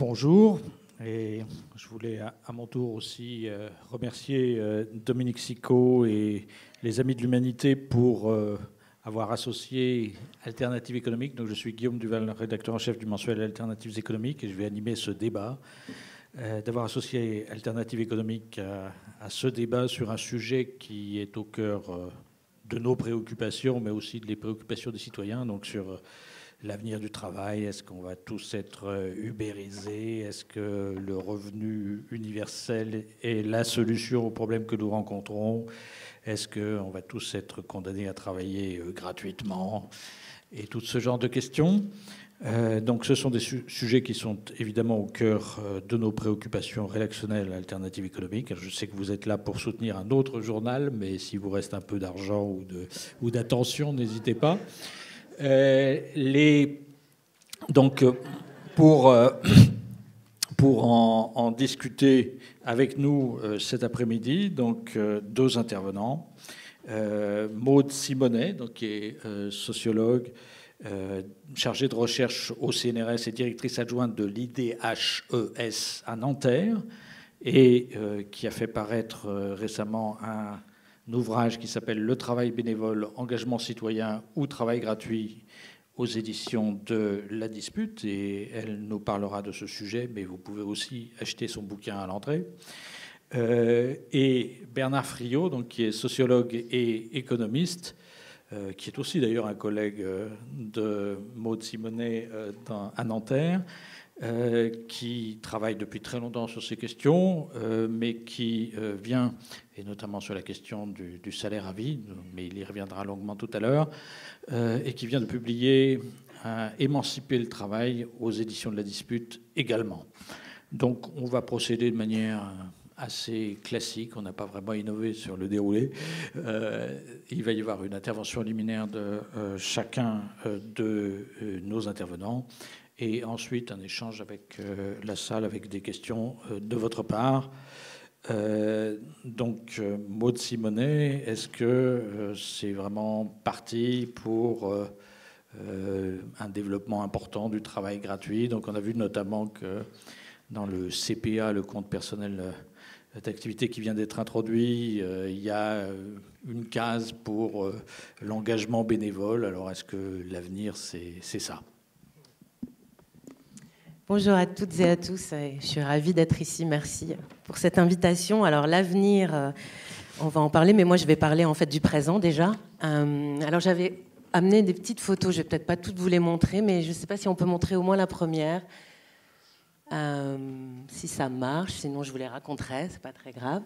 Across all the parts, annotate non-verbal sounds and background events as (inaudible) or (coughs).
Bonjour, et je voulais à mon tour aussi euh, remercier euh, Dominique Sicot et les Amis de l'Humanité pour euh, avoir associé Alternative économique. Donc je suis Guillaume Duval, rédacteur en chef du mensuel Alternatives économiques, et je vais animer ce débat. D'avoir associé Alternative économique à, à, ce débat sur un sujet qui est au cœur de nos préoccupations, mais aussi des préoccupations des citoyens, donc sur l'avenir du travail Est-ce qu'on va tous être euh, ubérisés Est-ce que le revenu universel est la solution aux problèmes que nous rencontrons Est-ce qu'on va tous être condamnés à travailler euh, gratuitement Et tout ce genre de questions. Euh, donc ce sont des sujets qui sont évidemment au cœur de nos préoccupations rédactionnelles alternatives économiques. je sais que vous êtes là pour soutenir un autre journal, mais si vous reste un peu d'argent ou d'attention, n'hésitez pas. Euh, donc, euh, pour, euh, (coughs) pour en, discuter avec nous cet après-midi, donc deux intervenants. Maude Simonet, donc, qui est sociologue, chargée de recherche au CNRS et directrice adjointe de l'IDHES à Nanterre, et qui a fait paraître récemment un ouvrage qui s'appelle Le travail bénévole, engagement citoyen ou travail gratuit aux éditions de La Dispute et elle nous parlera de ce sujet, mais vous pouvez aussi acheter son bouquin à l'entrée. Euh, et Bernard Friot, donc, qui est sociologue et économiste, euh, qui est aussi d'ailleurs un collègue euh, de Maud Simonet à Nanterre, euh, qui travaille depuis très longtemps sur ces questions, euh, mais qui euh, vient, et notamment sur la question du, salaire à vie, mais il y reviendra longuement tout à l'heure, et qui vient de publier Émanciper le travail aux éditions de la dispute également. Donc on va procéder de manière assez classique, on n'a pas vraiment innové sur le déroulé. il va y avoir une intervention liminaire de chacun de nos intervenants et ensuite un échange avec euh, la salle avec des questions euh, de votre part. Euh, donc, Maud Simonet, est-ce que c'est vraiment parti pour un développement important du travail gratuit? Donc, on a vu notamment que dans le CPA, le compte personnel d'activité qui vient d'être introduit, il y a une case pour l'engagement bénévole. Alors, est-ce que l'avenir, c'est ça? Bonjour à toutes et à tous. Je suis ravie d'être ici. Merci pour cette invitation. Alors l'avenir, euh, on va en parler, mais moi je vais parler en fait du présent déjà. Euh, alors j'avais amené des petites photos. Je vais peut-être pas toutes vous les montrer, mais je ne sais pas si on peut montrer au moins la première. Euh, si ça marche, sinon je vous les raconterai, c'est pas très grave.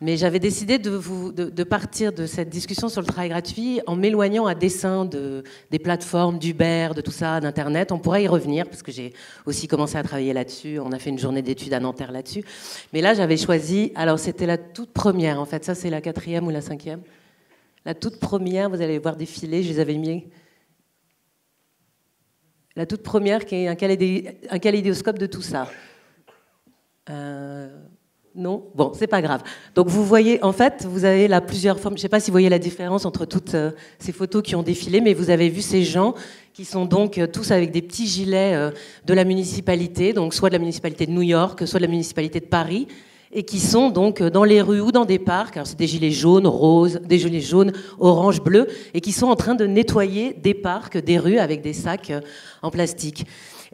Mais j'avais décidé de, partir de cette discussion sur le travail gratuit en m'éloignant à dessein de, des plateformes, d'Uber, de tout ça, d'Internet. On pourrait y revenir parce que j'ai aussi commencé à travailler là-dessus. On a fait une journée d'études à Nanterre là-dessus. Mais là, j'avais choisi. Alors, c'était la toute première, en fait. Ça, c'est la quatrième ou la cinquième? La toute première, vous allez voir défiler. Je les avais mis la toute première qui est un, kaléidoscope de tout ça. Euh, non Bon, c'est pas grave. Donc vous voyez, en fait, vous avez là plusieurs formes. Je ne sais pas si vous voyez la différence entre toutes euh, ces photos qui ont défilé, mais vous avez vu ces gens qui sont donc euh, tous avec des petits gilets de la municipalité, donc soit de la municipalité de New York, soit de la municipalité de Paris, et qui sont donc dans les rues ou dans des parcs. Alors c'est des gilets jaunes, roses, des gilets jaunes, orange, bleu, et qui sont en train de nettoyer des parcs, des rues avec des sacs euh, en plastique.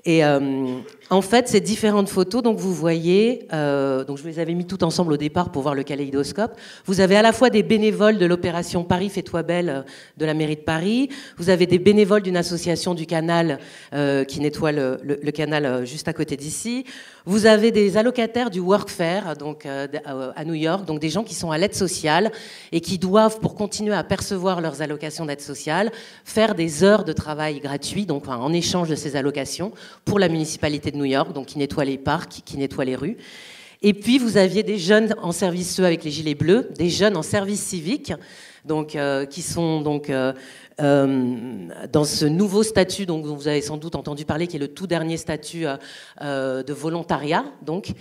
Et euh, en fait, ces différentes photos, donc vous voyez, euh, donc je les avais mis toutes ensemble au départ pour voir le kaléidoscope. Vous avez à la fois des bénévoles de l'opération Paris Fais-toi belle euh, de la mairie de Paris. Vous avez des bénévoles d'une association du canal euh, qui nettoie le, canal juste à côté d'ici. Vous avez des allocataires du Workfare, donc à New York, donc des gens qui sont à l'aide sociale et qui doivent, pour continuer à percevoir leurs allocations d'aide sociale, faire des heures de travail gratuits, donc en échange de ces allocations, pour la municipalité de New York, donc qui nettoie les parcs, qui nettoie les rues. Et puis vous aviez des jeunes en service, ceux avec les gilets bleus, des jeunes en service civique, donc euh, qui sont donc euh, euh, dans ce nouveau statut dont vous avez sans doute entendu parler, qui est le tout dernier statut de volontariat, donc.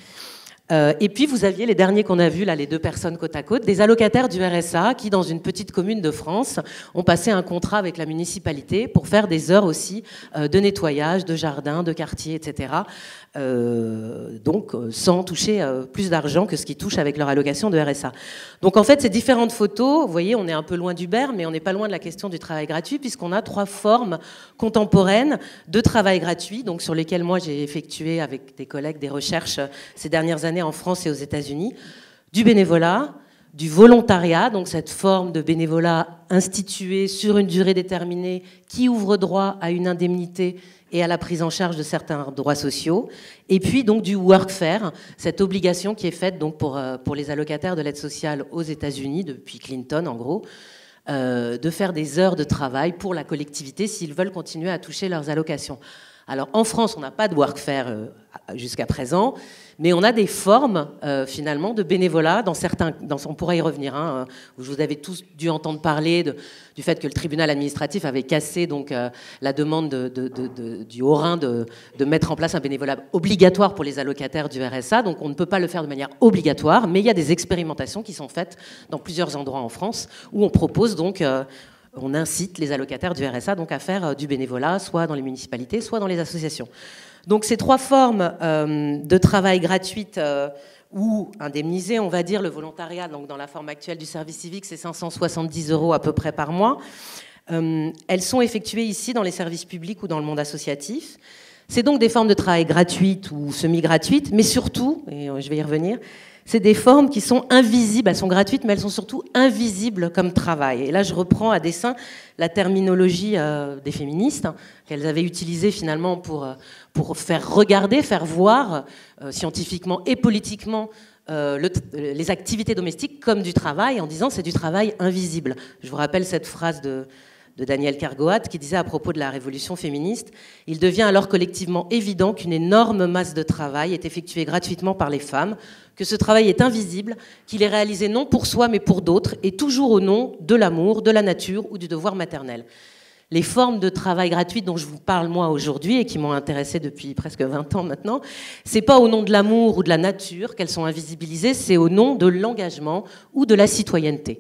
Euh, et puis vous aviez les derniers qu'on a vus, là, les deux personnes côte à côte, des allocataires du RSA qui, dans une petite commune de France, ont passé un contrat avec la municipalité pour faire des heures aussi euh, de nettoyage, de jardin, de quartier, etc. Euh, donc sans toucher plus d'argent que ce qu'ils touchent avec leur allocation de RSA. Donc en fait, ces différentes photos, vous voyez, on est un peu loin d'Uber, mais on n'est pas loin de la question du travail gratuit, puisqu'on a trois formes contemporaines de travail gratuit, donc sur lesquelles moi j'ai effectué avec des collègues des recherches ces dernières années en France et aux États-Unis, du bénévolat, du volontariat, donc cette forme de bénévolat instituée sur une durée déterminée qui ouvre droit à une indemnité et à la prise en charge de certains droits sociaux, et puis donc du workfare, cette obligation qui est faite donc pour, euh, pour les allocataires de l'aide sociale aux États-Unis depuis Clinton en gros, euh, de faire des heures de travail pour la collectivité s'ils veulent continuer à toucher leurs allocations. Alors en France, on n'a pas de workfare euh, jusqu'à présent, mais on a des formes euh, finalement de bénévolat dans certains. On pourrait y revenir. Hein, euh, vous avez tous dû entendre parler du fait que le tribunal administratif avait cassé donc la demande du Haut-Rhin de, mettre en place un bénévolat obligatoire pour les allocataires du RSA. Donc on ne peut pas le faire de manière obligatoire, mais il y a des expérimentations qui sont faites dans plusieurs endroits en France où on propose donc on incite les allocataires du RSA donc à faire euh, du bénévolat, soit dans les municipalités, soit dans les associations. Donc ces trois formes euh, de travail gratuite euh, ou indemnisées, on va dire le volontariat, donc dans la forme actuelle du service civique, c'est 570 euros à peu près par mois. elles sont effectuées ici dans les services publics ou dans le monde associatif. C'est donc des formes de travail gratuites ou semi-gratuites, mais surtout, et je vais y revenir, c'est des formes qui sont invisibles, elles sont gratuites, mais elles sont surtout invisibles comme travail. Et là, je reprends à dessein la terminologie euh, des féministes hein, qu'elles avaient utilisée finalement pour, euh, pour faire regarder, faire voir euh, scientifiquement et politiquement les activités domestiques comme du travail, en disant c'est du travail invisible. Je vous rappelle cette phrase de, de Daniel Kergoat, qui disait à propos de la révolution féministe, il devient alors collectivement évident qu'une énorme masse de travail est effectuée gratuitement par les femmes, que ce travail est invisible, qu'il est réalisé non pour soi mais pour d'autres, et toujours au nom de l'amour, de la nature ou du devoir maternel. Les formes de travail gratuit dont je vous parle moi aujourd'hui et qui m'ont intéressé depuis presque 20 ans maintenant, c'est pas au nom de l'amour ou de la nature qu'elles sont invisibilisées, c'est au nom de l'engagement ou de la citoyenneté.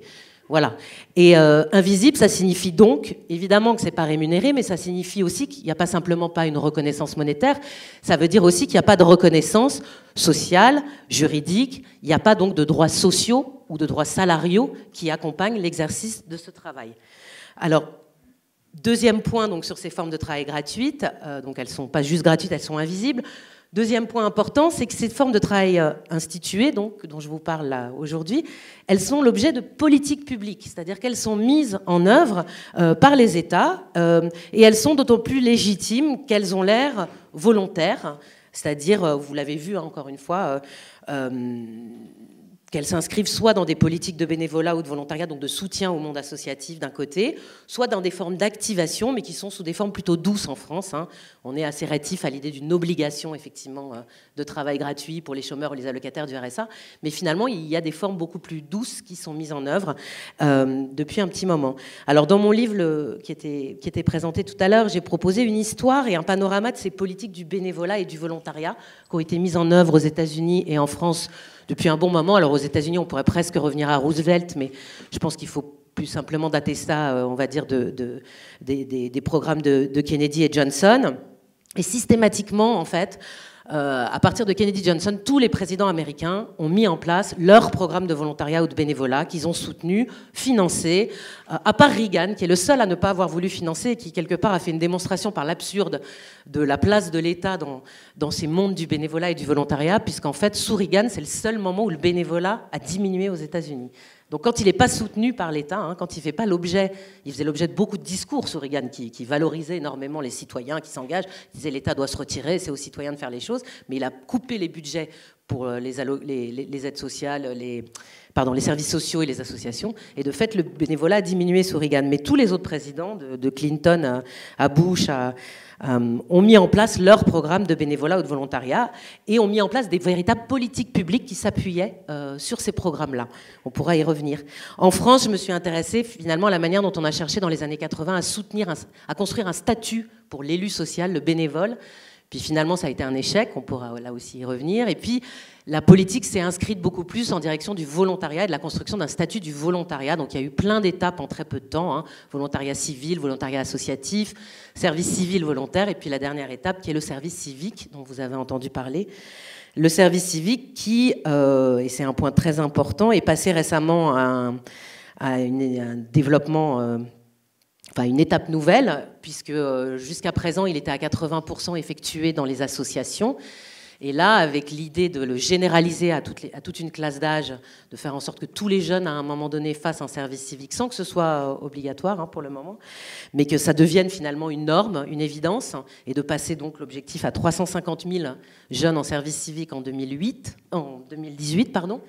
Voilà. Et euh, invisible, ça signifie donc, évidemment que c'est pas rémunéré, mais ça signifie aussi qu'il n'y a pas simplement pas une reconnaissance monétaire, ça veut dire aussi qu'il n'y a pas de reconnaissance sociale, juridique, il n'y a pas donc de droits sociaux ou de droits salariaux qui accompagnent l'exercice de ce travail. Alors, deuxième point donc sur ces formes de travail gratuites, euh, donc elles sont pas juste gratuites, elles sont invisibles. Deuxième point important, c'est que ces formes de travail euh, instituées, donc, dont je vous parle aujourd'hui, elles sont l'objet de politiques publiques, c'est-à-dire qu'elles sont mises en œuvre euh, par les États euh, et elles sont d'autant plus légitimes qu'elles ont l'air volontaires, c'est-à-dire, vous l'avez vu hein, encore une fois, qu'elles s'inscrivent soit dans des politiques de bénévolat ou de volontariat, donc de soutien au monde associatif d'un côté, soit dans des formes d'activation, mais qui sont sous des formes plutôt douces en France. Hein. On est assez rétif à l'idée d'une obligation, effectivement, euh, de travail gratuit pour les chômeurs ou les allocataires du RSA, mais finalement, il y a des formes beaucoup plus douces qui sont mises en œuvre euh, depuis un petit moment. Alors, dans mon livre qui, était, qui était présenté tout à l'heure, j'ai proposé une histoire et un panorama de ces politiques du bénévolat et du volontariat qui ont été mises en œuvre aux États-Unis et en France depuis un bon moment. Alors aux États-Unis, on pourrait presque revenir à Roosevelt, mais je pense qu'il faut plus simplement dater ça, euh, on va dire, de, des, programmes de, de, Kennedy et Johnson. Et systématiquement, en fait, euh, à partir de Kennedy Johnson, tous les présidents américains ont mis en place leur programme de volontariat ou de bénévolat qu'ils ont soutenu, financé, euh, à part Reagan, qui est le seul à ne pas avoir voulu financer et qui, quelque part, a fait une démonstration par l'absurde de la place de l'État dans, dans ces mondes du bénévolat et du volontariat, puisqu'en fait, sous Reagan, c'est le seul moment où le bénévolat a diminué aux États-Unis. Donc quand il n'est pas soutenu par l'État, hein, quand il fait pas l'objet, il faisait l'objet de beaucoup de discours sur Reagan qui, qui valorisait énormément les citoyens qui s'engagent, il disait l'État doit se retirer, c'est aux citoyens de faire les choses, mais il a coupé les budgets pour euh, les, aides sociales, les, services sociaux et les associations. Et de fait, le bénévolat a diminué sous Reagan. Mais tous les autres présidents, de, Clinton à Bush à, euh, ont mis en place leur programme de bénévolat ou de volontariat et ont mis en place des véritables politiques publiques qui s'appuyaient euh, sur ces programmes-là. On pourra y revenir. En France, je me suis intéressée finalement à la manière dont on a cherché dans les années 80 à soutenir, à construire un statut pour l'élu social, le bénévole, Puis finalement, ça a été un échec, on pourra là aussi y revenir. Et puis, la politique s'est inscrite beaucoup plus en direction du volontariat et de la construction d'un statut du volontariat. Donc il y a eu plein d'étapes en très peu de temps. Hein. Volontariat civil, volontariat associatif, service civil volontaire, et puis la dernière étape qui est le service civique, dont vous avez entendu parler. Le service civique qui, euh, et c'est un point très important, est passé récemment à un, développement... Euh, enfin une étape nouvelle, puisque euh, jusqu'à présent, il était à 80% effectué dans les associations. Et là, avec l'idée de le généraliser à, toute une classe d'âge, de faire en sorte que tous les jeunes, à un moment donné, fassent un service civique, sans que ce soit euh, obligatoire hein, pour le moment, mais que ça devienne finalement une norme, une évidence, et de passer donc l'objectif à 350 000 jeunes en service civique en 2008, en 2018, pardon.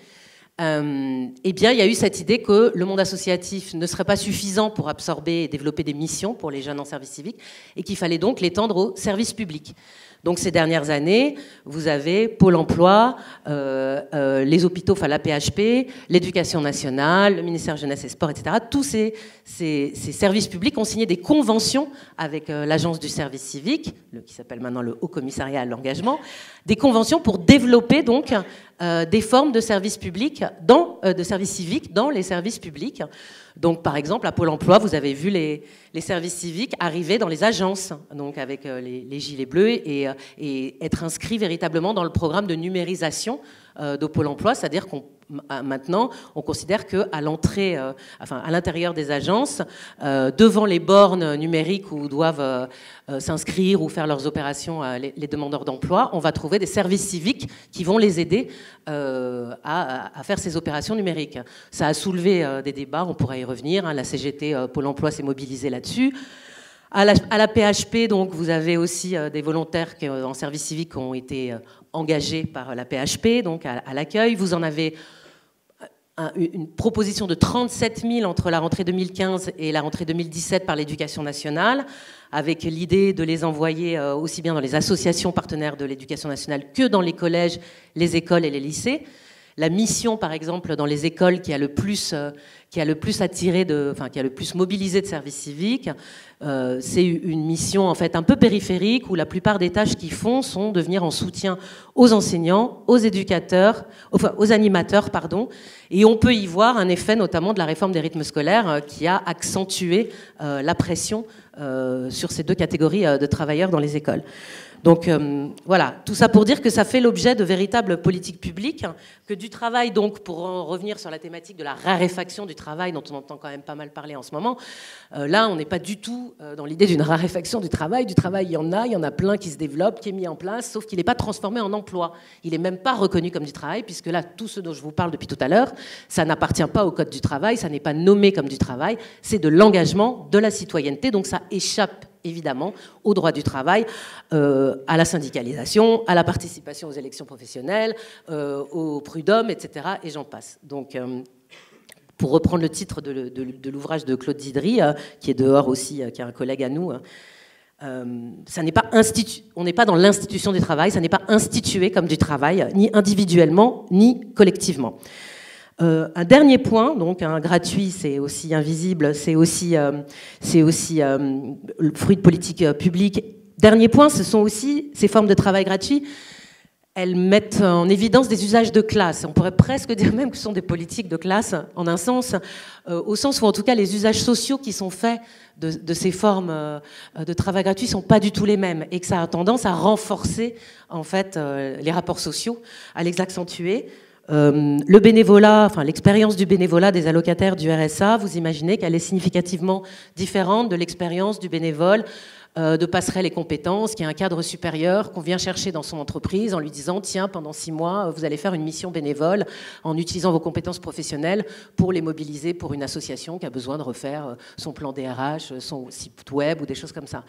Euh, eh bien, il y a eu cette idée que le monde associatif ne serait pas suffisant pour absorber et développer des missions pour les jeunes en service civique, et qu'il fallait donc l'étendre au service public. Donc ces dernières années, vous avez Pôle Emploi, euh, euh, les hôpitaux, enfin la PHP, l'éducation nationale, le ministère Jeunesse et Sport, etc. Tous ces, services publics ont signé des conventions avec l'agence du service civique, qui s'appelle maintenant le Haut Commissariat à l'engagement, des conventions pour développer donc des formes de services publics, dans, de services civiques dans les services publics. Donc, par exemple, à Pôle emploi, vous avez vu les, services civiques arriver dans les agences, donc avec euh, les, gilets bleus, euh, et, être inscrits véritablement dans le programme de numérisation euh, de Pôle emploi, c'est-à-dire qu'on maintenant, on considère qu'à l'entrée, enfin à l'intérieur des agences, devant les bornes numériques où doivent s'inscrire ou faire leurs opérations les, demandeurs d'emploi, on va trouver des services civiques qui vont les aider à, faire ces opérations numériques. Ça a soulevé des débats, on pourrait y revenir. Hein. la CGT Pôle Emploi s'est mobilisée là-dessus. À la, PHP, donc, vous avez aussi des volontaires en service civique qui ont été engagés par la PHP, donc à, l'accueil. Vous en avez une proposition de 37 000 entre la rentrée 2015 et la rentrée 2017 par l'éducation nationale, avec l'idée de les envoyer euh, aussi bien dans les associations partenaires de l'éducation nationale que dans les collèges, les écoles et les lycées. La mission, par exemple, dans les écoles qui a le plus, euh, qui a le plus attiré, de, enfin, qui a le plus mobilisé de services civiques, euh, c'est une mission en fait un peu périphérique où la plupart des tâches qu'ils font sont de venir en soutien aux enseignants, aux éducateurs, enfin, aux animateurs, pardon. Et on peut y voir un effet notamment de la réforme des rythmes scolaires euh, qui a accentué euh, la pression sur ces deux catégories de travailleurs dans les écoles. Donc euh, voilà, tout ça pour dire que ça fait l'objet de véritables politiques publiques, que du travail, donc pour en revenir sur la thématique de la raréfaction du travail dont on entend quand même pas mal parler en ce moment, euh, là on n'est pas du tout euh, dans l'idée d'une raréfaction du travail. Du travail il y en a, il y en a plein qui se développent, qui est mis en place, sauf qu'il n'est pas transformé en emploi. Il n'est même pas reconnu comme du travail, puisque là tout ce dont je vous parle depuis tout à l'heure, ça n'appartient pas au code du travail, ça n'est pas nommé comme du travail, c'est de l'engagement, de la citoyenneté, donc ça échappe évidemment au droit du travail, euh, à la syndicalisation, à la participation aux élections professionnelles, euh, au prud'homme, etc. Et j'en passe. Donc, euh, pour reprendre le titre de, l'ouvrage de Claude Didry, qui est dehors aussi, qui est un collègue à nous, ça n'est pas on n'est pas dans l'institution du travail, ça n'est pas institué comme du travail, ni individuellement, ni collectivement. Euh, un dernier point, donc un gratuit, c'est aussi invisible, c'est aussi, euh, euh, le fruit de politique publique. Dernier point, ce sont aussi ces formes de travail gratuit. Elles mettent en évidence des usages de classe. On pourrait presque (laughs) dire même que ce sont des politiques de classe, en un sens, au sens où en tout cas les usages sociaux qui sont faits de, de ces formes de travail gratuit sont pas du tout les mêmes, et que ça a tendance à renforcer en fait les rapports sociaux, à les accentuer. Euh, le bénévolat, l'expérience du bénévolat des allocataires du RSA, vous imaginez qu'elle est significativement différente de l'expérience du bénévole euh, de passerelle et compétences, qui est un cadre supérieur qu'on vient chercher dans son entreprise en lui disant tiens, pendant six mois, vous allez faire une mission bénévole en utilisant vos compétences professionnelles pour les mobiliser pour une association qui a besoin de refaire euh, son plan DRH, son site web ou des choses comme ça.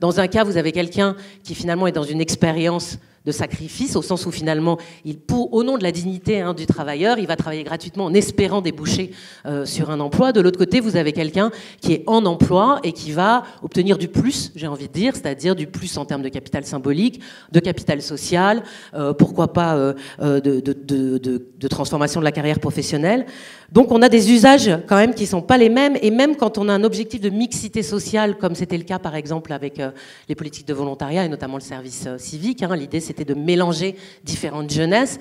Dans un cas, vous avez quelqu'un qui finalement est dans une expérience de sacrifice, au sens où finalement, il, pour, au nom de la dignité hein, du travailleur, il va travailler gratuitement en espérant déboucher euh, sur un emploi. De l'autre côté, vous avez quelqu'un qui est en emploi et qui va obtenir du plus, j'ai envie de dire, c'est-à-dire du plus en termes de capital symbolique, de capital social, euh, pourquoi pas euh, de, de, transformation de la carrière professionnelle. Donc on a des usages quand même qui sont pas les mêmes, et même quand on a un objectif de mixité sociale, comme c'était le cas par exemple avec les politiques de volontariat et notamment le service civique, hein, l'idée c'était de mélanger différentes jeunesses.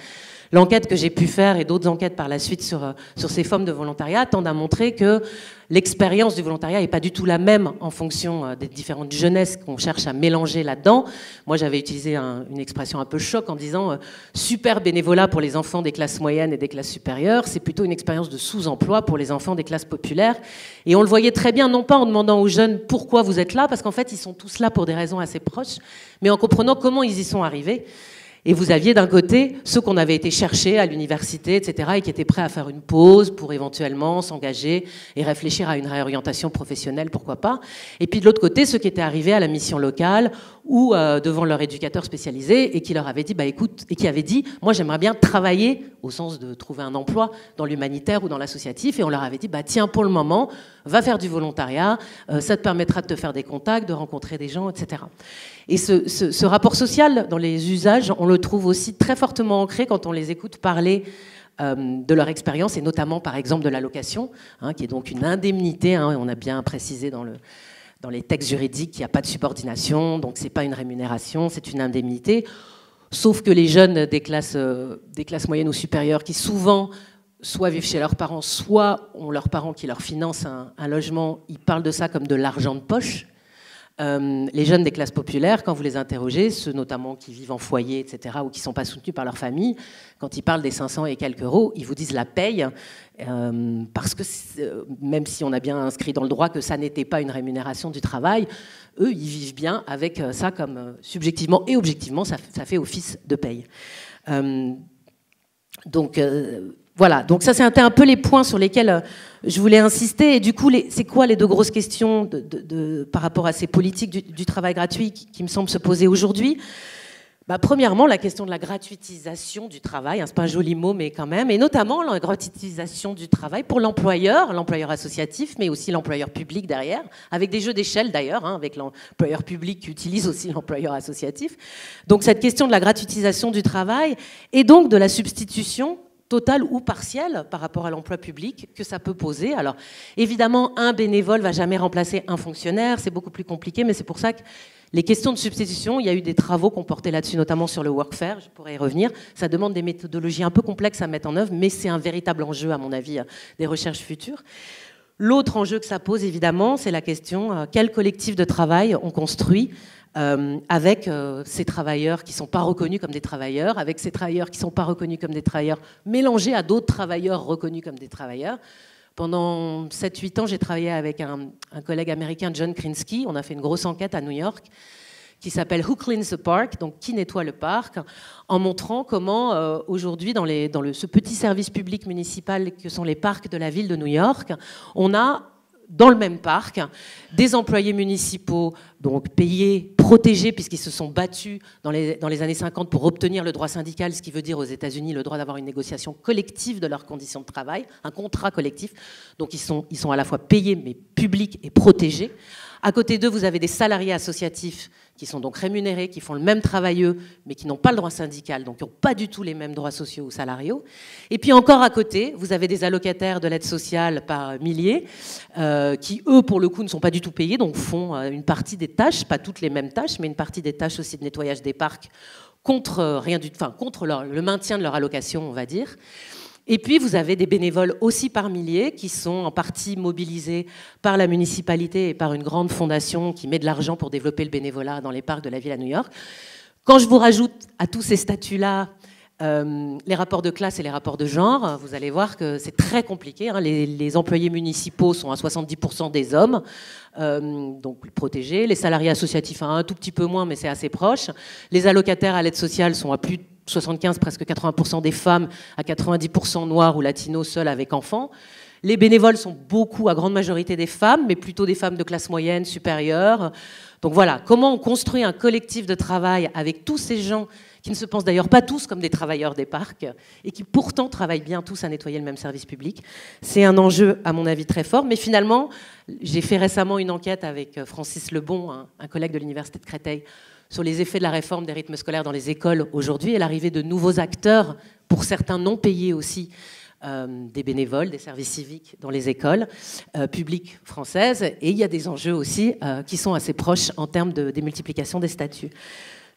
L'enquête que j'ai pu faire et d'autres enquêtes par la suite sur, euh, sur ces formes de volontariat tendent à montrer que l'expérience du volontariat n'est pas du tout la même en fonction euh, des différentes jeunesses qu'on cherche à mélanger là-dedans. Moi, j'avais utilisé une expression un peu choc en disant euh, super bénévolat pour les enfants des classes moyennes et des classes supérieures. C'est plutôt une expérience de sous-emploi pour les enfants des classes populaires. Et on le voyait très bien, non pas en demandant aux jeunes pourquoi vous êtes là, parce qu'en fait, ils sont tous là pour des raisons assez proches, mais en comprenant comment ils y sont arrivés. Et vous aviez d'un côté ceux qu'on avait été chercher à l'université, etc., et qui étaient prêts à faire une pause pour éventuellement s'engager et réfléchir à une réorientation professionnelle, pourquoi pas. Et puis de l'autre côté, ceux qui étaient arrivés à la mission locale ou euh, devant leur éducateur spécialisé et qui leur avait dit, bah écoute, et qui avait dit, moi j'aimerais bien travailler au sens de trouver un emploi dans l'humanitaire ou dans l'associatif, et on leur avait dit, bah tiens, pour le moment, va faire du volontariat, euh, ça te permettra de te faire des contacts, de rencontrer des gens, etc. Et ce, rapport social dans les usages, on le trouve aussi très fortement ancré quand on les écoute parler euh, de leur expérience, et notamment par exemple de l'allocation, hein, qui est donc une indemnité, hein, on a bien précisé dans, le, dans les textes juridiques qu'il n'y a pas de subordination, donc ce n'est pas une rémunération, c'est une indemnité. Sauf que les jeunes des classes, euh, des classes moyennes ou supérieures, qui souvent soit vivent chez leurs parents, soit ont leurs parents qui leur financent un logement, ils parlent de ça comme de l'argent de poche. Euh, les jeunes des classes populaires, quand vous les interrogez, ceux notamment qui vivent en foyer, etc., ou qui ne sont pas soutenus par leur famille, quand ils parlent des 500 et quelques euros, ils vous disent la paye, euh, parce que euh, même si on a bien inscrit dans le droit que ça n'était pas une rémunération du travail, eux, ils vivent bien avec ça comme subjectivement et objectivement, ça, fait office de paye. donc voilà, donc ça c'était un peu les points sur lesquels je voulais insister. Et du coup, c'est quoi les deux grosses questions par rapport à ces politiques du, travail gratuit qui, me semblent se poser aujourd'hui? Bah, Premièrement, la question de la gratuitisation du travail, hein, c'est pas un joli mot, mais quand même, et notamment la gratuitisation du travail pour l'employeur, l'employeur associatif, mais aussi l'employeur public derrière, avec des jeux d'échelle d'ailleurs, hein, avec l'employeur public qui utilise aussi l'employeur associatif. Donc cette question de la gratuitisation du travail et donc de la substitution total ou partiel par rapport à l'emploi public que ça peut poser. Alors évidemment, un bénévole va jamais remplacer un fonctionnaire, c'est beaucoup plus compliqué, mais c'est pour ça que les questions de substitution, il y a eu des travaux qu'on portait là-dessus, notamment sur le workfare, je pourrais y revenir. Ça demande des méthodologies un peu complexes à mettre en œuvre, mais c'est un véritable enjeu, à mon avis, des recherches futures. L'autre enjeu que ça pose, évidemment, c'est la question euh, quel collectif de travail on construit euh, avec euh, ces travailleurs qui ne sont pas reconnus comme des travailleurs, avec ces travailleurs qui ne sont pas reconnus comme des travailleurs, mélangés à d'autres travailleurs reconnus comme des travailleurs. Pendant 7-8 ans, j'ai travaillé avec un, collègue américain, John Krinsky. On a fait une grosse enquête à New York qui s'appelle Who Cleans the Park, donc qui nettoie le parc, en montrant comment euh, aujourd'hui dans, ce petit service public municipal que sont les parcs de la ville de New York, on a dans le même parc, des employés municipaux, donc payés, protégés, puisqu'ils se sont battus dans les, années 50 pour obtenir le droit syndical, ce qui veut dire aux États-Unis le droit d'avoir une négociation collective de leurs conditions de travail, un contrat collectif. Donc ils sont, ils sont à la fois payés, mais publics et protégés. À côté d'eux, vous avez des salariés associatifs qui sont donc rémunérés, qui font le même travail eux, mais qui n'ont pas le droit syndical, donc qui n'ont pas du tout les mêmes droits sociaux ou salariaux. Et puis encore à côté, vous avez des allocataires de l'aide sociale par milliers, euh, qui eux, pour le coup, ne sont pas du tout payés, donc font euh, une partie des tâches, pas toutes les mêmes tâches, mais une partie des tâches aussi de nettoyage des parcs contre euh, rien du, enfin contre le maintien de leur allocation, on va dire. Et puis, vous avez des bénévoles aussi par milliers qui sont en partie mobilisés par la municipalité et par une grande fondation qui met de l'argent pour développer le bénévolat dans les parcs de la ville à New York. Quand je vous rajoute à tous ces statuts-là euh, les rapports de classe et les rapports de genre, vous allez voir que c'est très compliqué. Hein. Les, employés municipaux sont à 70% des hommes, euh, donc protégés. Les salariés associatifs à un tout petit peu moins, mais c'est assez proche. Les allocataires à l'aide sociale sont à plus de 75, presque 80% des femmes, à 90% noirs ou latinos seuls avec enfants. Les bénévoles sont beaucoup, à grande majorité, des femmes, mais plutôt des femmes de classe moyenne, supérieure. Donc voilà, comment on construit un collectif de travail avec tous ces gens qui ne se pensent d'ailleurs pas tous comme des travailleurs des parcs et qui pourtant travaillent bien tous à nettoyer le même service public? C'est un enjeu, à mon avis, très fort. Mais finalement, j'ai fait récemment une enquête avec euh, Francis Lebon, un, collègue de l'Université de Créteil, sur les effets de la réforme des rythmes scolaires dans les écoles aujourd'hui et l'arrivée de nouveaux acteurs, pour certains non payés aussi, euh, des bénévoles, des services civiques dans les écoles euh, publiques françaises. Et il y a des enjeux aussi qui sont assez proches en termes de démultiplication des statuts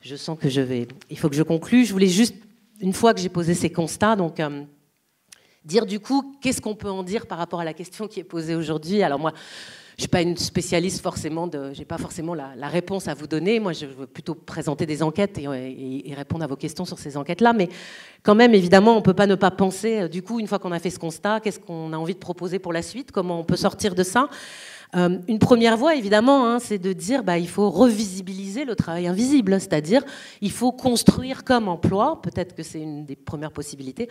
je sens que je vais. Il faut que je conclue. Je voulais juste, une fois que j'ai posé ces constats, donc euh, dire du coup qu'est-ce qu'on peut en dire par rapport à la question qui est posée aujourd'hui? Alors moi, je suis pas une spécialiste forcément de, j'ai pas forcément la, réponse à vous donner. Moi, je veux plutôt présenter des enquêtes et, répondre à vos questions sur ces enquêtes-là. Mais quand même, évidemment, on peut pas ne pas penser. Euh, du coup, une fois qu'on a fait ce constat, qu'est-ce qu'on a envie de proposer pour la suite Comment on peut sortir de ça euh, une première voie, évidemment, hein, c'est de dire bah, il faut revisibiliser le travail invisible, c'est-à-dire il faut construire comme emploi, peut-être que c'est une des premières possibilités,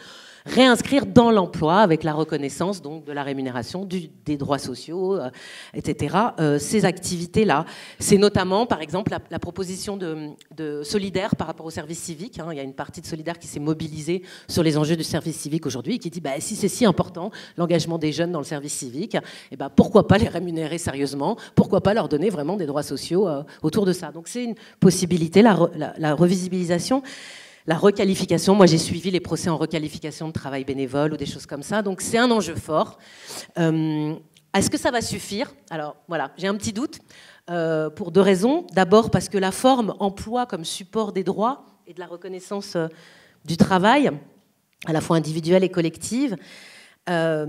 réinscrire dans l'emploi avec la reconnaissance donc de la rémunération, des droits sociaux, euh, etc. Euh, ces activités-là, c'est notamment, par exemple, la, proposition de, solidaire par rapport au service civique. Hein. il y a une partie de solidaire qui s'est mobilisée sur les enjeux du service civique aujourd'hui et qui dit bah, si c'est si important l'engagement des jeunes dans le service civique, et eh ben, pourquoi pas les rémunérer sérieusement, pourquoi pas leur donner vraiment des droits sociaux euh, autour de ça? Donc c'est une possibilité, la, revisibilisation. La requalification, moi j'ai suivi les procès en requalification de travail bénévole ou des choses comme ça, donc c'est un enjeu fort. Euh, est-ce que ça va suffire? Alors voilà, j'ai un petit doute euh, pour deux raisons. D'abord parce que la forme emploi comme support des droits et de la reconnaissance du travail, à la fois individuelle et collective, euh,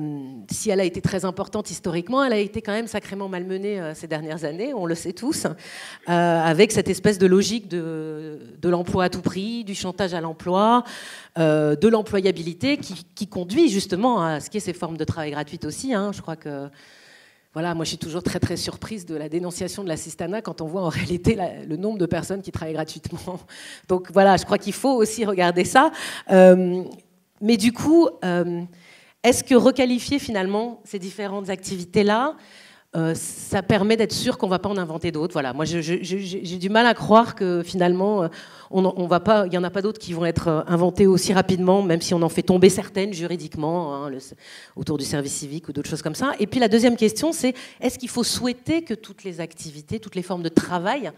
si elle a été très importante historiquement, elle a été quand même sacrément malmenée euh, ces dernières années, on le sait tous, euh, avec cette espèce de logique de, l'emploi à tout prix, du chantage à l'emploi, de l'employabilité qui, conduit justement à ce qui est ces formes de travail gratuites aussi. Hein. Je crois que voilà, moi je suis toujours très très surprise de la dénonciation de l'assistanat quand on voit en (laughs) réalité le nombre de personnes qui travaillent gratuitement. Donc voilà, je crois qu'il faut aussi regarder ça. mais du coup, est-ce que requalifier finalement ces différentes activités-là, euh, ça permet d'être sûr qu'on ne va pas en inventer d'autres? Voilà, moi j'ai du mal à croire que finalement, euh, on, va pas, il n'y en a pas d'autres qui vont être euh, inventées aussi rapidement, même si on en fait tomber certaines juridiquement, hein, autour du service civique ou d'autres choses comme ça. Et puis la deuxième question, c'est est-ce qu'il faut souhaiter que toutes les activités, toutes les formes de travail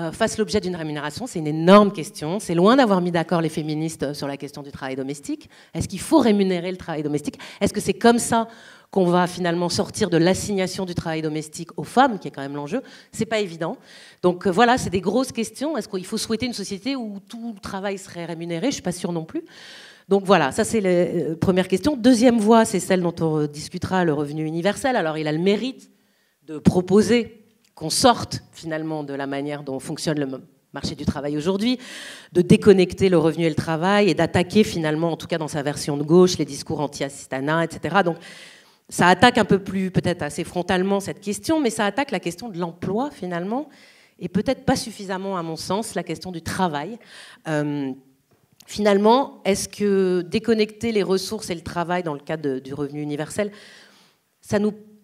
euh, fasse l'objet d'une rémunération C'est une énorme question. C'est loin d'avoir mis d'accord les féministes sur la question du travail domestique. Est-ce qu'il faut rémunérer le travail domestique? Est-ce que c'est comme ça qu'on va finalement sortir de l'assignation du travail domestique aux femmes, qui est quand même l'enjeu? C'est pas évident. Donc euh, voilà, c'est des grosses questions. Est-ce qu'il faut souhaiter une société où tout le travail serait rémunéré? Je suis pas sûre non plus. Donc voilà, ça c'est la euh, première question. Deuxième voie, c'est celle dont on discutera, le revenu universel. Alors il a le mérite de proposer qu'on sorte finalement de la manière dont fonctionne le marché du travail aujourd'hui, de déconnecter le revenu et le travail et d'attaquer finalement, en tout cas dans sa version de gauche, les discours anti-assistana, etc. Donc ça attaque un peu plus, peut-être assez frontalement cette question, mais ça attaque la question de l'emploi finalement, et peut-être pas suffisamment à mon sens la question du travail. Euh, finalement, est-ce que déconnecter les ressources et le travail dans le cadre du revenu universel,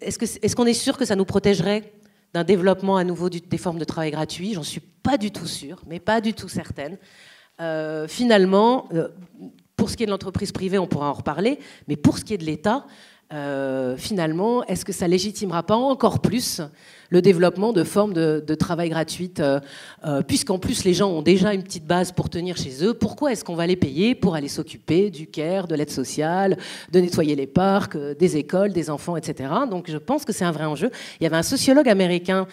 est-ce qu'on est sûr que ça nous protégerait d'un développement à nouveau des formes de travail gratuit. J'en suis pas du tout sûre, mais pas du tout certaine. Euh, finalement, euh, pour ce qui est de l'entreprise privée, on pourra en reparler, mais pour ce qui est de l'État, euh, finalement, est-ce que ça légitimera pas encore plus le développement de formes de, travail gratuites, euh, euh, puisqu'en plus les gens ont déjà une petite base pour tenir chez eux, pourquoi est-ce qu'on va les payer pour aller s'occuper du care, de l'aide sociale, de nettoyer les parcs, des écoles, des enfants, etc. Donc je pense que c'est un vrai enjeu. Il y avait un sociologue américain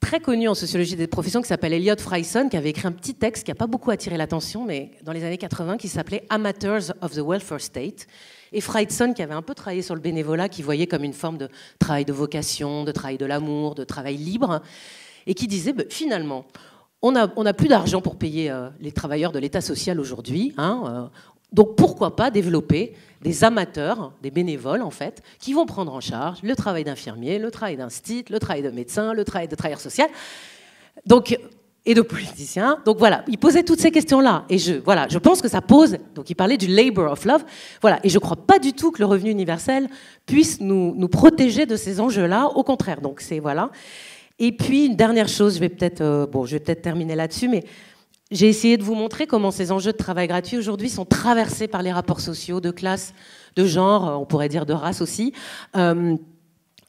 très connu en sociologie des professions qui s'appelle Elliot Fryson, qui avait écrit un petit texte qui n'a pas beaucoup attiré l'attention, mais dans les années 80, qui s'appelait Amateurs of the Welfare State et Freidson, qui avait un peu travaillé sur le bénévolat, qui voyait comme une forme de travail de vocation, de travail de l'amour, de travail libre, et qui disait bah, finalement, on n'a plus d'argent pour payer euh, les travailleurs de l'État social aujourd'hui. Hein, euh, donc pourquoi pas développer des amateurs, des bénévoles en fait, qui vont prendre en charge le travail d'infirmier, le travail d'instit, le travail de médecin, le travail de travailleur social. Donc et de politiciens. Donc voilà, il posait toutes ces questions-là. Et je, voilà, je pense que ça pose. Donc il parlait du labor of love. Voilà, et je ne crois pas du tout que le revenu universel puisse nous, nous protéger de ces enjeux-là. Au contraire. Donc c'est voilà. Et puis une dernière chose, je vais peut-être, euh, bon, je vais peut-être terminer là-dessus, mais j'ai essayé de vous montrer comment ces enjeux de travail gratuit aujourd'hui sont traversés par les rapports sociaux de classe, de genre, on pourrait dire de race aussi. Euh,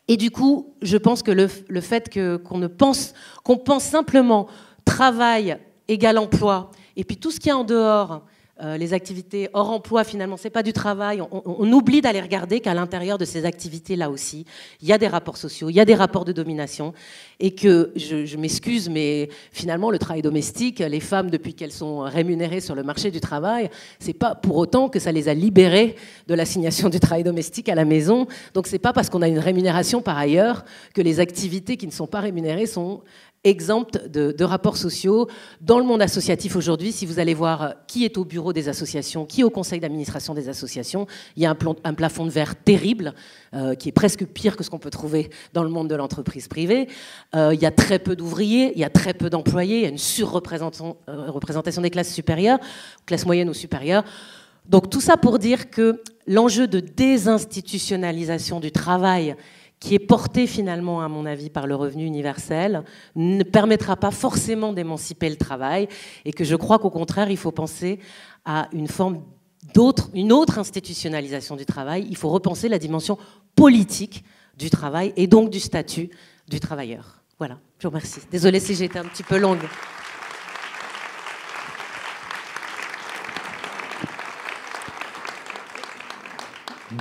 et du coup, je pense que le, le fait qu'on ne pense, qu'on pense simplement travail égal emploi, et puis tout ce qui est en dehors, euh, les activités hors emploi, finalement, c'est pas du travail. On, oublie d'aller regarder qu'à l'intérieur de ces activités-là aussi, il y a des rapports sociaux, il y a des rapports de domination, et que je, m'excuse, mais finalement, le travail domestique, les femmes, depuis qu'elles sont rémunérées sur le marché du travail, c'est pas pour autant que ça les a libérées de l'assignation du travail domestique à la maison. Donc, c'est pas parce qu'on a une rémunération par ailleurs que les activités qui ne sont pas rémunérées sont exemptes de, rapports sociaux. Dans le monde associatif aujourd'hui, si vous allez voir qui est au bureau des associations, qui est au conseil d'administration des associations, il y a un, plafond de verre terrible, euh, qui est presque pire que ce qu'on peut trouver dans le monde de l'entreprise privée. Euh, il y a très peu d'ouvriers, il y a très peu d'employés, il y a une surreprésentation euh, des classes supérieures, classes moyennes ou supérieures. Donc tout ça pour dire que l'enjeu de désinstitutionnalisation du travail qui est porté finalement, à mon avis, par le revenu universel, ne permettra pas forcément d'émanciper le travail, et que je crois qu'au contraire, il faut penser à une forme d'autre, une autre institutionnalisation du travail. Il faut repenser la dimension politique du travail et donc du statut du travailleur. Voilà, je vous remercie. Désolée si j'étais un petit peu longue.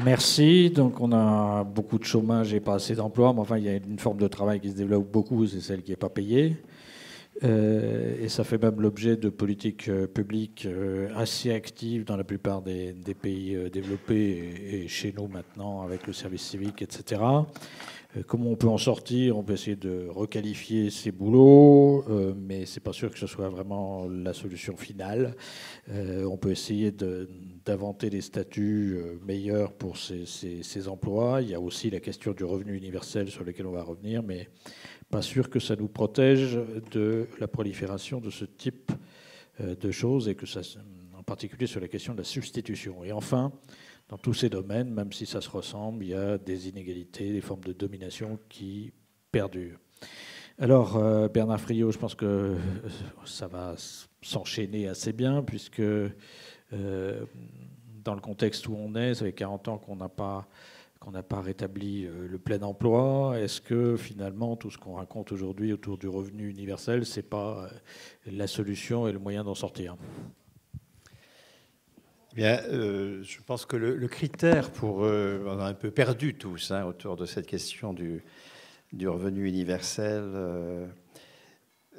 Merci. Donc, on a beaucoup de chômage et pas assez d'emplois, mais enfin, il y a une forme de travail qui se développe beaucoup, c'est celle qui n'est pas payée. Euh, et ça fait même l'objet de politiques euh, publiques euh, assez actives dans la plupart des, pays développés et, chez nous maintenant avec le service civique, etc. comment on peut en sortir? On peut essayer de requalifier ces boulots, mais c'est pas sûr que ce soit vraiment la solution finale. on peut essayer d'inventer des statuts meilleurs pour ces, ces, emplois. Il y a aussi la question du revenu universel sur lequel on va revenir, mais pas sûr que ça nous protège de la prolifération de ce type euh, de choses et que ça, en particulier sur la question de la substitution. Et enfin, dans tous ces domaines, même si ça se ressemble, il y a des inégalités, des formes de domination qui perdurent. Alors, euh, Bernard Friot, je pense que euh, ça va s'enchaîner assez bien, puisque dans le contexte où on est, ça fait 40 ans qu'on n'a pas qu'on pas rétabli euh, le plein emploi Est-ce que finalement tout ce qu'on raconte aujourd'hui autour du revenu universel, c'est pas euh, la solution et le moyen d'en sortir? Eh Bien, euh, je pense que le, critère pour, on a un peu perdu tous hein, autour de cette question du, du revenu universel.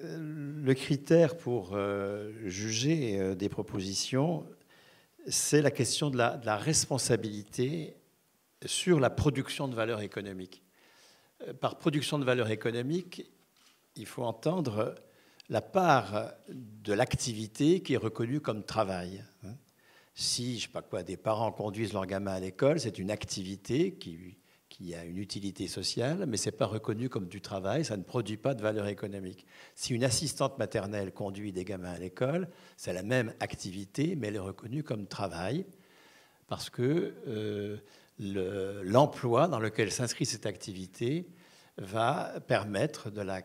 le critère pour juger des propositions, c'est la question de la, responsabilité sur la production de valeur économique. Euh, par production de valeur économique, il faut entendre la part de l'activité qui est reconnue comme travail. Hein. Si, je sais pas quoi, des parents conduisent leur gamin à l'école, c'est une activité qui, qui, a une utilité sociale, mais ce n'est pas reconnu comme du travail, ça ne produit pas de valeur économique. Si une assistante maternelle conduit des gamins à l'école, c'est la même activité, mais elle est reconnue comme travail, parce que euh, l'emploi dans lequel s'inscrit cette activité va permettre de la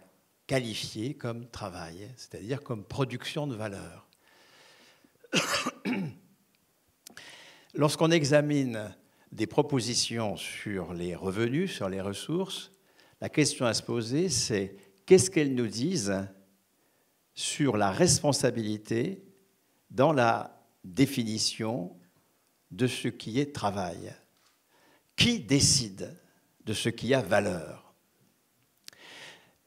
qualifier comme travail, c'est-à-dire comme production de valeur. (coughs) Lorsqu'on examine des propositions sur les revenus, sur les ressources, la question à se poser, c'est qu'est-ce qu'elles nous disent sur la responsabilité dans la définition de ce qui est travail? Qui décide de ce qui a valeur?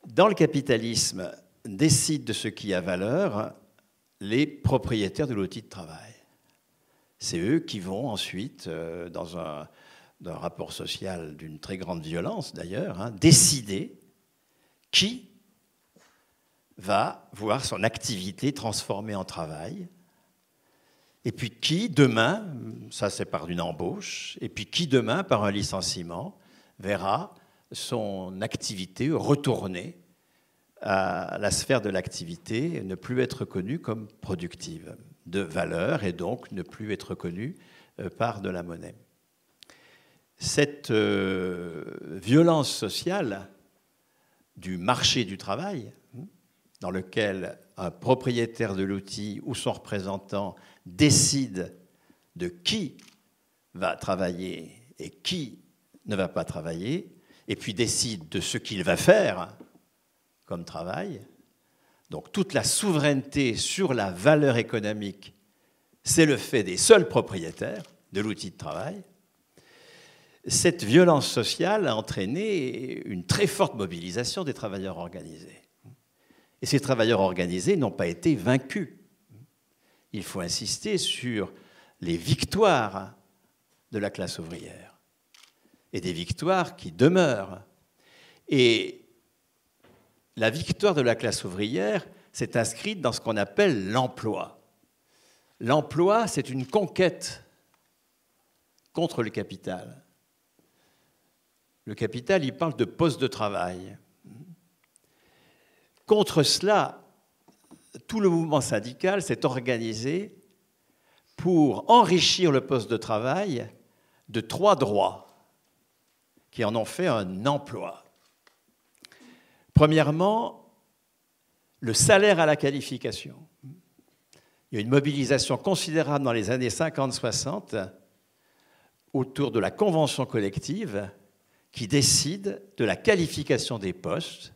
Dans le capitalisme, décident de ce qui a valeur les propriétaires de l'outil de travail. C'est eux qui vont ensuite, euh, dans un, rapport social d'une très grande violence d'ailleurs, hein, décider qui va voir son activité transformée en travail, et puis qui demain, ça c'est par une embauche, et puis qui demain, par un licenciement, verra son activité retourner à la sphère de l'activité, ne plus être reconnue comme productive de valeur et donc ne plus être reconnue euh, par de la monnaie. Cette euh, violence sociale du marché du travail, hein, dans lequel un propriétaire de l'outil ou son représentant décide de qui va travailler et qui ne va pas travailler, et puis décide de ce qu'il va faire comme travail. Donc toute la souveraineté sur la valeur économique, c'est le fait des seuls propriétaires de l'outil de travail cette violence sociale a entraîné une très forte mobilisation des travailleurs organisés. Et ces travailleurs organisés n'ont pas été vaincus. Il faut insister sur les victoires de la classe ouvrière et des victoires qui demeurent. Et la victoire de la classe ouvrière s'est inscrite dans ce qu'on appelle l'emploi. L'emploi, c'est une conquête contre le capital. Le capital, il parle de poste de travail. Contre cela, tout le mouvement syndical s'est organisé pour enrichir le poste de travail de trois droits qui en ont fait un emploi. Premièrement, le salaire à la qualification. Il y a une mobilisation considérable dans les années 50-60 autour de la convention collective qui décide de la qualification des postes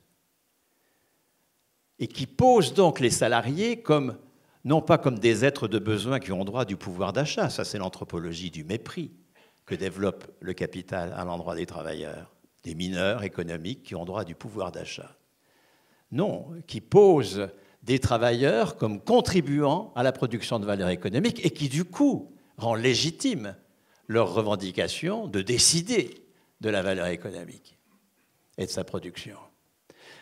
et qui pose donc les salariés comme non pas comme des êtres de besoin qui ont droit du pouvoir d'achat, ça c'est l'anthropologie du mépris que développe le capital à l'endroit des travailleurs, des mineurs économiques qui ont droit du pouvoir d'achat. Non, qui pose des travailleurs comme contribuant à la production de valeur économique et qui du coup rend légitime leur revendication de décider de la valeur économique et de sa production.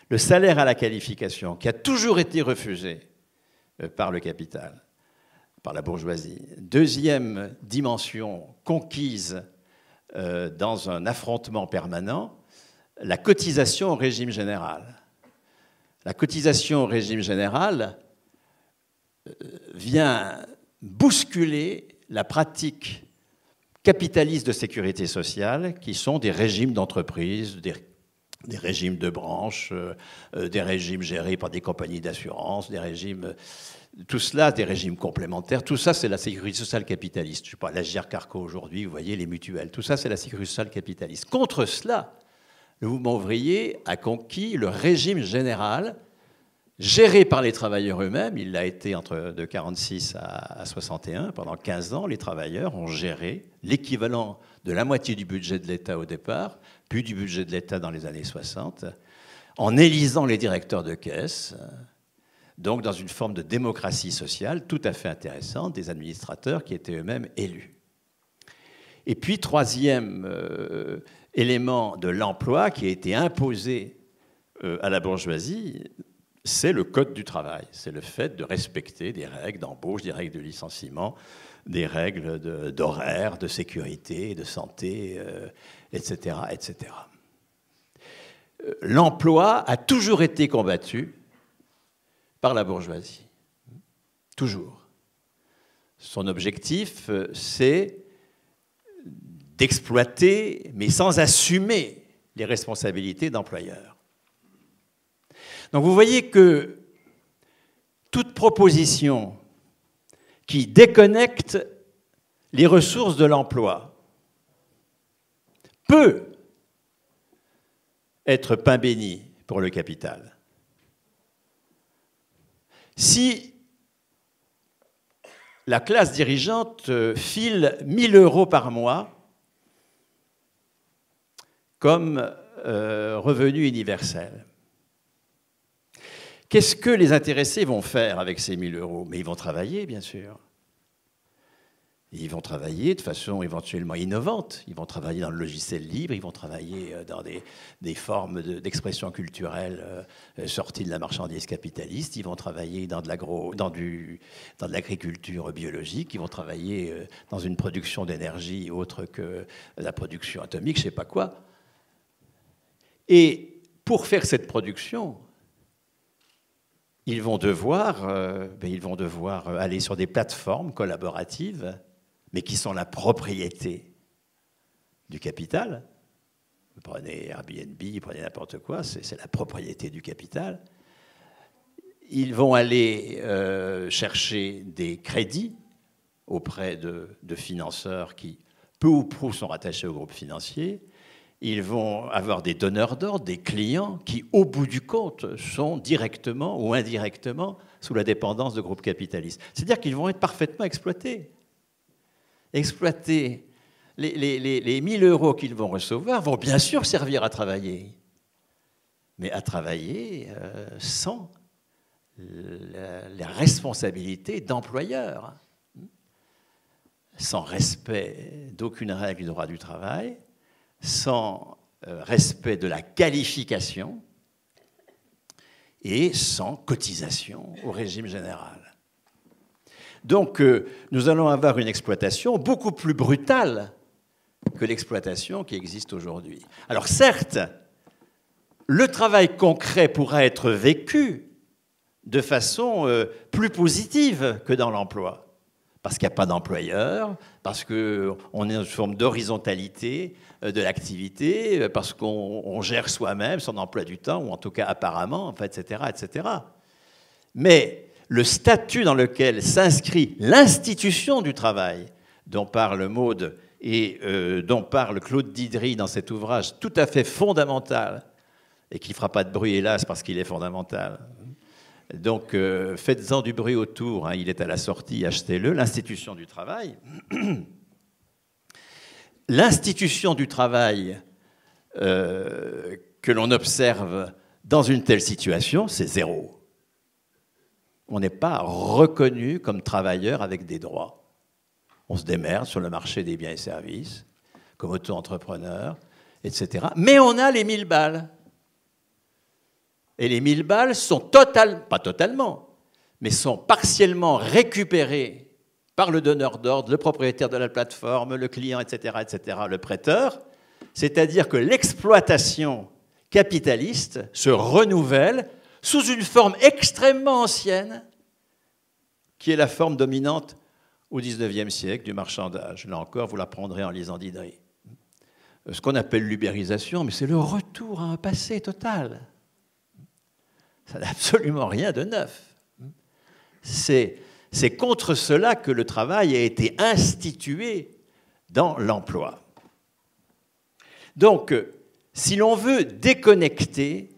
Le salaire à la qualification, qui a toujours été refusé euh, par le capital, par la bourgeoisie. Deuxième dimension conquise euh, dans un affrontement permanent, la cotisation au régime général. La cotisation au régime général euh, vient bousculer la pratique capitalistes de sécurité sociale, qui sont des régimes d'entreprise, des, régimes de branches, euh, des régimes gérés par des compagnies d'assurance, des régimes... Tout cela, des régimes complémentaires, tout ça, c'est la sécurité sociale capitaliste. Je sais pas, la GIR-Carco aujourd'hui, vous voyez, les mutuelles, tout ça, c'est la sécurité sociale capitaliste. Contre cela, le mouvement ouvrier a conquis le régime général géré par les travailleurs eux-mêmes. Il l'a été entre de 1946 à 61. Pendant 15 ans, les travailleurs ont géré l'équivalent de la moitié du budget de l'État au départ, puis du budget de l'État dans les années 60, en élisant les directeurs de caisse, donc dans une forme de démocratie sociale tout à fait intéressante, des administrateurs qui étaient eux-mêmes élus. Et puis, troisième euh, élément de l'emploi qui a été imposé euh, à la bourgeoisie, c'est le code du travail. C'est le fait de respecter des règles d'embauche, des règles de licenciement, des règles d'horaire, de, sécurité, de santé, etc. Euh, etc. L'emploi a toujours été combattu par la bourgeoisie. Toujours. Son objectif, euh, c'est d'exploiter, mais sans assumer les responsabilités d'employeur. Donc vous voyez que toute proposition qui déconnecte les ressources de l'emploi peut être pain béni pour le capital. Si la classe dirigeante file 1000 euros par mois comme euh, revenu universel, Qu'est-ce que les intéressés vont faire avec ces 1000 euros? Mais ils vont travailler, bien sûr. Ils vont travailler de façon éventuellement innovante. Ils vont travailler dans le logiciel libre, ils vont travailler euh, dans des, formes d'expression culturelle euh, sorties de la marchandise capitaliste, ils vont travailler dans de l'agriculture biologique, ils vont travailler euh, dans une production d'énergie autre que la production atomique, je ne sais pas quoi. Et pour faire cette production, ils vont devoir, euh, ben, ils vont devoir aller sur des plateformes collaboratives, mais qui sont la propriété du capital. Vous prenez Airbnb, vous prenez n'importe quoi, c'est la propriété du capital. Ils vont aller euh, chercher des crédits auprès de, de, financeurs qui, peu ou prou, sont rattachés au groupe financier. Ils vont avoir des donneurs d'ordre, des clients qui, au bout du compte, sont directement ou indirectement sous la dépendance de groupes capitalistes. C'est-à-dire qu'ils vont être parfaitement exploités. Exploités les, les, 1000 euros qu'ils vont recevoir vont bien sûr servir à travailler, mais à travailler euh, sans la, responsabilité d'employeur, sans respect d'aucune règle du droit du travail, sans euh, respect de la qualification et sans cotisation au régime général. Donc euh, nous allons avoir une exploitation beaucoup plus brutale que l'exploitation qui existe aujourd'hui. Alors certes, le travail concret pourra être vécu de façon euh, plus positive que dans l'emploi, parce qu'il n'y a pas d'employeur, parce qu'on est dans une forme d'horizontalité euh, de l'activité, parce qu'on gère soi-même son emploi du temps, ou en tout cas apparemment, etc., etc. Mais le statut dans lequel s'inscrit l'institution du travail, dont parle Maude et euh, dont parle Claude Didry dans cet ouvrage tout à fait fondamental, et qui ne fera pas de bruit, hélas, parce qu'il est fondamental. Donc, euh, faites-en du bruit autour, hein, il est à la sortie, achetez-le, l'institution du travail. (clears throat) L'institution du travail euh, que l'on observe dans une telle situation, c'est zéro. On n'est pas reconnu comme travailleur avec des droits on se démerde sur le marché des biens et services, comme auto-entrepreneur, etc. Mais on a les 1000 balles. Et les 1000 balles sont totalement, pas totalement, mais sont partiellement récupérées par le donneur d'ordre, le propriétaire de la plateforme, le client, etc., etc., le prêteur. C'est-à-dire que l'exploitation capitaliste se renouvelle sous une forme extrêmement ancienne, qui est la forme dominante au XIXe siècle du marchandage. Là encore, vous l'apprendrez en lisant Diderot. Ce qu'on appelle l'ubérisation, mais c'est le retour à un passé total. Ça n'a absolument rien de neuf. C'est, c'est contre cela que le travail a été institué dans l'emploi. Donc, si l'on veut déconnecter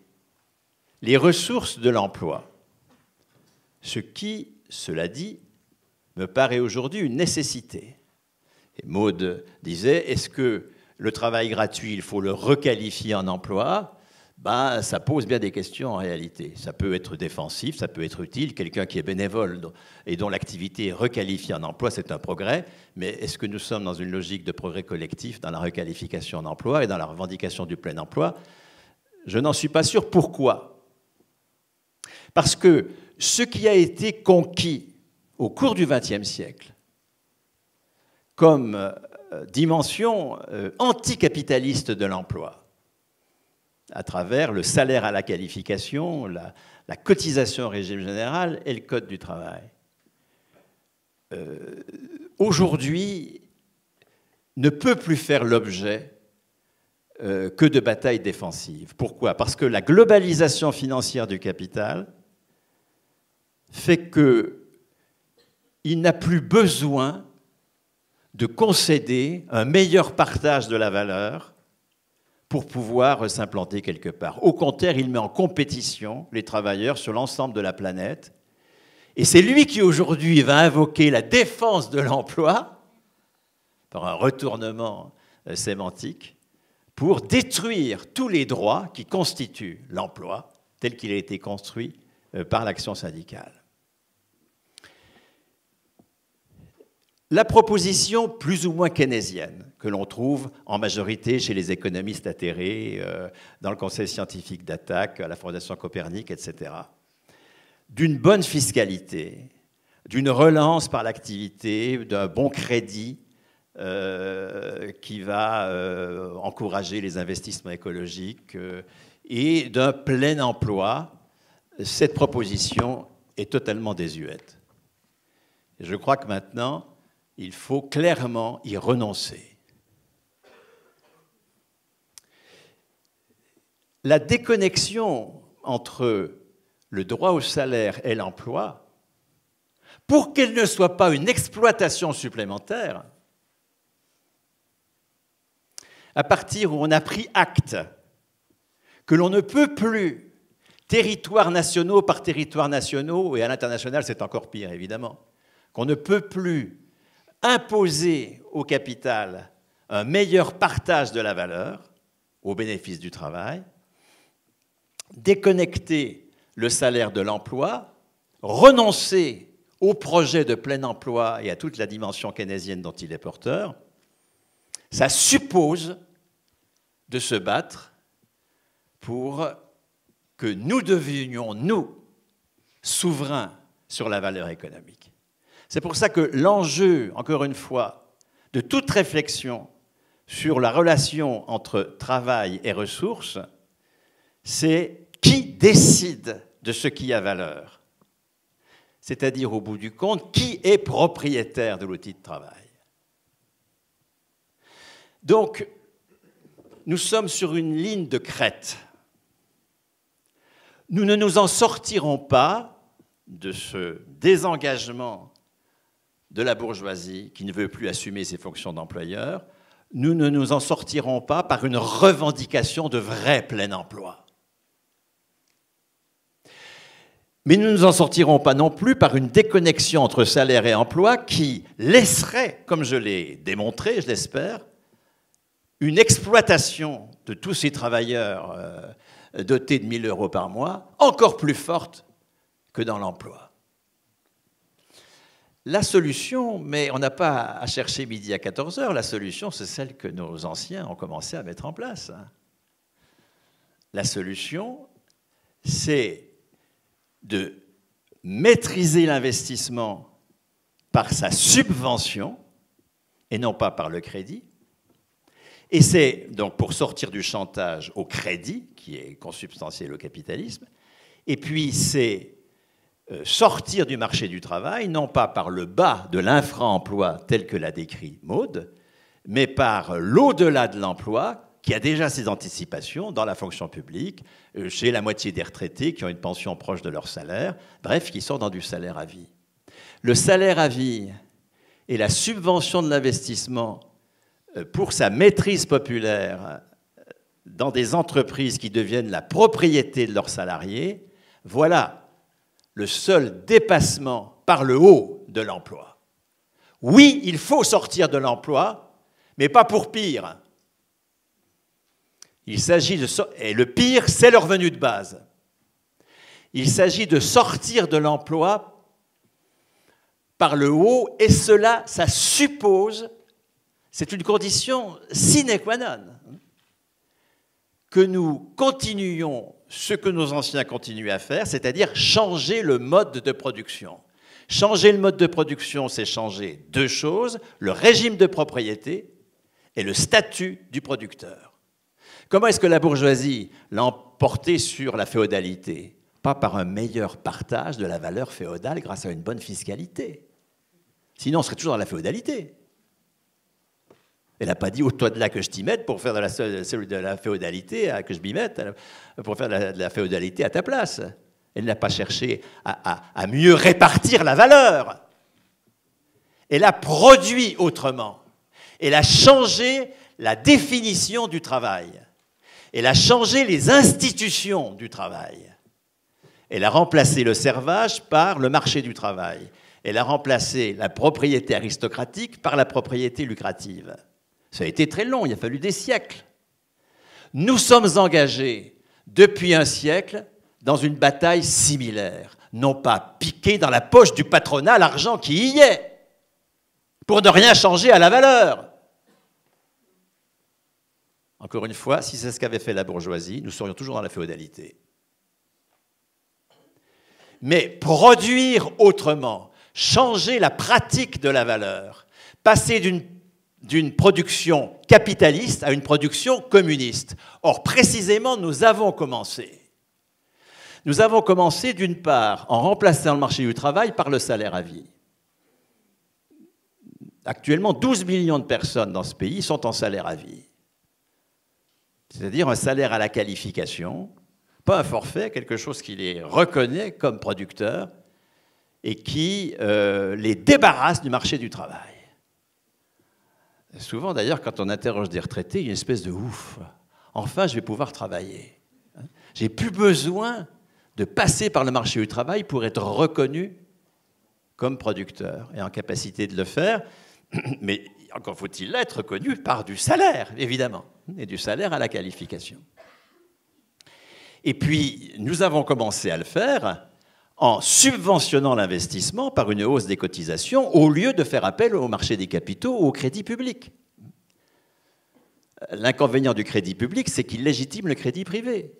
les ressources de l'emploi, ce qui, cela dit, me paraît aujourd'hui une nécessité. Et Maude disait, est-ce que le travail gratuit, il faut le requalifier en emploi? Ben, ça pose bien des questions en réalité. Ça peut être défensif, ça peut être utile. Quelqu'un qui est bénévole et dont l'activité est requalifiée en emploi, c'est un progrès. Mais est-ce que nous sommes dans une logique de progrès collectif dans la requalification en emploi et dans la revendication du plein emploi? Je n'en suis pas sûr. Pourquoi? Parce que ce qui a été conquis au cours du XXe siècle comme euh, dimension euh, anticapitaliste de l'emploi, à travers le salaire à la qualification, la, cotisation au régime général et le code du travail. Euh, aujourd'hui, ne peut plus faire l'objet que de batailles défensives. Pourquoi? Parce que la globalisation financière du capital fait que il n'a plus besoin de concéder un meilleur partage de la valeur pour pouvoir s'implanter quelque part. Au contraire, il met en compétition les travailleurs sur l'ensemble de la planète. Et c'est lui qui aujourd'hui va invoquer la défense de l'emploi par un retournement euh, sémantique pour détruire tous les droits qui constituent l'emploi tel qu'il a été construit euh, par l'action syndicale. La proposition plus ou moins keynésienne, que l'on trouve en majorité chez les économistes atterrés, euh, dans le Conseil scientifique d'attaque, à la Fondation Copernic, etc., d'une bonne fiscalité, d'une relance par l'activité, d'un bon crédit euh, qui va euh, encourager les investissements écologiques et d'un plein emploi cette proposition est totalement désuète. Je crois que maintenant, il faut clairement y renoncer. La déconnexion entre le droit au salaire et l'emploi, pour qu'elle ne soit pas une exploitation supplémentaire, à partir où on a pris acte que l'on ne peut plus, territoires nationaux par territoires nationaux, et à l'international c'est encore pire évidemment, qu'on ne peut plus imposer au capital un meilleur partage de la valeur au bénéfice du travail, déconnecter le salaire de l'emploi, renoncer au projet de plein emploi et à toute la dimension keynésienne dont il est porteur, ça suppose de se battre pour que nous devenions, nous, souverains sur la valeur économique. C'est pour ça que l'enjeu, encore une fois, de toute réflexion sur la relation entre travail et ressources, c'est qui décide de ce qui a valeur. C'est-à-dire, au bout du compte, qui est propriétaire de l'outil de travail. Donc, nous sommes sur une ligne de crête. Nous ne nous en sortirons pas de ce désengagement de la bourgeoisie qui ne veut plus assumer ses fonctions d'employeur. Nous ne nous en sortirons pas par une revendication de vrai plein emploi. Mais nous ne nous en sortirons pas non plus par une déconnexion entre salaire et emploi qui laisserait, comme je l'ai démontré, je l'espère, une exploitation de tous ces travailleurs euh, dotés de 1000 euros par mois encore plus forte que dans l'emploi. La solution, mais on n'a pas à chercher midi à 14 heures, la solution, c'est celle que nos anciens ont commencé à mettre en place. Hein. La solution, c'est de maîtriser l'investissement par sa subvention et non pas par le crédit, et c'est donc pour sortir du chantage au crédit, qui est consubstantiel au capitalisme, et puis c'est sortir du marché du travail, non pas par le bas de l'infra-emploi tel que l'a décrit Maude, mais par l'au-delà de l'emploi qui a déjà ses anticipations dans la fonction publique, euh, chez la moitié des retraités qui ont une pension proche de leur salaire, bref, qui sont dans du salaire à vie. Le salaire à vie et la subvention de l'investissement euh, pour sa maîtrise populaire euh, dans des entreprises qui deviennent la propriété de leurs salariés, voilà le seul dépassement par le haut de l'emploi. Oui, il faut sortir de l'emploi, mais pas pour pire. Et le pire, c'est le revenu de base. Il s'agit de sortir de l'emploi par le haut, et cela, ça suppose c'est une condition sine qua non que nous continuions ce que nos anciens continuent à faire, c'est-à-dire changer le mode de production. Changer le mode de production, c'est changer deux choses, le régime de propriété et le statut du producteur. Comment est-ce que la bourgeoisie l'a emporté sur la féodalité? Pas par un meilleur partage de la valeur féodale grâce à une bonne fiscalité. Sinon, on serait toujours dans la féodalité. Elle n'a pas dit au toi de là que je t'y mette pour faire de la, de la féodalité, que je m'y mette, pour faire de la, féodalité à ta place. Elle n'a pas cherché à, mieux répartir la valeur. Elle a produit autrement. Elle a changé la définition du travail. Elle a changé les institutions du travail. Elle a remplacé le servage par le marché du travail. Elle a remplacé la propriété aristocratique par la propriété lucrative. Ça a été très long, il a fallu des siècles. Nous sommes engagés depuis un siècle dans une bataille similaire, non pas piquer dans la poche du patronat l'argent qui y est, pour ne rien changer à la valeur. Encore une fois, si c'est ce qu'avait fait la bourgeoisie, nous serions toujours dans la féodalité. Mais produire autrement, changer la pratique de la valeur, passer d'une d'une production capitaliste à une production communiste. Or, précisément, nous avons commencé. Nous avons commencé d'une part en remplaçant le marché du travail par le salaire à vie. Actuellement, 12 millions de personnes dans ce pays sont en salaire à vie. C'est-à-dire un salaire à la qualification, pas un forfait, quelque chose qui les reconnaît comme producteurs et qui euh, les débarrasse du marché du travail. Souvent d'ailleurs, quand on interroge des retraités, il y a une espèce de ouf. Enfin, je vais pouvoir travailler. J'ai plus besoin de passer par le marché du travail pour être reconnu comme producteur et en capacité de le faire. (clears throat) Mais encore faut-il être reconnu par du salaire, évidemment, et du salaire à la qualification. Et puis, nous avons commencé à le faire en subventionnant l'investissement par une hausse des cotisations au lieu de faire appel au marché des capitaux ou au crédit public. L'inconvénient du crédit public, c'est qu'il légitime le crédit privé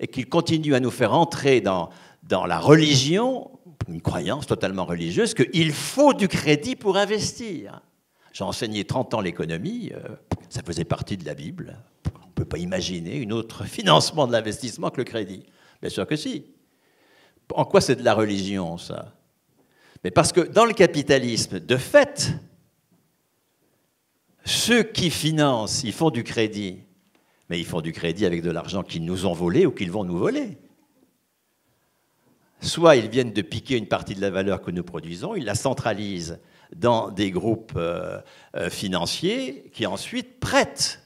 et qu'il continue à nous faire entrer dans, la religion, une croyance totalement religieuse, qu'il faut du crédit pour investir. J'ai enseigné 30 ans l'économie, euh, ça faisait partie de la Bible. On ne peut pas imaginer un autre (laughs) financement de l'investissement que le crédit. Bien sûr que si. En quoi c'est de la religion, ça? Mais parce que dans le capitalisme, de fait, ceux qui financent, ils font du crédit, mais ils font du crédit avec de l'argent qu'ils nous ont volé ou qu'ils vont nous voler. Soit ils viennent de piquer une partie de la valeur que nous produisons, ils la centralisent dans des groupes euh, euh, financiers qui ensuite prêtent.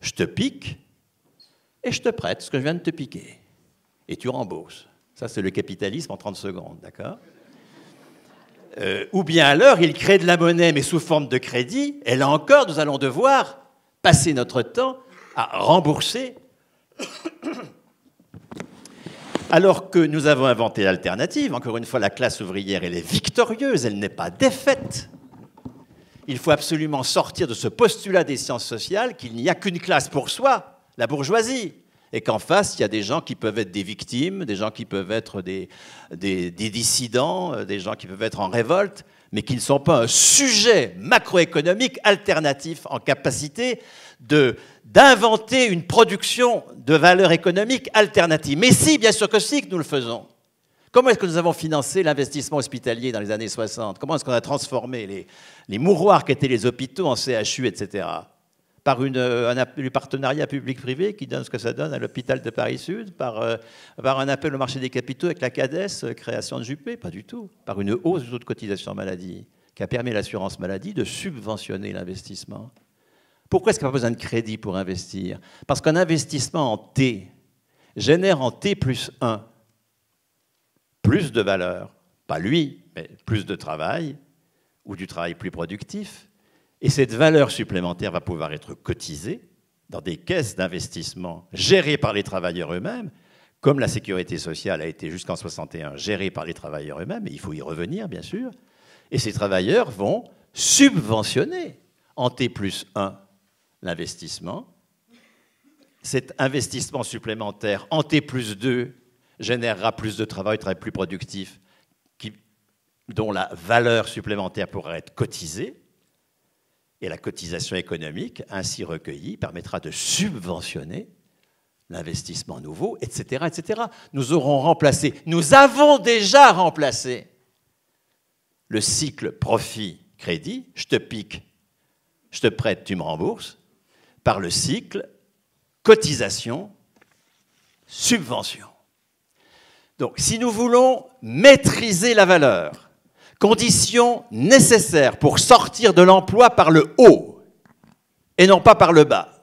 Je te pique et je te prête ce que je viens de te piquer. Et tu rembourses. Ça, c'est le capitalisme en 30 secondes, d'accord euh, Ou bien alors, il crée de la monnaie, mais sous forme de crédit, et là encore, nous allons devoir passer notre temps à rembourser. (coughs) Alors que nous avons inventé l'alternative, encore une fois, la classe ouvrière, elle est victorieuse, elle n'est pas défaite. Il faut absolument sortir de ce postulat des sciences sociales qu'il n'y a qu'une classe pour soi, la bourgeoisie et qu'en face, il y a des gens qui peuvent être des victimes, des gens qui peuvent être des, dissidents, euh, des gens qui peuvent être en révolte, mais qui ne sont pas un sujet macroéconomique alternatif en capacité d'inventer une production de valeur économique alternative. Mais si, bien sûr que si, que nous le faisons. Comment est-ce que nous avons financé l'investissement hospitalier dans les années 60 Comment est-ce qu'on a transformé les, les mouroirs qu'étaient les hôpitaux en CHU, etc par euh, un, partenariat public-privé qui donne ce que ça donne à l'hôpital de Paris-Sud, par, euh, par, un appel au marché des capitaux avec la CADES, euh, création de Juppé, pas du tout, par une hausse du taux de cotisation maladie qui a permis à l'assurance maladie de subventionner l'investissement. Pourquoi est-ce qu'il n'y a pas besoin de crédit pour investir? Parce qu'un investissement en T génère en T plus 1 plus de valeur, pas lui, mais plus de travail, ou du travail plus productif, et cette valeur supplémentaire va pouvoir être cotisée dans des caisses d'investissement gérées par les travailleurs eux-mêmes, comme la sécurité sociale a été jusqu'en 61 gérée par les travailleurs eux-mêmes, et il faut y revenir bien sûr, et ces travailleurs vont subventionner en T plus 1 l'investissement. Cet investissement supplémentaire en T plus 2 générera plus de travail, travail plus productif, dont la valeur supplémentaire pourra être cotisée. Et la cotisation économique ainsi recueillie permettra de subventionner l'investissement nouveau, etc., etc. Nous aurons remplacé, nous avons déjà remplacé le cycle profit-crédit, je te pique, je te prête, tu me rembourses, par le cycle cotisation, subvention. Donc si nous voulons maîtriser la valeur, Condition nécessaire pour sortir de l'emploi par le haut et non pas par le bas.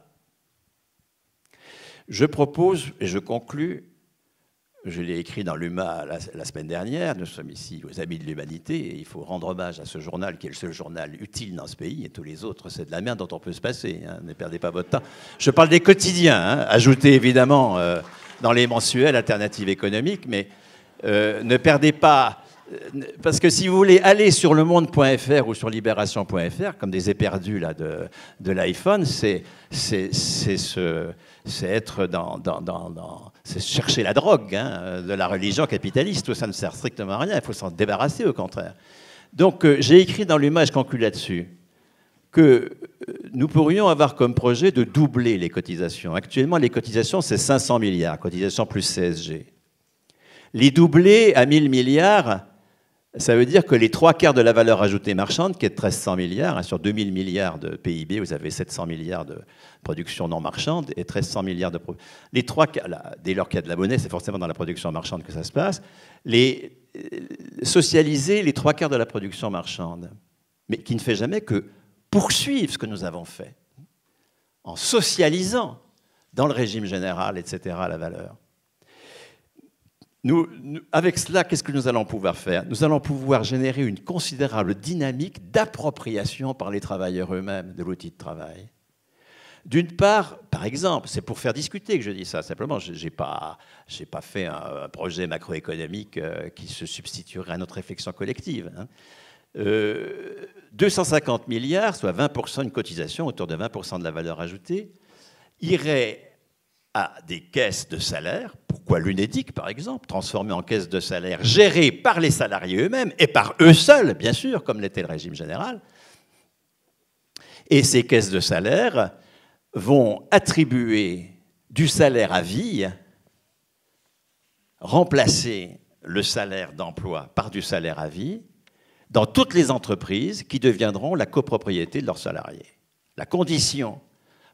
Je propose, et je conclus, je l'ai écrit dans l'UMA la, semaine dernière, nous sommes ici aux Amis de l'Humanité, et il faut rendre hommage à ce journal qui est le seul journal utile dans ce pays, et tous les autres, c'est de la merde dont on peut se passer, hein, ne perdez pas votre temps. Je parle des quotidiens, hein, ajoutez évidemment euh, dans les mensuels alternatives économiques, mais euh, ne perdez pas parce que si vous voulez aller sur le monde.fr ou sur libération.fr, comme des éperdus là, de, l'iPhone, c'est être dans, dans, dans, chercher la drogue hein, de la religion capitaliste. Tout ça ne sert strictement à rien. Il faut s'en débarrasser, au contraire. Donc, euh, j'ai écrit dans l'UMA, je conclue là-dessus, que euh, nous pourrions avoir comme projet de doubler les cotisations. Actuellement, les cotisations, c'est 500 milliards, cotisations plus CSG. Les doubler à 1000 milliards, ça veut dire que les trois quarts de la valeur ajoutée marchande, qui est de 1300 milliards, hein, sur 2000 milliards de PIB, vous avez 700 milliards de production non marchande et 1300 milliards de... Les trois, dès lors qu'il y a de la monnaie, c'est forcément dans la production marchande que ça se passe. Les, euh, socialiser les trois quarts de la production marchande, mais qui ne fait jamais que poursuivre ce que nous avons fait, en socialisant dans le régime général, etc., la valeur. Avec cela, qu'est-ce que nous allons pouvoir faire? Nous allons pouvoir générer une considérable dynamique d'appropriation par les travailleurs eux-mêmes de l'outil de travail. D'une part, par exemple, c'est pour faire discuter que je dis ça, simplement, je n'ai pas, pas fait un, projet macroéconomique euh, qui se substituerait à notre réflexion collective. 250 hein. euh, milliards, soit 20% de cotisation, autour de 20% de la valeur ajoutée, irait à des caisses de salaire, pourquoi l'UNEDIC par exemple, transformée en caisse de salaire gérée par les salariés eux-mêmes et par eux seuls, bien sûr, comme l'était le régime général. Et ces caisses de salaire vont attribuer du salaire à vie, remplacer le salaire d'emploi par du salaire à vie dans toutes les entreprises qui deviendront la copropriété de leurs salariés. La condition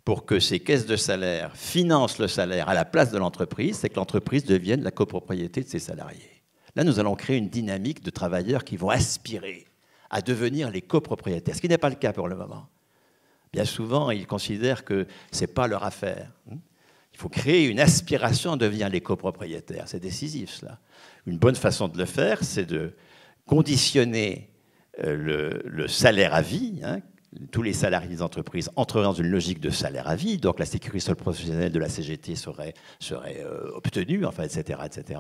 pour que ces caisses de salaire financent le salaire à la place de l'entreprise, c'est que l'entreprise devienne la copropriété de ses salariés. Là, nous allons créer une dynamique de travailleurs qui vont aspirer à devenir les copropriétaires, ce qui n'est pas le cas pour le moment. Bien souvent, ils considèrent que ce n'est pas leur affaire. Il faut créer une aspiration à devenir les copropriétaires. C'est décisif, cela. Une bonne façon de le faire, c'est de conditionner euh, le, salaire à vie, hein, tous les salariés des entreprises entreraient dans une logique de salaire à vie, donc la sécurité sociale professionnelle de la CGT serait, euh, obtenue, enfin, etc., etc.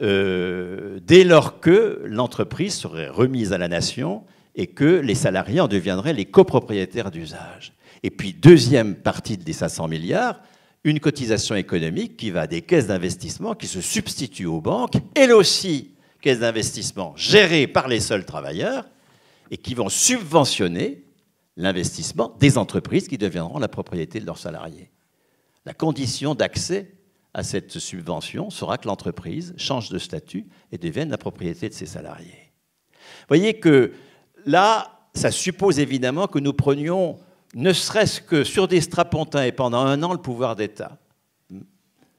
Euh, dès lors que l'entreprise serait remise à la nation et que les salariés en deviendraient les copropriétaires d'usage. Et puis, deuxième partie des 500 milliards, une cotisation économique qui va des caisses d'investissement qui se substituent aux banques, elles aussi caisses d'investissement gérées par les seuls travailleurs, et qui vont subventionner l'investissement des entreprises qui deviendront la propriété de leurs salariés. La condition d'accès à cette subvention sera que l'entreprise change de statut et devienne la propriété de ses salariés. Vous voyez que là, ça suppose évidemment que nous prenions, ne serait-ce que sur des strapontins et pendant un an, le pouvoir d'État.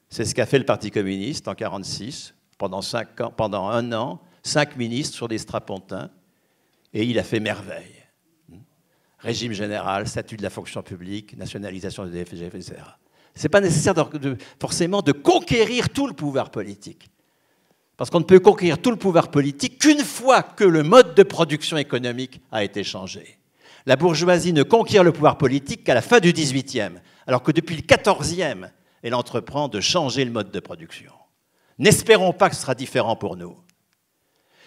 C'est ce qu'a fait le Parti communiste en 1946, pendant, pendant un an, cinq ministres sur des strapontins, et il a fait merveille régime général, statut de la fonction publique, nationalisation des DFGF, etc. Ce n'est pas nécessaire forcément de conquérir tout le pouvoir politique. Parce qu'on ne peut conquérir tout le pouvoir politique qu'une fois que le mode de production économique a été changé. La bourgeoisie ne conquiert le pouvoir politique qu'à la fin du XVIIIe, alors que depuis le XIVe, elle entreprend de changer le mode de production. N'espérons pas que ce sera différent pour nous.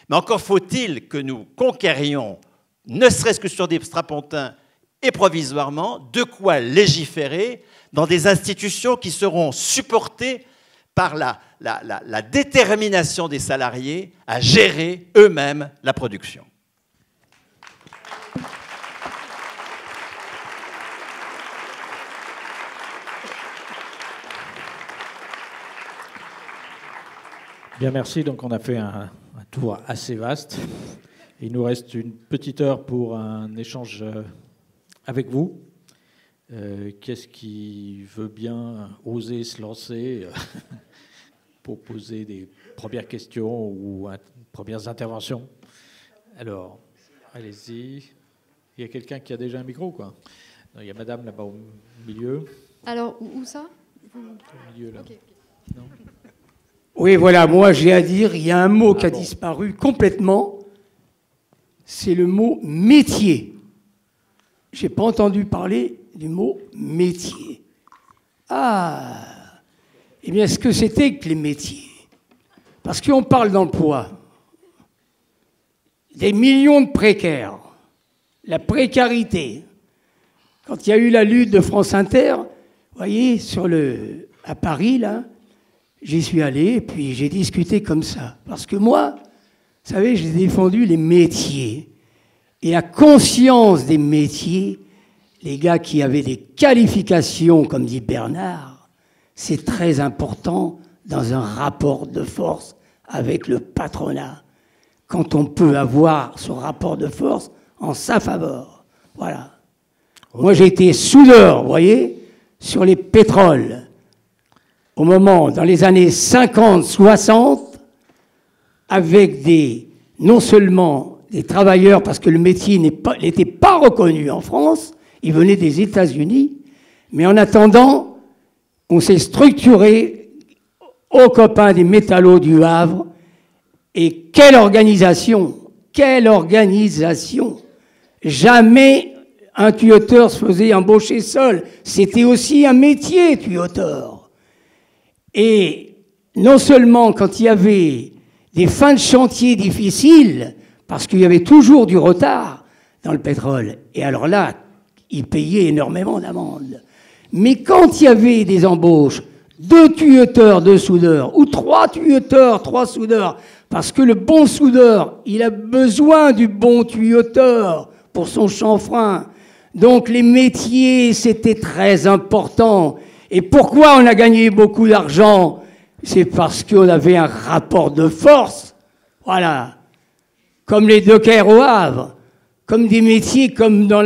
Mais encore faut-il que nous conquérions ne serait-ce que sur des strapontins et provisoirement, de quoi légiférer dans des institutions qui seront supportées par la, détermination des salariés à gérer eux-mêmes la production. Bien, merci. Donc, on a fait un tour assez vaste. Il nous reste une petite heure pour un échange euh, avec vous. Euh, qu'est-ce qui veut bien oser se lancer euh, (laughs) pour poser des premières questions ou premières interventions? Alors, allez-y. Il y a quelqu'un qui a déjà un micro, quoi? Il y a madame là-bas au milieu. Alors, où ça? Au milieu, là. Oui, voilà, moi j'ai à dire, il y a un mot qui a disparu complètement, c'est le mot métier. Je n'ai pas entendu parler du mot métier. Ah Eh bien, ce que c'était que les métiers? Parce qu'on parle d'emploi. Des millions de précaires. La précarité. Quand il y a eu la lutte de France Inter, vous voyez, sur le, à Paris, là, j'y suis allé puis j'ai discuté comme ça. Parce que moi, vous savez, j'ai défendu les métiers. Et la conscience des métiers, les gars qui avaient des qualifications, comme dit Bernard, c'est très important dans un rapport de force avec le patronat quand on peut avoir ce rapport de force en sa faveur. Voilà. Moi, j'ai été soudeur, vous voyez, sur les pétroles. Au moment, dans les années 50, 60, avec des, non seulement des travailleurs, parce que le métier n'était pas, reconnu en France, il venait des États-Unis, mais en attendant, on s'est structuré aux copains des métallos du Havre, et quelle organisation, quelle organisation Jamais un tuyauteur se faisait embaucher seul. C'était aussi un métier, tuyauteur. Et non seulement quand il y avait des fins de chantier difficiles, parce qu'il y avait toujours du retard dans le pétrole, et alors là, ils payaient énormément d'amendes. Mais quand il y avait des embauches, deux tuyauteurs, deux soudeurs, ou trois tuyauteurs, trois soudeurs, parce que le bon soudeur, il a besoin du bon tuyauteur pour son chanfrein. Donc les métiers, c'était très important. Et pourquoi on a gagné beaucoup d'argent? C'est parce qu'on avait un rapport de force. Voilà. Comme les dockers au Havre. Comme des métiers comme dans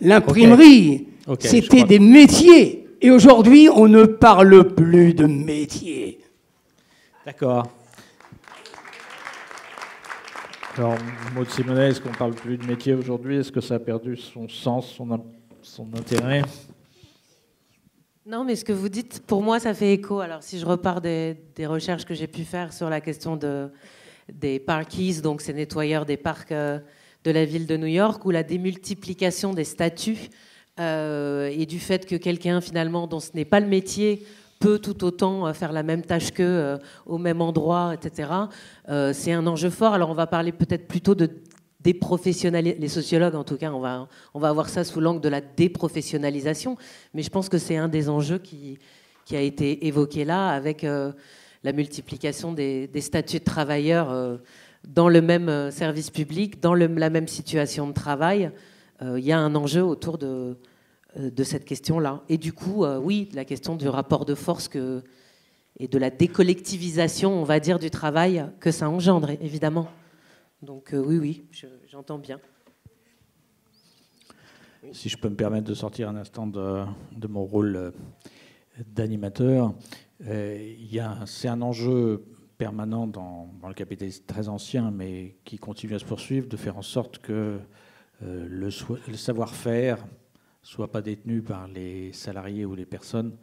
l'imprimerie. c'était des métiers. Et aujourd'hui, on ne parle plus de métiers. D'accord. Alors, Maud Simonet, est-ce qu'on ne parle plus de métier aujourd'hui? Est-ce que ça a perdu son sens, son, son intérêt? Non, mais ce que vous dites, pour moi, ça fait écho. Alors, si je repars des, recherches que j'ai pu faire sur la question de, des parkies, donc ces nettoyeurs des parcs euh, de la ville de New York, ou la démultiplication des statuts euh, et du fait que quelqu'un, finalement, dont ce n'est pas le métier, peut tout autant euh, faire la même tâche qu'eux au même endroit, etc. C'est un enjeu fort. Alors on va parler peut-être plutôt de déprofessionnalisation, les sociologues en tout cas, on va, on va voir ça sous l'angle de la déprofessionnalisation, mais je pense que c'est un des enjeux qui, qui a été évoqué là avec la multiplication des, statuts de travailleurs dans le même service public, dans la même situation de travail. Il y a un enjeu autour de, euh, de cette question-là. Et du coup, euh, oui, la question du rapport de force que, et de la décollectivisation, on va dire, du travail que ça engendre, évidemment. Donc euh, oui, oui, j'entends bien. Si je peux me permettre de sortir un instant de, mon rôle d'animateur, c'est un enjeu permanent dans, le capitalisme très ancien, mais qui continue à se poursuivre, de faire en sorte que le savoir-faire soit pas détenu par les salariés ou les personnes,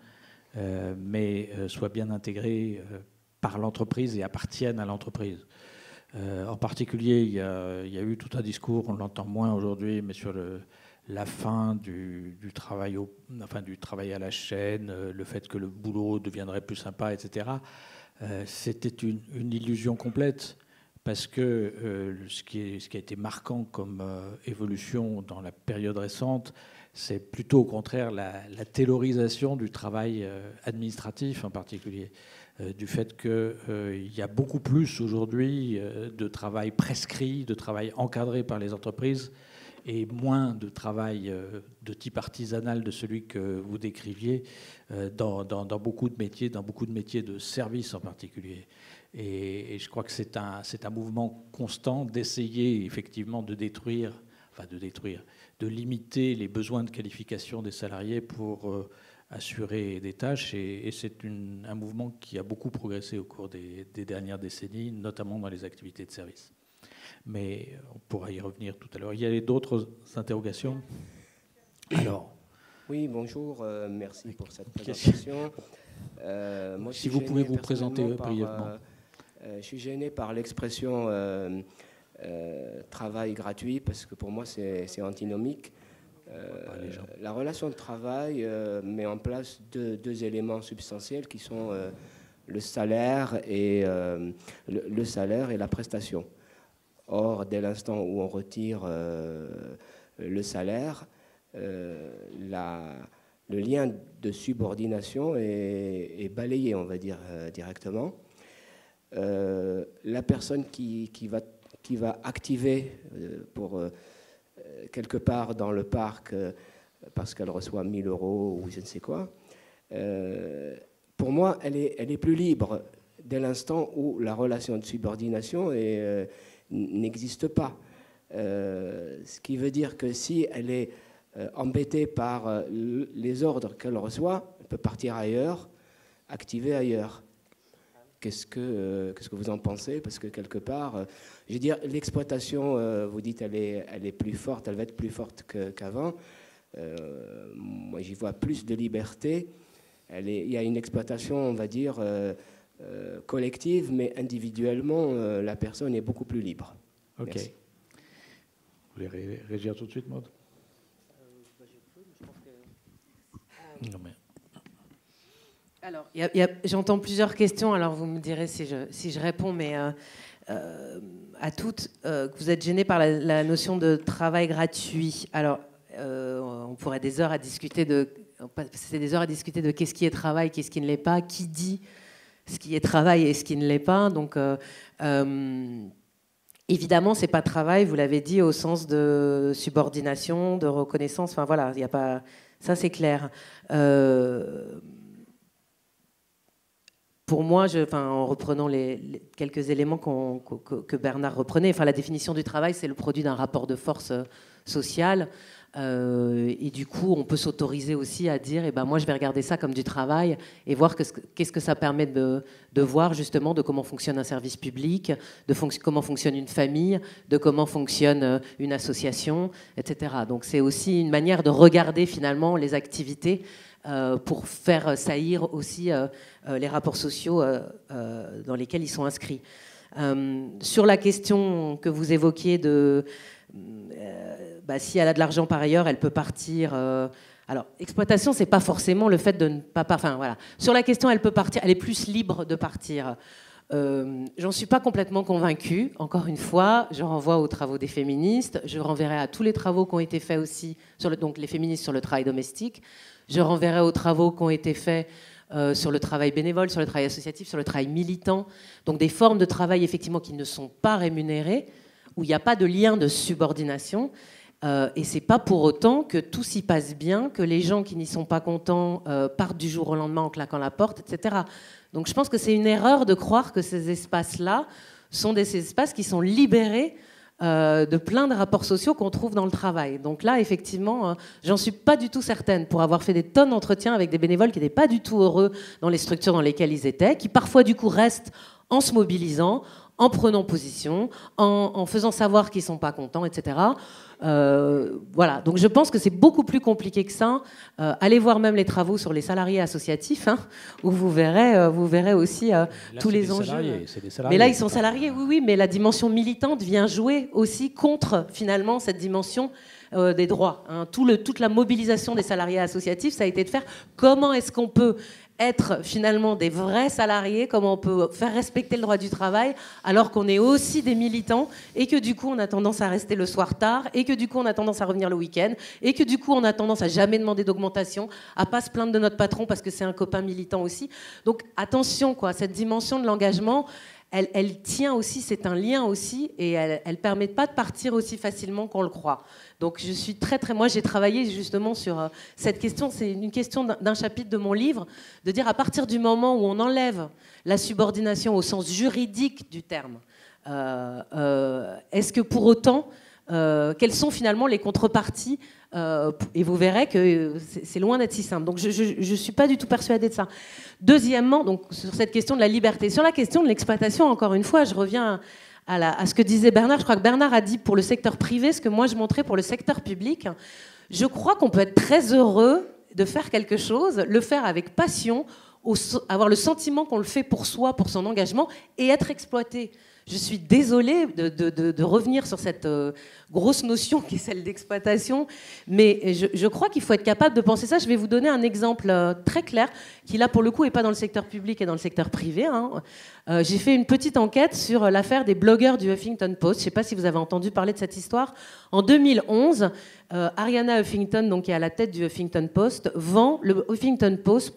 euh, mais euh, soit bien intégré euh, par l'entreprise et appartiennent à l'entreprise. En particulier, il y, a, eu tout un discours, on l'entend moins aujourd'hui, mais sur la fin du, travail enfin, du travail à la chaîne, le fait que le boulot deviendrait plus sympa, etc. C'était une, illusion complète parce que ce, qui ce, qui a été marquant comme évolution dans la période récente, c'est plutôt au contraire la, taylorisation du travail euh, administratif en particulier, euh, du fait qu'il euh, y a beaucoup plus aujourd'hui de travail prescrit, de travail encadré par les entreprises et moins de travail de type artisanal de celui que vous décriviez dans, beaucoup de métiers, dans beaucoup de métiers de service en particulier. Et, je crois que c'est un, un mouvement constant d'essayer effectivement de détruire, enfin de détruire, de limiter les besoins de qualification des salariés pour euh, assurer des tâches. Et, c'est un mouvement qui a beaucoup progressé au cours des, dernières décennies, notamment dans les activités de service. Mais on pourra y revenir tout à l'heure. Il y a d'autres interrogations? Alors. Oui, bonjour, euh, merci pour cette présentation. Euh, moi, si vous pouvez vous présenter brièvement. je suis gêné par l'expression euh, travail gratuit, parce que pour moi c'est antinomique. Euh, la relation de travail euh, met en place deux, éléments substantiels qui sont le salaire et le, salaire et la prestation. Or, dès l'instant où on retire le salaire, la, le lien de subordination est, balayé, on va dire directement. la personne qui, qui va qui va activer euh, pour euh, quelque part dans le parc euh, parce qu'elle reçoit 1000 euros ou je ne sais quoi. pour moi, elle est, elle est plus libre dès l'instant où la relation de subordination euh, n'existe pas. Euh, ce qui veut dire que si elle est euh, embêtée par les ordres qu'elle reçoit, elle peut partir ailleurs, activer ailleurs. Qu'est-ce que, qu'est-ce que vous en pensez Parce que quelque part, je veux dire, l'exploitation, vous dites, elle est, elle est plus forte, elle va être plus forte qu'avant. moi, j'y vois plus de liberté. Elle est, il y a une exploitation, on va dire, euh, collective, mais individuellement, euh, la personne est beaucoup plus libre. Ok. Vous voulez réagir tout de suite, Maud Alors, j'entends plusieurs questions, alors vous me direz si je, réponds, mais euh, à toutes, vous êtes gêné par la, notion de travail gratuit. Alors, on pourrait des heures à discuter de, c'est des heures à discuter de qu'est-ce qui est travail, qu'est-ce qui ne l'est pas, qui dit ce qui est travail et ce qui ne l'est pas. Donc, euh, euh, évidemment, c'est pas travail, vous l'avez dit, au sens de subordination, de reconnaissance. Enfin voilà, il y a pas. Ça, c'est clair. Euh, pour moi, en reprenant quelques éléments que, Bernard reprenait, enfin, la définition du travail, c'est le produit d'un rapport de force social. Euh, et du coup, on peut s'autoriser aussi à dire, eh ben, moi, je vais regarder ça comme du travail et voir qu'est-ce que ça permet de, voir justement de comment fonctionne un service public, de comment fonctionne une famille, de comment fonctionne euh, une association, etc. Donc c'est aussi une manière de regarder finalement les activités euh, pour faire saillir aussi les rapports sociaux dans lesquels ils sont inscrits. sur la question que vous évoquiez de bah, si elle a de l'argent par ailleurs, elle peut partir. Euh, alors, exploitation, c'est pas forcément le fait de ne pas. Enfin, voilà. Sur la question, elle peut partir. Elle est plus libre de partir. Euh, J'en suis pas complètement convaincue. Encore une fois, je renvoie aux travaux des féministes. Je renverrai à tous les travaux qui ont été faits aussi sur donc les féministes sur le travail domestique. Je renverrai aux travaux qui ont été faits euh, sur le travail bénévole, sur le travail associatif, sur le travail militant. Donc des formes de travail effectivement qui ne sont pas rémunérées, où il n'y a pas de lien de subordination. Euh, et c'est pas pour autant que tout s'y passe bien, que les gens qui n'y sont pas contents euh, partent du jour au lendemain en claquant la porte, etc. Donc je pense que c'est une erreur de croire que ces espaces-là sont des espaces qui sont libérés euh, de plein de rapports sociaux qu'on trouve dans le travail. Donc là, effectivement, j'en suis pas du tout certaine pour avoir fait des tonnes d'entretiens avec des bénévoles qui n'étaient pas du tout heureux dans les structures dans lesquelles ils étaient, qui parfois du coup restent en se mobilisant, en prenant position, en, faisant savoir qu'ils sont pas contents, etc. Euh, voilà, donc je pense que c'est beaucoup plus compliqué que ça. Euh, allez voir même les travaux sur les salariés associatifs, hein, où vous verrez, euh, vous verrez aussi tous les enjeux. mais là, ils sont salariés, oui, oui, mais la dimension militante vient jouer aussi contre finalement cette dimension des droits. Hein. Tout le, toute la mobilisation des salariés associatifs, ça a été de faire comment est-ce qu'on peut être finalement des vrais salariés, comment on peut faire respecter le droit du travail alors qu'on est aussi des militants et que du coup on a tendance à rester le soir tard et que du coup on a tendance à revenir le week-end et que du coup on a tendance à jamais demander d'augmentation, à pas se plaindre de notre patron parce que c'est un copain militant aussi. Donc attention quoi, cette dimension de l'engagement, elle, tient aussi, c'est un lien aussi, et elle ne permet pas de partir aussi facilement qu'on le croit. Donc je suis très très, moi j'ai travaillé justement sur euh, cette question, c'est une question d'un chapitre de mon livre, de dire à partir du moment où on enlève la subordination au sens juridique du terme, euh, euh, est-ce que pour autant, quelles sont finalement les contreparties euh, et vous verrez que c'est loin d'être si simple. Donc je ne suis pas du tout persuadée de ça. Deuxièmement, donc, sur cette question de la liberté, sur la question de l'exploitation, encore une fois, je reviens à, à, ce que disait Bernard. Je crois que Bernard a dit pour le secteur privé ce que moi je montrais pour le secteur public. Je crois qu'on peut être très heureux de faire quelque chose, le faire avec passion, avoir le sentiment qu'on le fait pour soi, pour son engagement, et être exploité. Je suis désolée de, revenir sur cette euh, grosse notion qui est celle d'exploitation, mais je, crois qu'il faut être capable de penser ça. Je vais vous donner un exemple euh, très clair, qui là pour le coup n'est pas dans le secteur public et dans le secteur privé. Hein. Euh, j'ai fait une petite enquête sur l'affaire des blogueurs du Huffington Post. Je ne sais pas si vous avez entendu parler de cette histoire. En 2011, Ariana Huffington, donc, qui est à la tête du Huffington Post, vend le Huffington Post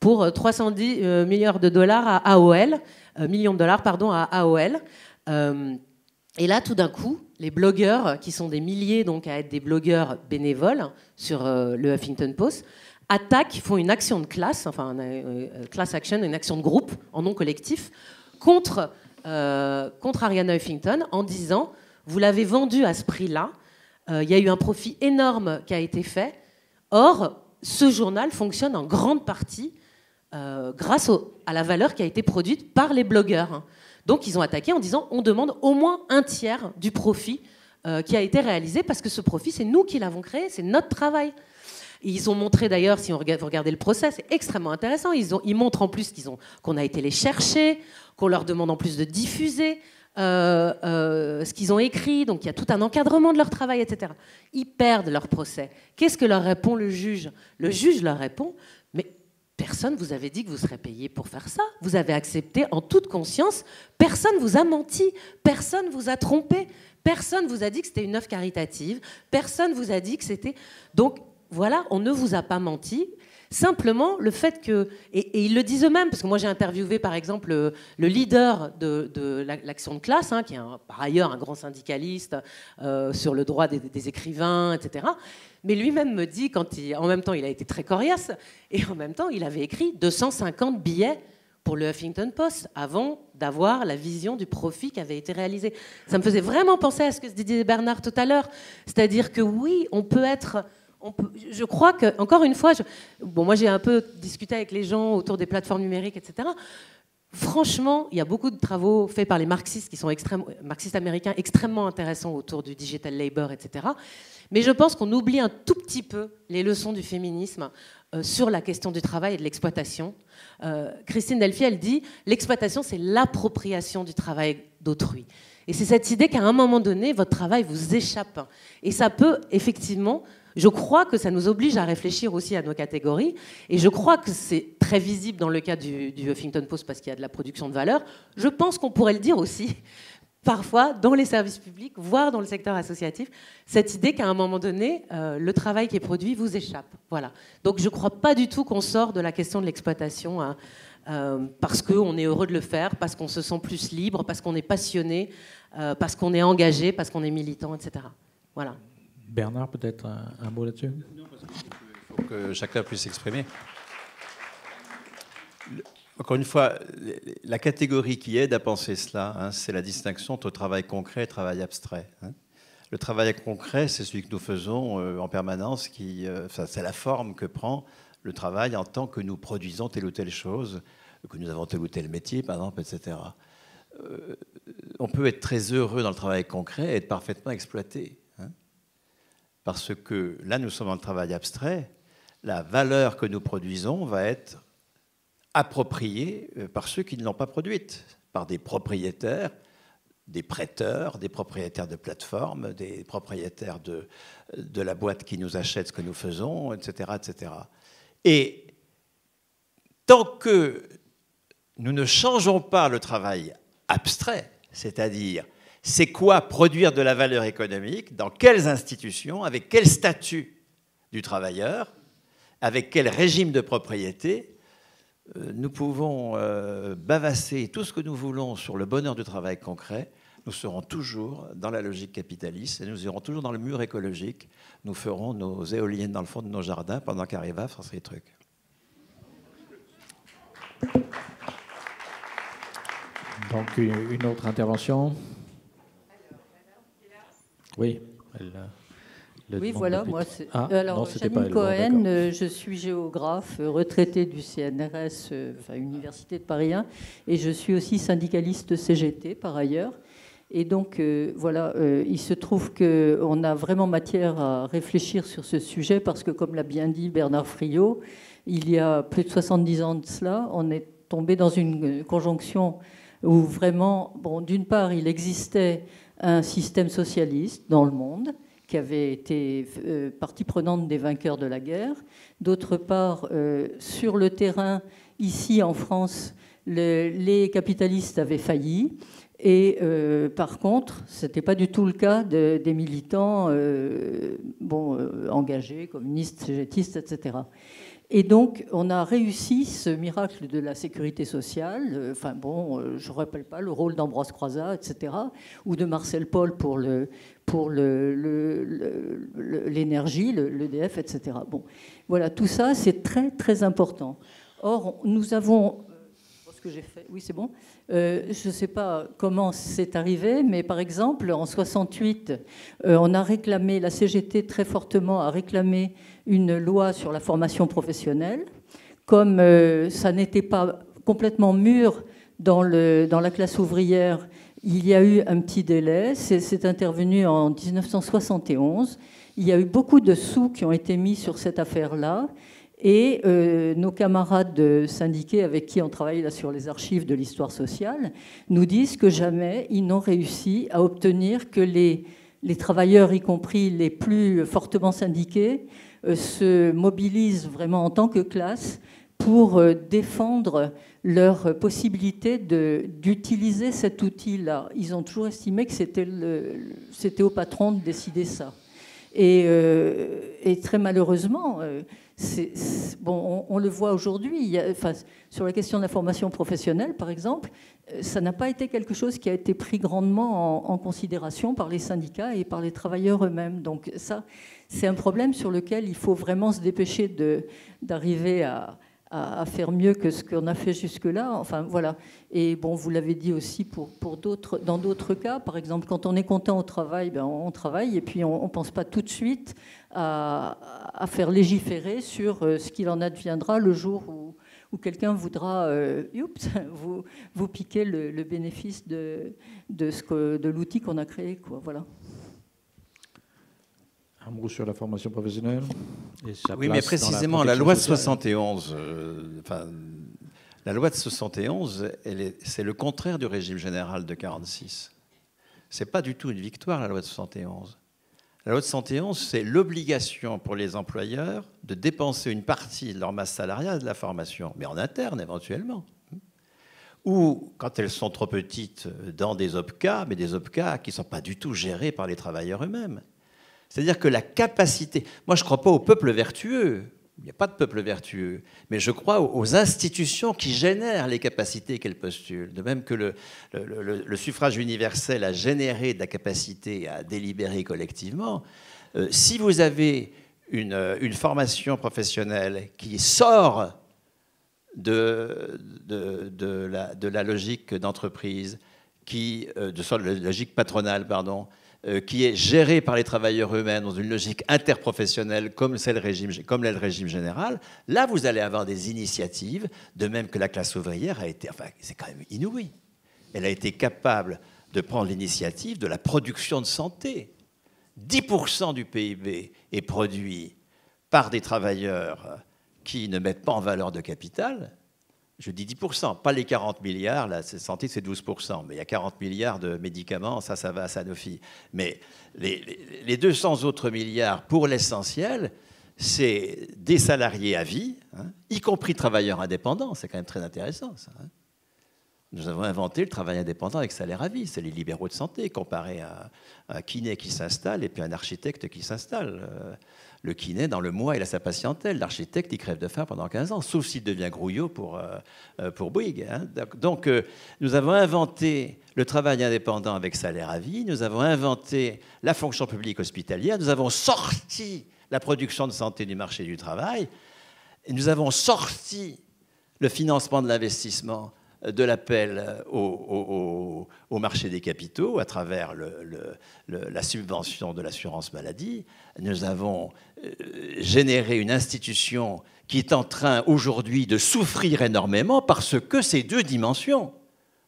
pour 310 milliards de dollars à AOL. Euh, millions de dollars pardon, à AOL. Euh, et là, tout d'un coup, les blogueurs, qui sont des milliers donc à être des blogueurs bénévoles sur euh, le Huffington Post, attaquent, font une action de classe, enfin une class action, une action de groupe en non collectif, contre, contre Ariana Huffington en disant vous l'avez vendu à ce prix-là, il y a eu un profit énorme qui a été fait. Or, ce journal fonctionne en grande partie grâce à la valeur qui a été produite par les blogueurs. Donc ils ont attaqué en disant on demande au moins un tiers du profit euh, qui a été réalisé parce que ce profit, c'est nous qui l'avons créé, c'est notre travail. ils ont montré d'ailleurs, si on regarde, vous regardez le procès, c'est extrêmement intéressant. Ils, ont, ils montrent en plus qu'on a été les chercher, qu'on leur demande en plus de diffuser euh, euh, ce qu'ils ont écrit. Donc il y a tout un encadrement de leur travail, etc. Ils perdent leur procès. Qu'est-ce que leur répond le juge? Le juge leur répond Personne vous avait dit que vous serez payé pour faire ça. Vous avez accepté en toute conscience. Personne vous a menti. Personne vous a trompé. Personne vous a dit que c'était une œuvre caritative. Personne vous a dit que c'était. Donc voilà, on ne vous a pas menti. Simplement, le fait que, et, ils le disent eux-mêmes, parce que moi j'ai interviewé par exemple le, leader de, l'action de classe, hein, qui est par ailleurs un grand syndicaliste euh, sur le droit des, écrivains, etc. Mais lui-même me dit, quand en même temps il a été très coriace, et en même temps il avait écrit 250 billets pour le Huffington Post avant d'avoir la vision du profit qui avait été réalisé. Ça me faisait vraiment penser à ce que disait Bernard tout à l'heure, c'est-à-dire que oui, on peut être je crois que, encore une fois, bon, moi j'ai un peu discuté avec les gens autour des plateformes numériques, etc. Franchement, il y a beaucoup de travaux faits par les marxistes qui sont marxistes américains extrêmement intéressants autour du digital labor, etc. Mais je pense qu'on oublie un tout petit peu les leçons du féminisme euh, sur la question du travail et de l'exploitation. Euh, Christine Delphi, elle dit l'exploitation, c'est l'appropriation du travail d'autrui. Et c'est cette idée qu'à un moment donné, votre travail vous échappe. Et ça peut effectivement je crois que ça nous oblige à réfléchir aussi à nos catégories. Et je crois que c'est très visible dans le cas du, Huffington Post parce qu'il y a de la production de valeur. Je pense qu'on pourrait le dire aussi (laughs) parfois dans les services publics, voire dans le secteur associatif, cette idée qu'à un moment donné, euh, le travail qui est produit vous échappe. Voilà. Donc je ne crois pas du tout qu'on sort de la question de l'exploitation hein, euh, parce qu'on est heureux de le faire, parce qu'on se sent plus libre, parce qu'on est passionné, euh, parce qu'on est engagé, parce qu'on est militant, etc. Voilà. Bernard, peut-être un, mot là-dessus? Non, parce qu'il faut que chacun puisse s'exprimer. Encore une fois, la catégorie qui aide à penser cela, hein, c'est la distinction entre travail concret et travail abstrait. Hein. Le travail concret, c'est celui que nous faisons euh, en permanence, qui, euh, c'est la forme que prend le travail en tant que nous produisons telle ou telle chose, que nous avons tel ou tel métier, par exemple, etc. Euh, on peut être très heureux dans le travail concret et être parfaitement exploité parce que là, nous sommes en travail abstrait. La valeur que nous produisons va être appropriée euh, par ceux qui ne l'ont pas produite, par des propriétaires, des prêteurs, des propriétaires de plateformes, des propriétaires de, la boîte qui nous achète ce que nous faisons, etc., etc. Et tant que nous ne changeons pas le travail abstrait, c'est-à-dire c'est quoi produire de la valeur économique, dans quelles institutions, avec quel statut du travailleur, avec quel régime de propriété. Euh, nous pouvons euh, bavasser tout ce que nous voulons sur le bonheur du travail concret. Nous serons toujours dans la logique capitaliste et nous irons toujours dans le mur écologique. Nous ferons nos éoliennes dans le fond de nos jardins pendant qu'Arriva fera ces trucs. Donc une autre intervention oui. Euh, oui, voilà, moi, c'est... Ah, alors, Janine Cohen, euh, je suis géographe, euh, retraité du CNRS, enfin, Université de Paris 1, et je suis aussi syndicaliste CGT par ailleurs. Et donc, voilà, il se trouve qu'on a vraiment matière à réfléchir sur ce sujet parce que, comme l'a bien dit Bernard Friot, il y a plus de 70 ans de cela, on est tombé dans une conjonction où vraiment, bon, d'une part, il existait un système socialiste dans le monde qui avait été euh, partie prenante des vainqueurs de la guerre. D'autre part, euh, sur le terrain, ici en France, les capitalistes avaient failli Et euh, par contre, ce n'était pas du tout le cas des militants bon, engagés, communistes, cégétistes, etc. Et donc, on a réussi ce miracle de la sécurité sociale. Enfin, bon, je ne rappelle pas le rôle d'Ambroise Croizat, etc., ou de Marcel Paul pour l'énergie, le, l'EDF, etc. Bon, voilà, tout ça, c'est très, très important. Or, nous avons que j'ai fait. Oui, c'est bon. Euh, je ne sais pas comment c'est arrivé, mais par exemple, en 68, euh, on a réclamé, la CGT très fortement a réclamé une loi sur la formation professionnelle. Comme euh, ça n'était pas complètement mûr dans, la classe ouvrière, il y a eu un petit délai. C'est intervenu en 1971. Il y a eu beaucoup de sous qui ont été mis sur cette affaire-là. Et euh, nos camarades syndiqués avec qui on travaille là sur les archives de l'histoire sociale nous disent que jamais ils n'ont réussi à obtenir que les, travailleurs, y compris les plus fortement syndiqués, se mobilisent vraiment en tant que classe pour euh, défendre leur possibilité d'utiliser cet outil-là. Ils ont toujours estimé que c'était au patron de décider ça. Et, et très malheureusement, bon, on, le voit aujourd'hui. Enfin, sur la question de la formation professionnelle, par exemple, euh, ça n'a pas été quelque chose qui a été pris grandement en, considération par les syndicats et par les travailleurs eux-mêmes. Donc ça, c'est un problème sur lequel il faut vraiment se dépêcher d'arriver à, faire mieux que ce qu'on a fait jusque-là. Enfin, voilà. Et bon, vous l'avez dit aussi pour, d'autres, dans d'autres cas. Par exemple, quand on est content au travail, ben on travaille et puis on ne pense pas tout de suite à, faire légiférer sur euh, ce qu'il en adviendra le jour où, quelqu'un voudra euh, (laughs) vous, piquer le, bénéfice de, de l'outil qu'on a créé. Quoi. Voilà. Un mot sur la formation professionnelle Oui, mais précisément, la, loi de 71, euh, enfin, la loi de 71, c'est le contraire du régime général de 46. C'est pas du tout une victoire, la loi de 71. La loi de 71, c'est l'obligation pour les employeurs de dépenser une partie de leur masse salariale de la formation, mais en interne éventuellement. Ou, quand elles sont trop petites, dans des OPCA, mais des OPCA qui ne sont pas du tout gérés par les travailleurs eux-mêmes. C'est-à-dire que la capacité. Moi, je ne crois pas au peuple vertueux. Il n'y a pas de peuple vertueux. Mais je crois aux institutions qui génèrent les capacités qu'elles postulent. De même que le, suffrage universel a généré de la capacité à délibérer collectivement. Euh, si vous avez une, une, formation professionnelle qui sort de, de, de la, logique d'entreprise, qui, euh, de la logique patronale, pardon, euh, qui est géré par les travailleurs eux-mêmes dans une logique interprofessionnelle comme le régime, comme le régime général, là vous allez avoir des initiatives, de même que la classe ouvrière a été, enfin c'est quand même inouï, elle a été capable de prendre l'initiative de la production de santé. 10% du PIB est produit par des travailleurs qui ne mettent pas en valeur de capital, je dis 10%, pas les 40 milliards, la santé c'est 12%, mais il y a 40 milliards de médicaments, ça, ça va à Sanofi. Mais les, 200 autres milliards, pour l'essentiel, c'est des salariés à vie, hein, y compris travailleurs indépendants, c'est quand même très intéressant ça. Hein. Nous avons inventé le travail indépendant avec salaire à vie. C'est les libéraux de santé, comparé à un kiné qui s'installe et puis un architecte qui s'installe. Euh, le kiné, dans le mois, il a sa patientèle. L'architecte, il crève de faim pendant 15 ans, sauf s'il devient grouillot pour, euh, euh, pour Bouygues. Hein. Donc, euh, nous avons inventé le travail indépendant avec salaire à vie, nous avons inventé la fonction publique hospitalière, nous avons sorti la production de santé du marché du travail, et nous avons sorti le financement de l'investissement de l'appel au, marché des capitaux à travers la subvention de l'assurance maladie. Nous avons euh, généré une institution qui est en train aujourd'hui de souffrir énormément parce que ces deux dimensions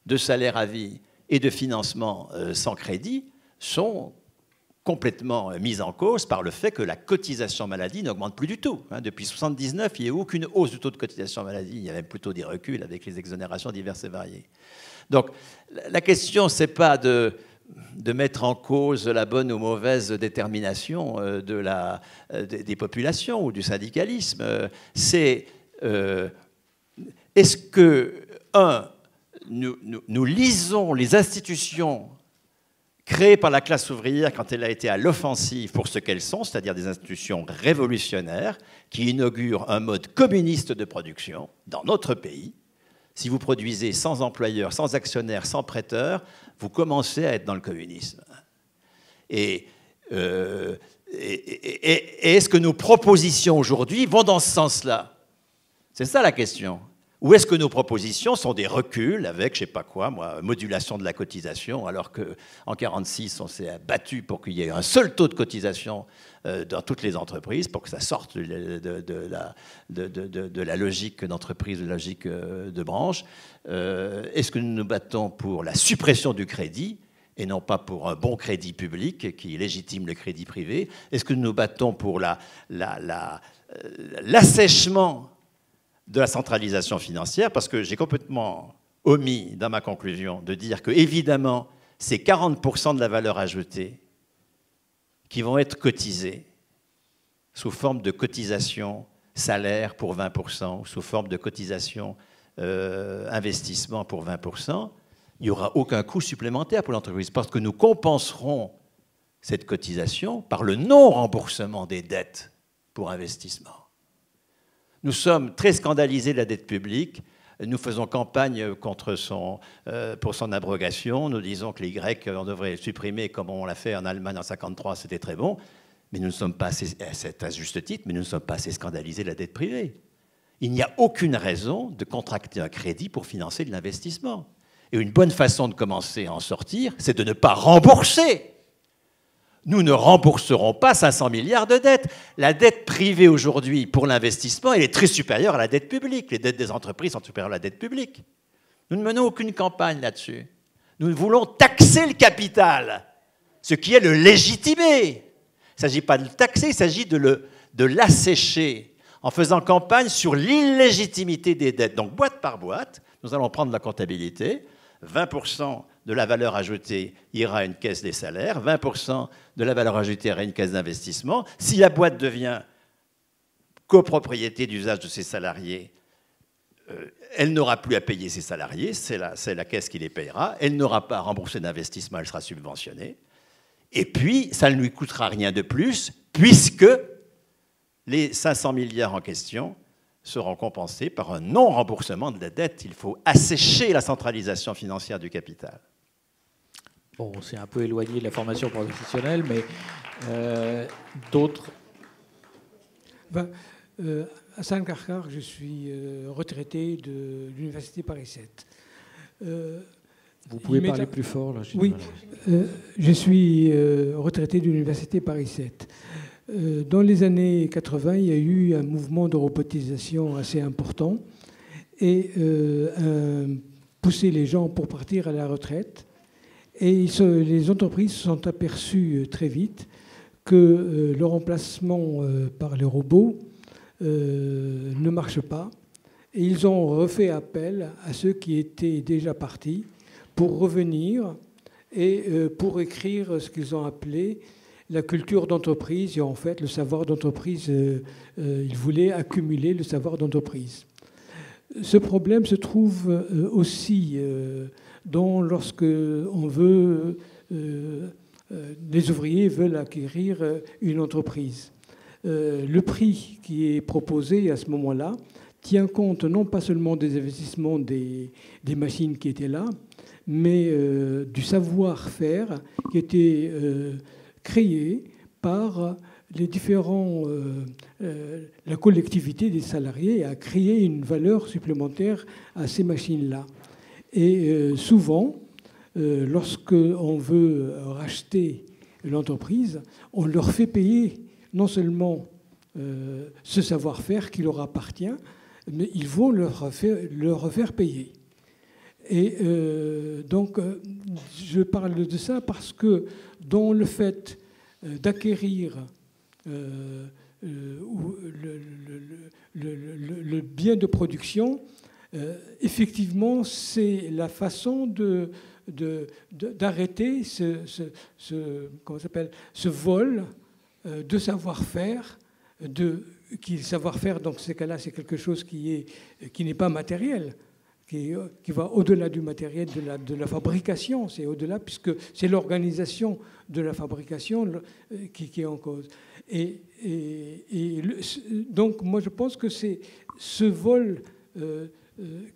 de salaire à vie et de financement euh, sans crédit sont complètement euh, mise en cause par le fait que la cotisation maladie n'augmente plus du tout. Hein. Depuis 1979, il n'y a eu aucune hausse du taux de cotisation maladie. Il y avait plutôt des reculs avec les exonérations diverses et variées. Donc la question, ce n'est pas de, de, mettre en cause la bonne ou mauvaise détermination euh, de la, euh, des populations ou du syndicalisme. C'est est-ce que, un, nous, lisons les institutions créées par la classe ouvrière quand elle a été à l'offensive pour ce qu'elles sont, c'est-à-dire des institutions révolutionnaires qui inaugurent un mode communiste de production dans notre pays. Si vous produisez sans employeur, sans actionnaire, sans prêteur, vous commencez à être dans le communisme. Et, euh, et est-ce que nos propositions aujourd'hui vont dans ce sens-là C'est ça la question. Ou est-ce que nos propositions sont des reculs avec, je sais pas quoi, moi, modulation de la cotisation, alors qu'en 1946, on s'est battu pour qu'il y ait un seul taux de cotisation euh, dans toutes les entreprises, pour que ça sorte de, la, la, logique d'entreprise, de la logique euh, de branche. Euh, est-ce que nous nous battons pour la suppression du crédit et non pas pour un bon crédit public qui légitime le crédit privé? Est-ce que nous nous battons pour l'assèchement de la centralisation financière, parce que j'ai complètement omis dans ma conclusion de dire que, évidemment, c'est 40% de la valeur ajoutée qui vont être cotisés sous forme de cotisation salaire pour 20%, ou sous forme de cotisation euh, investissement pour 20%, il n'y aura aucun coût supplémentaire pour l'entreprise, parce que nous compenserons cette cotisation par le non-remboursement des dettes pour investissement. Nous sommes très scandalisés de la dette publique. Nous faisons campagne euh, pour son abrogation. Nous disons que les Grecs, on devrait supprimer comme on l'a fait en Allemagne en 1953, c'était très bon. Mais nous ne sommes pas assez, à juste titre, mais nous ne sommes pas assez scandalisés de la dette privée. Il n'y a aucune raison de contracter un crédit pour financer de l'investissement. Et une bonne façon de commencer à en sortir, c'est de ne pas rembourser nous ne rembourserons pas 500 milliards de dettes. La dette privée aujourd'hui pour l'investissement, elle est très supérieure à la dette publique. Les dettes des entreprises sont supérieures à la dette publique. Nous ne menons aucune campagne là-dessus. Nous voulons taxer le capital, ce qui est le légitimer. Il ne s'agit pas de le taxer, il s'agit de, l'assécher en faisant campagne sur l'illégitimité des dettes. Donc boîte par boîte, nous allons prendre la comptabilité. 20% de la valeur ajoutée ira à une caisse des salaires, 20% de la valeur ajoutée ira à une caisse d'investissement. Si la boîte devient copropriété d'usage de ses salariés, euh, elle n'aura plus à payer ses salariés, c'est la, la, caisse qui les payera, elle n'aura pas à rembourser d'investissement, elle sera subventionnée. Et puis, ça ne lui coûtera rien de plus, puisque les 500 milliards en question seront compensés par un non-remboursement de la dette. Il faut assécher la centralisation financière du capital. Bon, c'est un peu éloigné de la formation professionnelle, mais euh, d'autres? Ben, euh, Hassan Karkar, je suis euh, retraité de l'Université Paris 7. Euh, Vous pouvez parler plus fort là Oui, je suis retraité de l'Université Paris 7. dans les années 80, il y a eu un mouvement de robotisation assez important et pousser les gens pour partir à la retraite et les entreprises se sont aperçues euh, très vite que euh, le remplacement euh, par les robots ne marche pas. Et ils ont refait appel à ceux qui étaient déjà partis pour revenir et pour écrire ce qu'ils ont appelé la culture d'entreprise. Et en fait, le savoir d'entreprise, ils voulaient accumuler le savoir d'entreprise. Ce problème se trouve aussi dont lorsque euh, euh, les ouvriers veulent acquérir euh, une entreprise. le prix qui est proposé à ce moment-là tient compte non pas seulement des investissements des, machines qui étaient là, mais du savoir-faire qui était créé par les différents, la collectivité des salariés a créé une valeur supplémentaire à ces machines-là. Et euh, souvent, euh, lorsqu'on veut racheter l'entreprise, on leur fait payer non seulement euh, ce savoir-faire qui leur appartient, mais ils vont leur faire, payer. Et donc, je parle de ça parce que dans le fait d'acquérir le, bien de production, euh, effectivement, c'est la façon de, d'arrêter ce, ce, ce, ce vol euh, de savoir-faire, de, qui savoir-faire dans ces cas-là, c'est quelque chose qui, est, qui n'est pas matériel. qui, qui va au-delà du matériel, de la, de la fabrication, c'est au-delà, puisque c'est l'organisation de la fabrication qui, qui, est en cause. Et, et, donc, moi, je pense que c'est ce vol euh,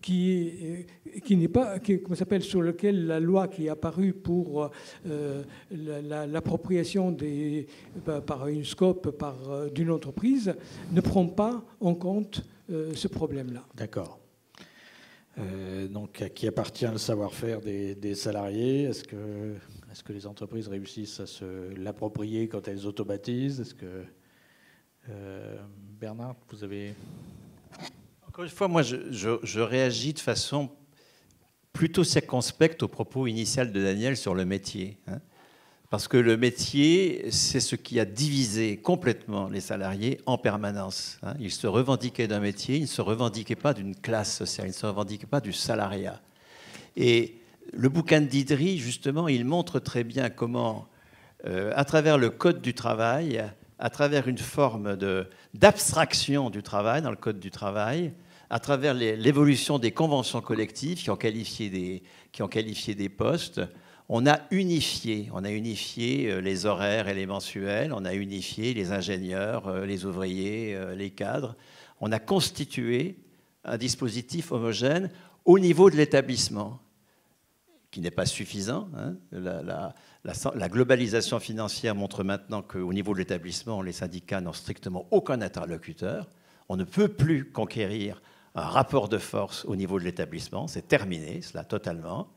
qui est, euh, qui n'est pas, qui, comment s'appelle, sur lequel la loi qui est apparue pour euh, l'appropriation des, par une scope par d'une entreprise ne prend pas en compte ce problème-là. D'accord. donc, à qui appartient le savoir-faire des, des, salariés? Est-ce que, est que les entreprises réussissent à se l'approprier quand elles automatisent? Est-ce que Bernard, vous avez encore une fois, moi, je, réagis de façon plutôt circonspecte au propos initial de Daniel sur le métier. Hein. parce que le métier, c'est ce qui a divisé complètement les salariés en permanence. Hein. Ils se revendiquaient d'un métier, ils ne se revendiquaient pas d'une classe sociale, ils ne se revendiquaient pas du salariat. Et le bouquin de Didry, justement, il montre très bien comment, euh, à travers le code du travail, à travers une forme d'abstraction du travail dans le code du travail, à travers l'évolution des conventions collectives qui ont qualifié des, qui ont qualifié des postes, on a unifié, on a unifié euh, les horaires et les mensuels, on a unifié les ingénieurs, euh, les ouvriers, euh, les cadres. On a constitué un dispositif homogène au niveau de l'établissement, qui n'est pas suffisant. Hein. La, la, globalisation financière montre maintenant qu'au niveau de l'établissement, les syndicats n'ont strictement aucun interlocuteur. On ne peut plus conquérir un rapport de force au niveau de l'établissement, c'est terminé, cela totalement,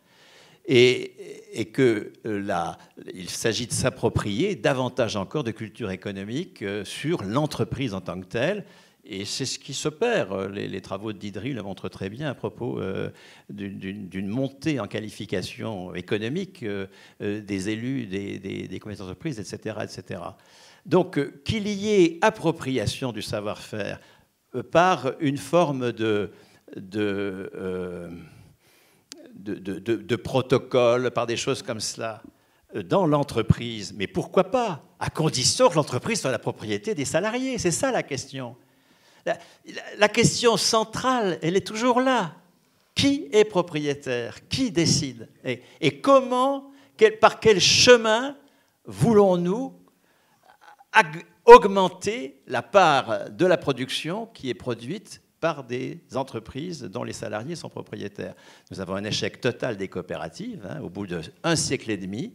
et, et que euh, il s'agit de s'approprier davantage encore de culture économique euh, sur l'entreprise en tant que telle. Et c'est ce qui s'opère. Euh, les, les, travaux de Didry le montrent très bien à propos d'une montée en qualification économique des élus, des, des, des d'entreprise, etc., etc. Donc, qu'il y ait appropriation du savoir-faire par une forme de, euh, de, de, de, protocole, par des choses comme cela euh, dans l'entreprise. Mais pourquoi pas À condition que l'entreprise soit la propriété des salariés. C'est ça la question. La, question centrale, elle est toujours là. Qui est propriétaire? Qui décide? Et, et, comment, par quel chemin voulons-nous augmenter la part de la production qui est produite par des entreprises dont les salariés sont propriétaires. Nous avons un échec total des coopératives. Hein, au bout d'un siècle et demi,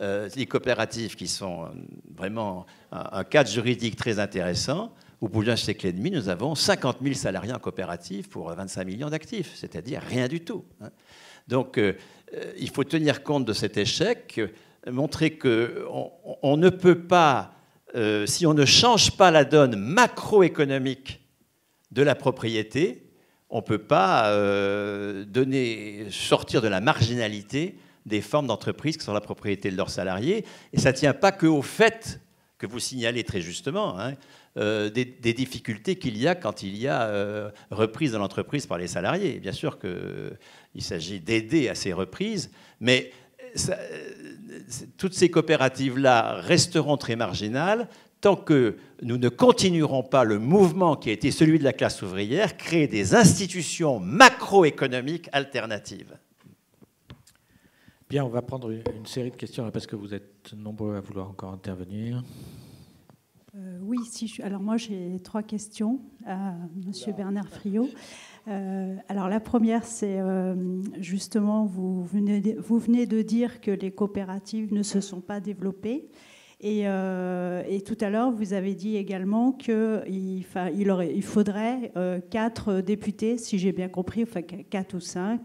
euh, les coopératives qui sont vraiment un, cadre juridique très intéressant, au bout d'un siècle et demi, nous avons 50 000 salariés en coopérative pour 25 millions d'actifs, c'est-à-dire rien du tout. Hein. Donc, euh, euh, il faut tenir compte de cet échec, montrer qu'on on ne peut pas euh, si on ne change pas la donne macroéconomique de la propriété, on ne peut pas euh, donner, sortir de la marginalité des formes d'entreprise qui sont la propriété de leurs salariés. Et ça ne tient pas qu'au fait que vous signalez très justement hein, euh, des, difficultés qu'il y a quand il y a reprise de l'entreprise par les salariés. Bien sûr qu'il s'agit d'aider à ces reprises, mais toutes ces coopératives-là resteront très marginales tant que nous ne continuerons pas le mouvement qui a été celui de la classe ouvrière, créer des institutions macroéconomiques alternatives. Bien, on va prendre une série de questions parce que vous êtes nombreux à vouloir encore intervenir. Oui, si alors moi j'ai trois questions à Monsieur Bernard Friot. Euh, alors la première, c'est euh, justement, vous venez, de, vous venez de dire que les coopératives ne se sont pas développées. Et, euh, tout à l'heure, vous avez dit également qu'il il, il faudrait quatre députés, si j'ai bien compris, enfin quatre ou cinq,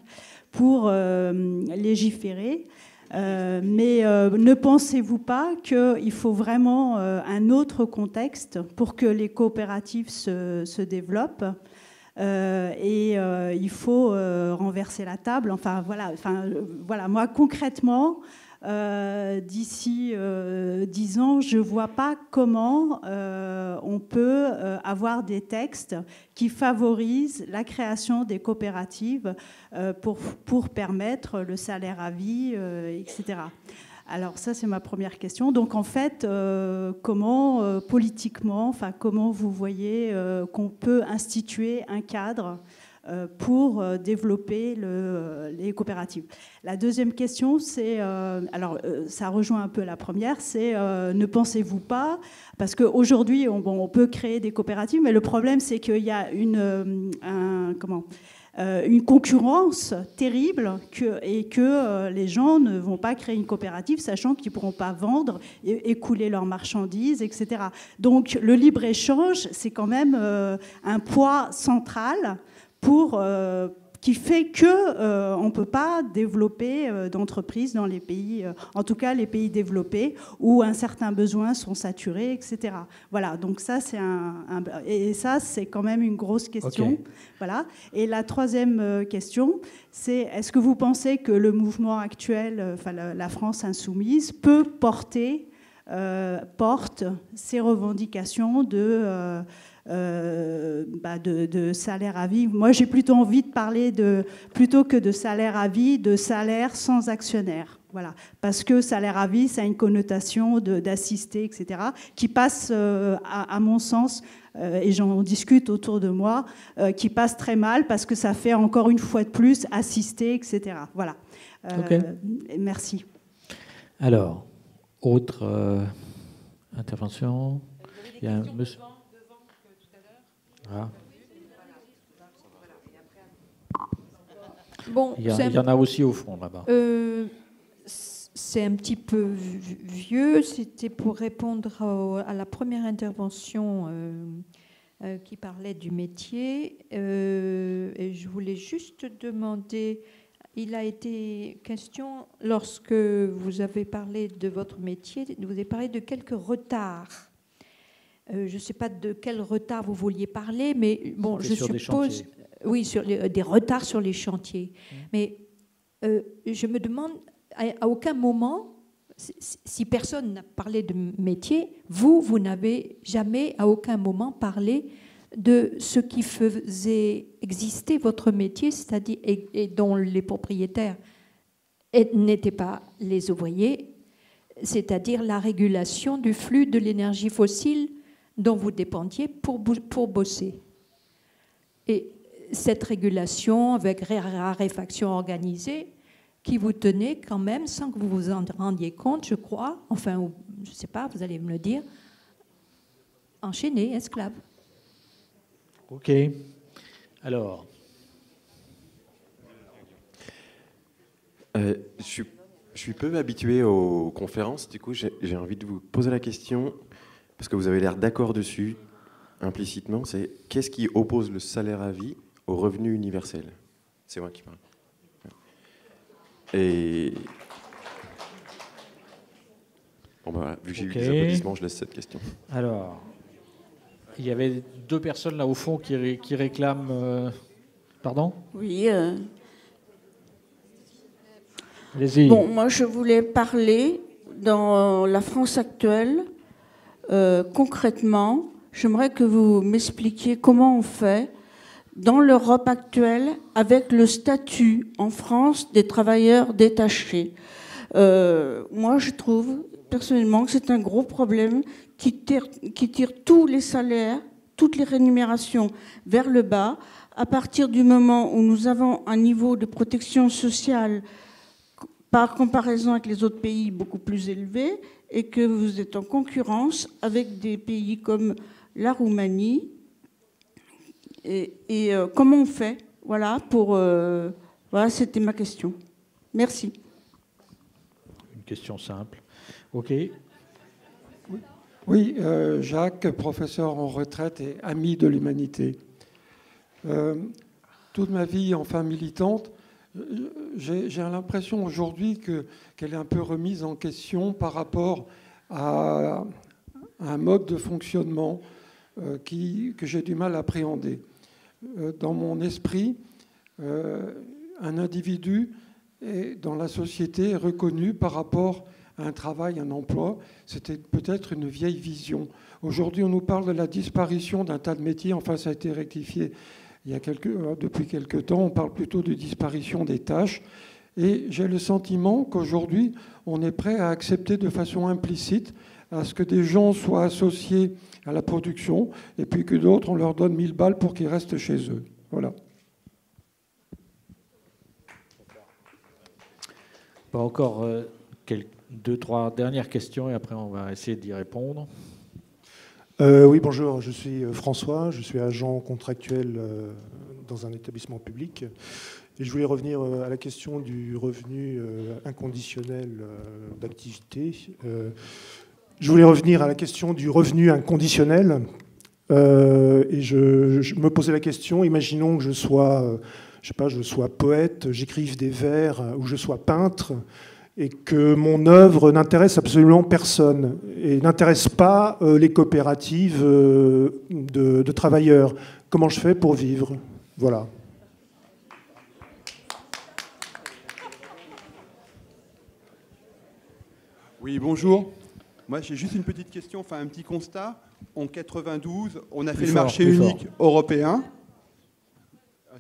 pour légiférer. Mais ne pensez-vous pas qu'il faut vraiment un autre contexte pour que les coopératives se, se développent? Euh, et euh, il faut euh, renverser la table. Enfin voilà, enfin, voilà moi concrètement, d'ici dix ans, je ne vois pas comment on peut avoir des textes qui favorisent la création des coopératives pour, pour permettre le salaire à vie, etc. Alors ça, c'est ma première question. Donc en fait, euh, comment euh, politiquement, enfin comment vous voyez euh, qu'on peut instituer un cadre pour développer les coopératives. La deuxième question, c'est, alors ça rejoint un peu la première, c'est ne pensez-vous pas, parce qu'aujourd'hui on, on, peut créer des coopératives, mais le problème c'est qu'il y a une, un, comment, euh, une concurrence terrible et que euh, les gens ne vont pas créer une coopérative sachant qu'ils ne pourront pas vendre et écouler leurs marchandises, etc. Donc le libre-échange, c'est quand même euh, un poids central pour qui fait que euh, on ne peut pas développer euh, d'entreprises dans les pays, euh, en tout cas les pays développés, où un certain besoin sont saturés, etc. Voilà, donc ça c'est un, et ça c'est quand même une grosse question. Voilà. Et la troisième question, c'est est-ce que vous pensez que le mouvement actuel, enfin la, France insoumise, peut porter porte ces revendications de euh, bah, de, salaire à vie. Moi, j'ai plutôt envie de parler de, plutôt que de salaire à vie, de salaire sans actionnaire. Voilà. Parce que salaire à vie, ça a une connotation d'assister, etc., qui passe, euh, à, mon sens, euh, et j'en discute autour de moi, qui passe très mal parce que ça fait encore une fois de plus assister, etc. Voilà. Merci. Alors, autre intervention Il y a un monsieur. Ah. Bon, il, y en a aussi au fond là-bas. Euh, c'est un petit peu vieux. C'était pour répondre à la première intervention euh, euh, qui parlait du métier. et je voulais juste demander. Il a été question, lorsque vous avez parlé de votre métier, vous avez parlé de quelques retards je ne sais pas de quel retard vous vouliez parler, mais bon, je suppose. Oui, sur euh, des retards sur les chantiers. Mmh. Mais euh, je me demande, à, aucun moment, si, personne n'a parlé de métier, vous, vous n'avez jamais à aucun moment parlé de ce qui faisait exister votre métier, c'est-à-dire et, dont les propriétaires n'étaient pas les ouvriers, c'est-à-dire la régulation du flux de l'énergie fossile dont vous dépendiez pour, pour bosser. Et cette régulation avec raréfaction organisée qui vous tenait quand même, sans que vous vous en rendiez compte, je crois, enfin, je ne sais pas, vous allez me le dire, enchaîné, esclave. Ok. Alors. Euh, je, suis, je suis peu habitué aux conférences, du coup j'ai envie de vous poser la question parce que vous avez l'air d'accord dessus, implicitement, c'est qu'est-ce qui oppose le salaire à vie au revenu universel? C'est moi qui parle. Et. Bon, bah, vu que j'ai eu des applaudissements, je laisse cette question. Alors, il y avait deux personnes là au fond qui, qui réclament. Euh, pardon? Oui. Euh... Allez-y. Bon, moi, je voulais parler dans la France actuelle euh, concrètement, j'aimerais que vous m'expliquiez comment on fait dans l'Europe actuelle avec le statut en France des travailleurs détachés. Euh, moi, je trouve personnellement que c'est un gros problème qui tire, qui tire tous les salaires, toutes les rémunérations vers le bas, à partir du moment où nous avons un niveau de protection sociale par comparaison avec les autres pays beaucoup plus élevé et que vous êtes en concurrence avec des pays comme la Roumanie. Et, euh, comment on fait Voilà, pour. Euh, voilà, c'était ma question. Merci. Une question simple. OK. Oui, euh, Jacques, professeur en retraite et ami de l'humanité. toute ma vie, enfin militante, j'ai l'impression aujourd'hui qu'elle est un peu remise en question par rapport à un mode de fonctionnement euh, qui, que j'ai du mal à appréhender. Euh, dans mon esprit, euh, un individu est, dans la société est reconnu par rapport à un travail, un emploi. C'était peut-être une vieille vision. Aujourd'hui, on nous parle de la disparition d'un tas de métiers. Enfin, ça a été rectifié il y a quelques, hein, depuis quelque temps, on parle plutôt de disparition des tâches. Et j'ai le sentiment qu'aujourd'hui, on est prêt à accepter de façon implicite à ce que des gens soient associés à la production et puis que d'autres, on leur donne 1000 balles pour qu'ils restent chez eux. Voilà. Pas encore euh, deux, trois dernières questions et après on va essayer d'y répondre. Euh, oui, bonjour, je suis euh, François, je suis agent contractuel dans un établissement public. Et je voulais revenir à la question du revenu inconditionnel d'activité. Je voulais revenir à la question du revenu inconditionnel. Et je, je, me posais la question, imaginons que je sois, je sais pas, je sois poète, j'écrive des vers, ou je sois peintre, et que mon œuvre n'intéresse absolument personne et n'intéresse pas euh, les coopératives euh, de, travailleurs. Comment je fais pour vivre? Voilà. Oui, bonjour. Moi, j'ai juste une petite question, enfin un petit constat. En 92, on a fait le marché unique européen.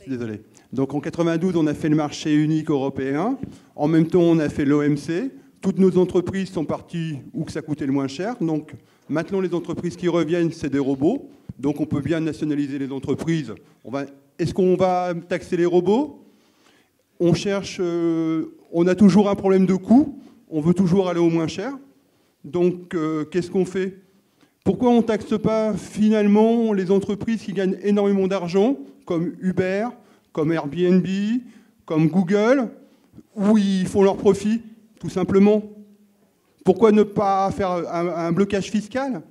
Désolé. Donc en 92, on a fait le marché unique européen. En même temps, on a fait l'OMC. Toutes nos entreprises sont parties où que ça coûtait le moins cher. Donc maintenant, les entreprises qui reviennent, c'est des robots. Donc on peut bien nationaliser les entreprises. Est-ce qu'on va taxer les robots? On cherche, euh, on a toujours un problème de coût. On veut toujours aller au moins cher. Donc euh, qu'est-ce qu'on fait? Pourquoi on ne taxe pas finalement les entreprises qui gagnent énormément d'argent, comme Uber, comme Airbnb, comme Google, où ils font leur profit, tout simplement? Pourquoi ne pas faire un, blocage fiscal?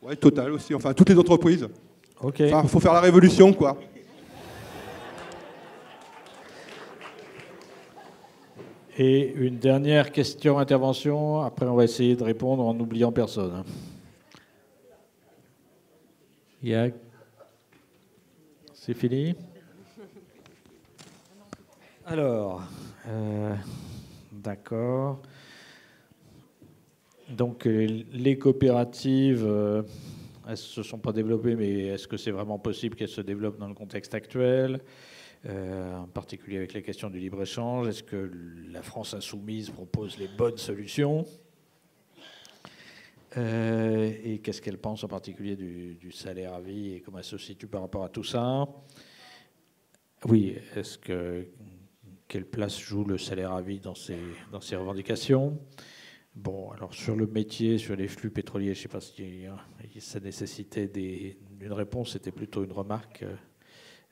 Ouais, total aussi, enfin toutes les entreprises. Ok. Il faut faire la révolution, quoi. Et une dernière question, intervention. Après, on va essayer de répondre en n'oubliant personne. Il y a c'est fini? Alors, euh, d'accord. Donc, euh, les coopératives, euh, elles ne se sont pas développées, mais est-ce que c'est vraiment possible qu'elles se développent dans le contexte actuel? En particulier avec la question du libre-échange Est-ce que la France insoumise propose les bonnes solutions? Euh, et qu'est-ce qu'elle pense en particulier du, salaire à vie et comment elle se situe par rapport à tout ça? Oui, est-ce que quelle place joue le salaire à vie dans ces, dans ces revendications? Bon, alors sur le métier, sur les flux pétroliers, je ne sais pas si ça nécessitait des, une réponse, c'était plutôt une remarque euh,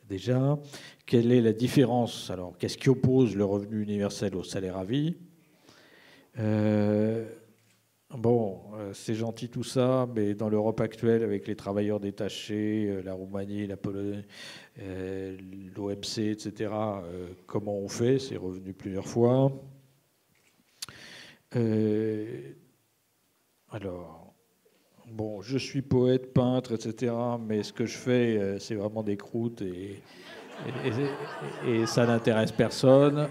déjà. Quelle est la différence Alors, qu'est-ce qui oppose le revenu universel au salaire à vie? Euh, Bon, euh, c'est gentil tout ça, mais dans l'Europe actuelle, avec les travailleurs détachés, euh, la Roumanie, la Pologne, l'OMC, etc., comment on fait C'est revenu plusieurs fois? alors, bon, je suis poète, peintre, etc., mais ce que je fais, c'est vraiment des croûtes et, ça n'intéresse personne.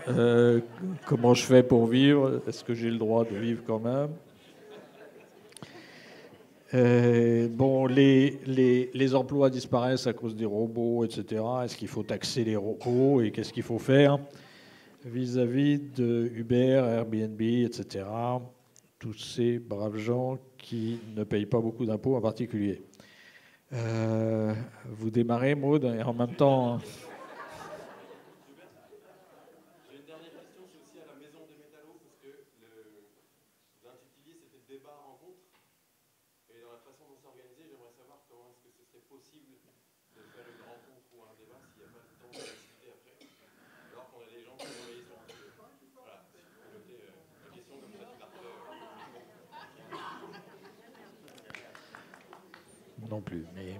comment je fais pour vivre? Est-ce que j'ai le droit de vivre quand même? Euh, bon, les, les, emplois disparaissent à cause des robots, etc. Est-ce qu'il faut taxer les robots et qu'est-ce qu'il faut faire? Vis-à-vis de Uber, Airbnb, etc. Tous ces braves gens qui ne payent pas beaucoup d'impôts en particulier. Euh, vous démarrez, Maud, et en même temps. non plus. Mais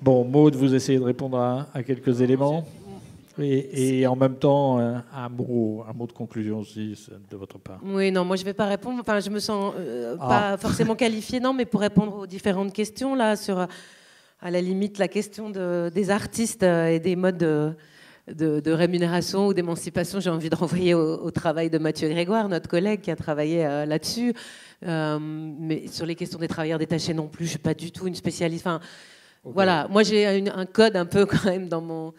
Bon, Maud, vous essayez de répondre à, quelques éléments Et, en même temps, un mot, un mot de conclusion aussi de votre part. Oui, non, moi je ne vais pas répondre. Enfin, je me sens euh, ah. pas forcément qualifiée, non, mais pour répondre aux différentes questions là, sur à la limite la question de, des artistes euh, et des modes de, de, rémunération ou d'émancipation, j'ai envie de renvoyer au, travail de Mathieu Grégoire, notre collègue qui a travaillé euh, là-dessus. mais sur les questions des travailleurs détachés non plus, je ne suis pas du tout une spécialiste. Enfin, Voilà, moi j'ai un code un peu (laughs) quand même dans mon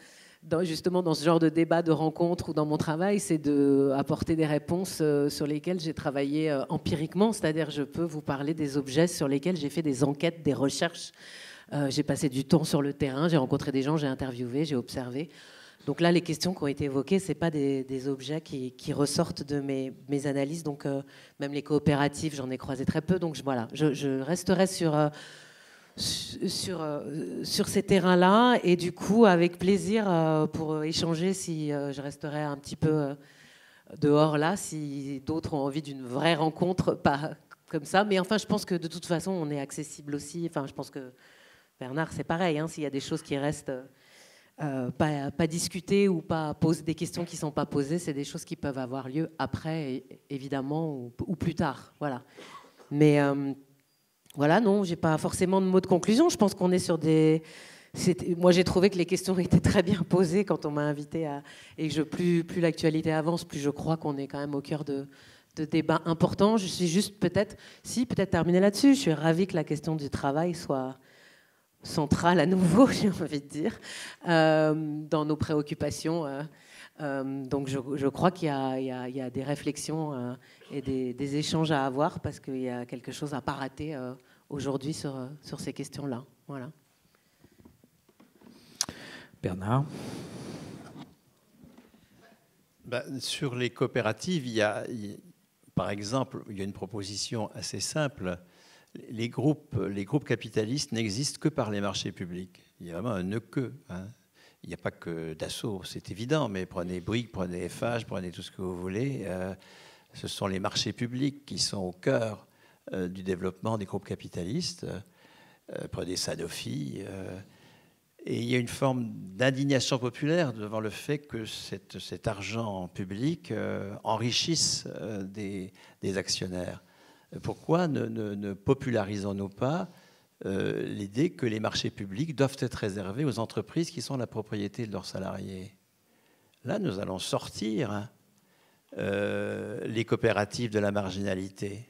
justement dans ce genre de débat, de rencontre ou dans mon travail, c'est d'apporter des réponses euh, sur lesquelles j'ai travaillé euh, empiriquement, c'est-à-dire je peux vous parler des objets sur lesquels j'ai fait des enquêtes, des recherches. Euh, j'ai passé du temps sur le terrain, j'ai rencontré des gens, j'ai interviewé, j'ai observé. Donc là, les questions qui ont été évoquées, ce pas des, objets qui, ressortent de mes, analyses. Donc même les coopératives, j'en ai croisé très peu. Donc voilà, je, resterai sur sur, euh, sur ces terrains-là et du coup avec plaisir euh, pour échanger si euh, je resterai un petit peu dehors là, si d'autres ont envie d'une vraie rencontre, (laughs) pas comme ça. Mais enfin, je pense que de toute façon, on est accessible aussi. Enfin, je pense que Bernard, c'est pareil. Hein, S'il y a des choses qui restent pas, pas, discutées ou pas poser des questions qui sont pas posées, c'est des choses qui peuvent avoir lieu après, évidemment, ou, plus tard. Voilà. Mais voilà, non, j'ai pas forcément de mot de conclusion. Je pense qu'on est sur des. Moi, j'ai trouvé que les questions (laughs) étaient très bien posées quand on m'a invité à. Et je, plus, plus l'actualité avance, plus je crois qu'on est quand même au cœur de, débats importants. Je suis juste peut-être, si, peut-être terminer là-dessus. Je suis ravie que la question du travail soit centrale à nouveau, (laughs) j'ai envie de dire, euh, dans nos préoccupations. Euh, euh, donc je, crois qu'il y, a des réflexions euh, et des, échanges à avoir parce qu'il y a quelque chose à pas rater euh, aujourd'hui sur, sur ces questions-là. Voilà. Bernard? Bah, Sur les coopératives, il y, a, par exemple, il y a une proposition assez simple. Les groupes, les groupes capitalistes n'existent que par les marchés publics. Il y a vraiment un ne que. Hein. Il n'y a pas que Dassault, c'est évident, mais prenez Bouygues, prenez FH, prenez tout ce que vous voulez. Euh, ce sont les marchés publics qui sont au cœur euh, du développement des groupes capitalistes. Euh, prenez Sanofi. et il y a une forme d'indignation populaire devant le fait que cet argent public enrichisse des, actionnaires. Pourquoi ne popularisons-nous pas euh, l'idée que les marchés publics doivent être réservés aux entreprises qui sont la propriété de leurs salariés? Là, nous allons sortir hein, euh, les coopératives de la marginalité.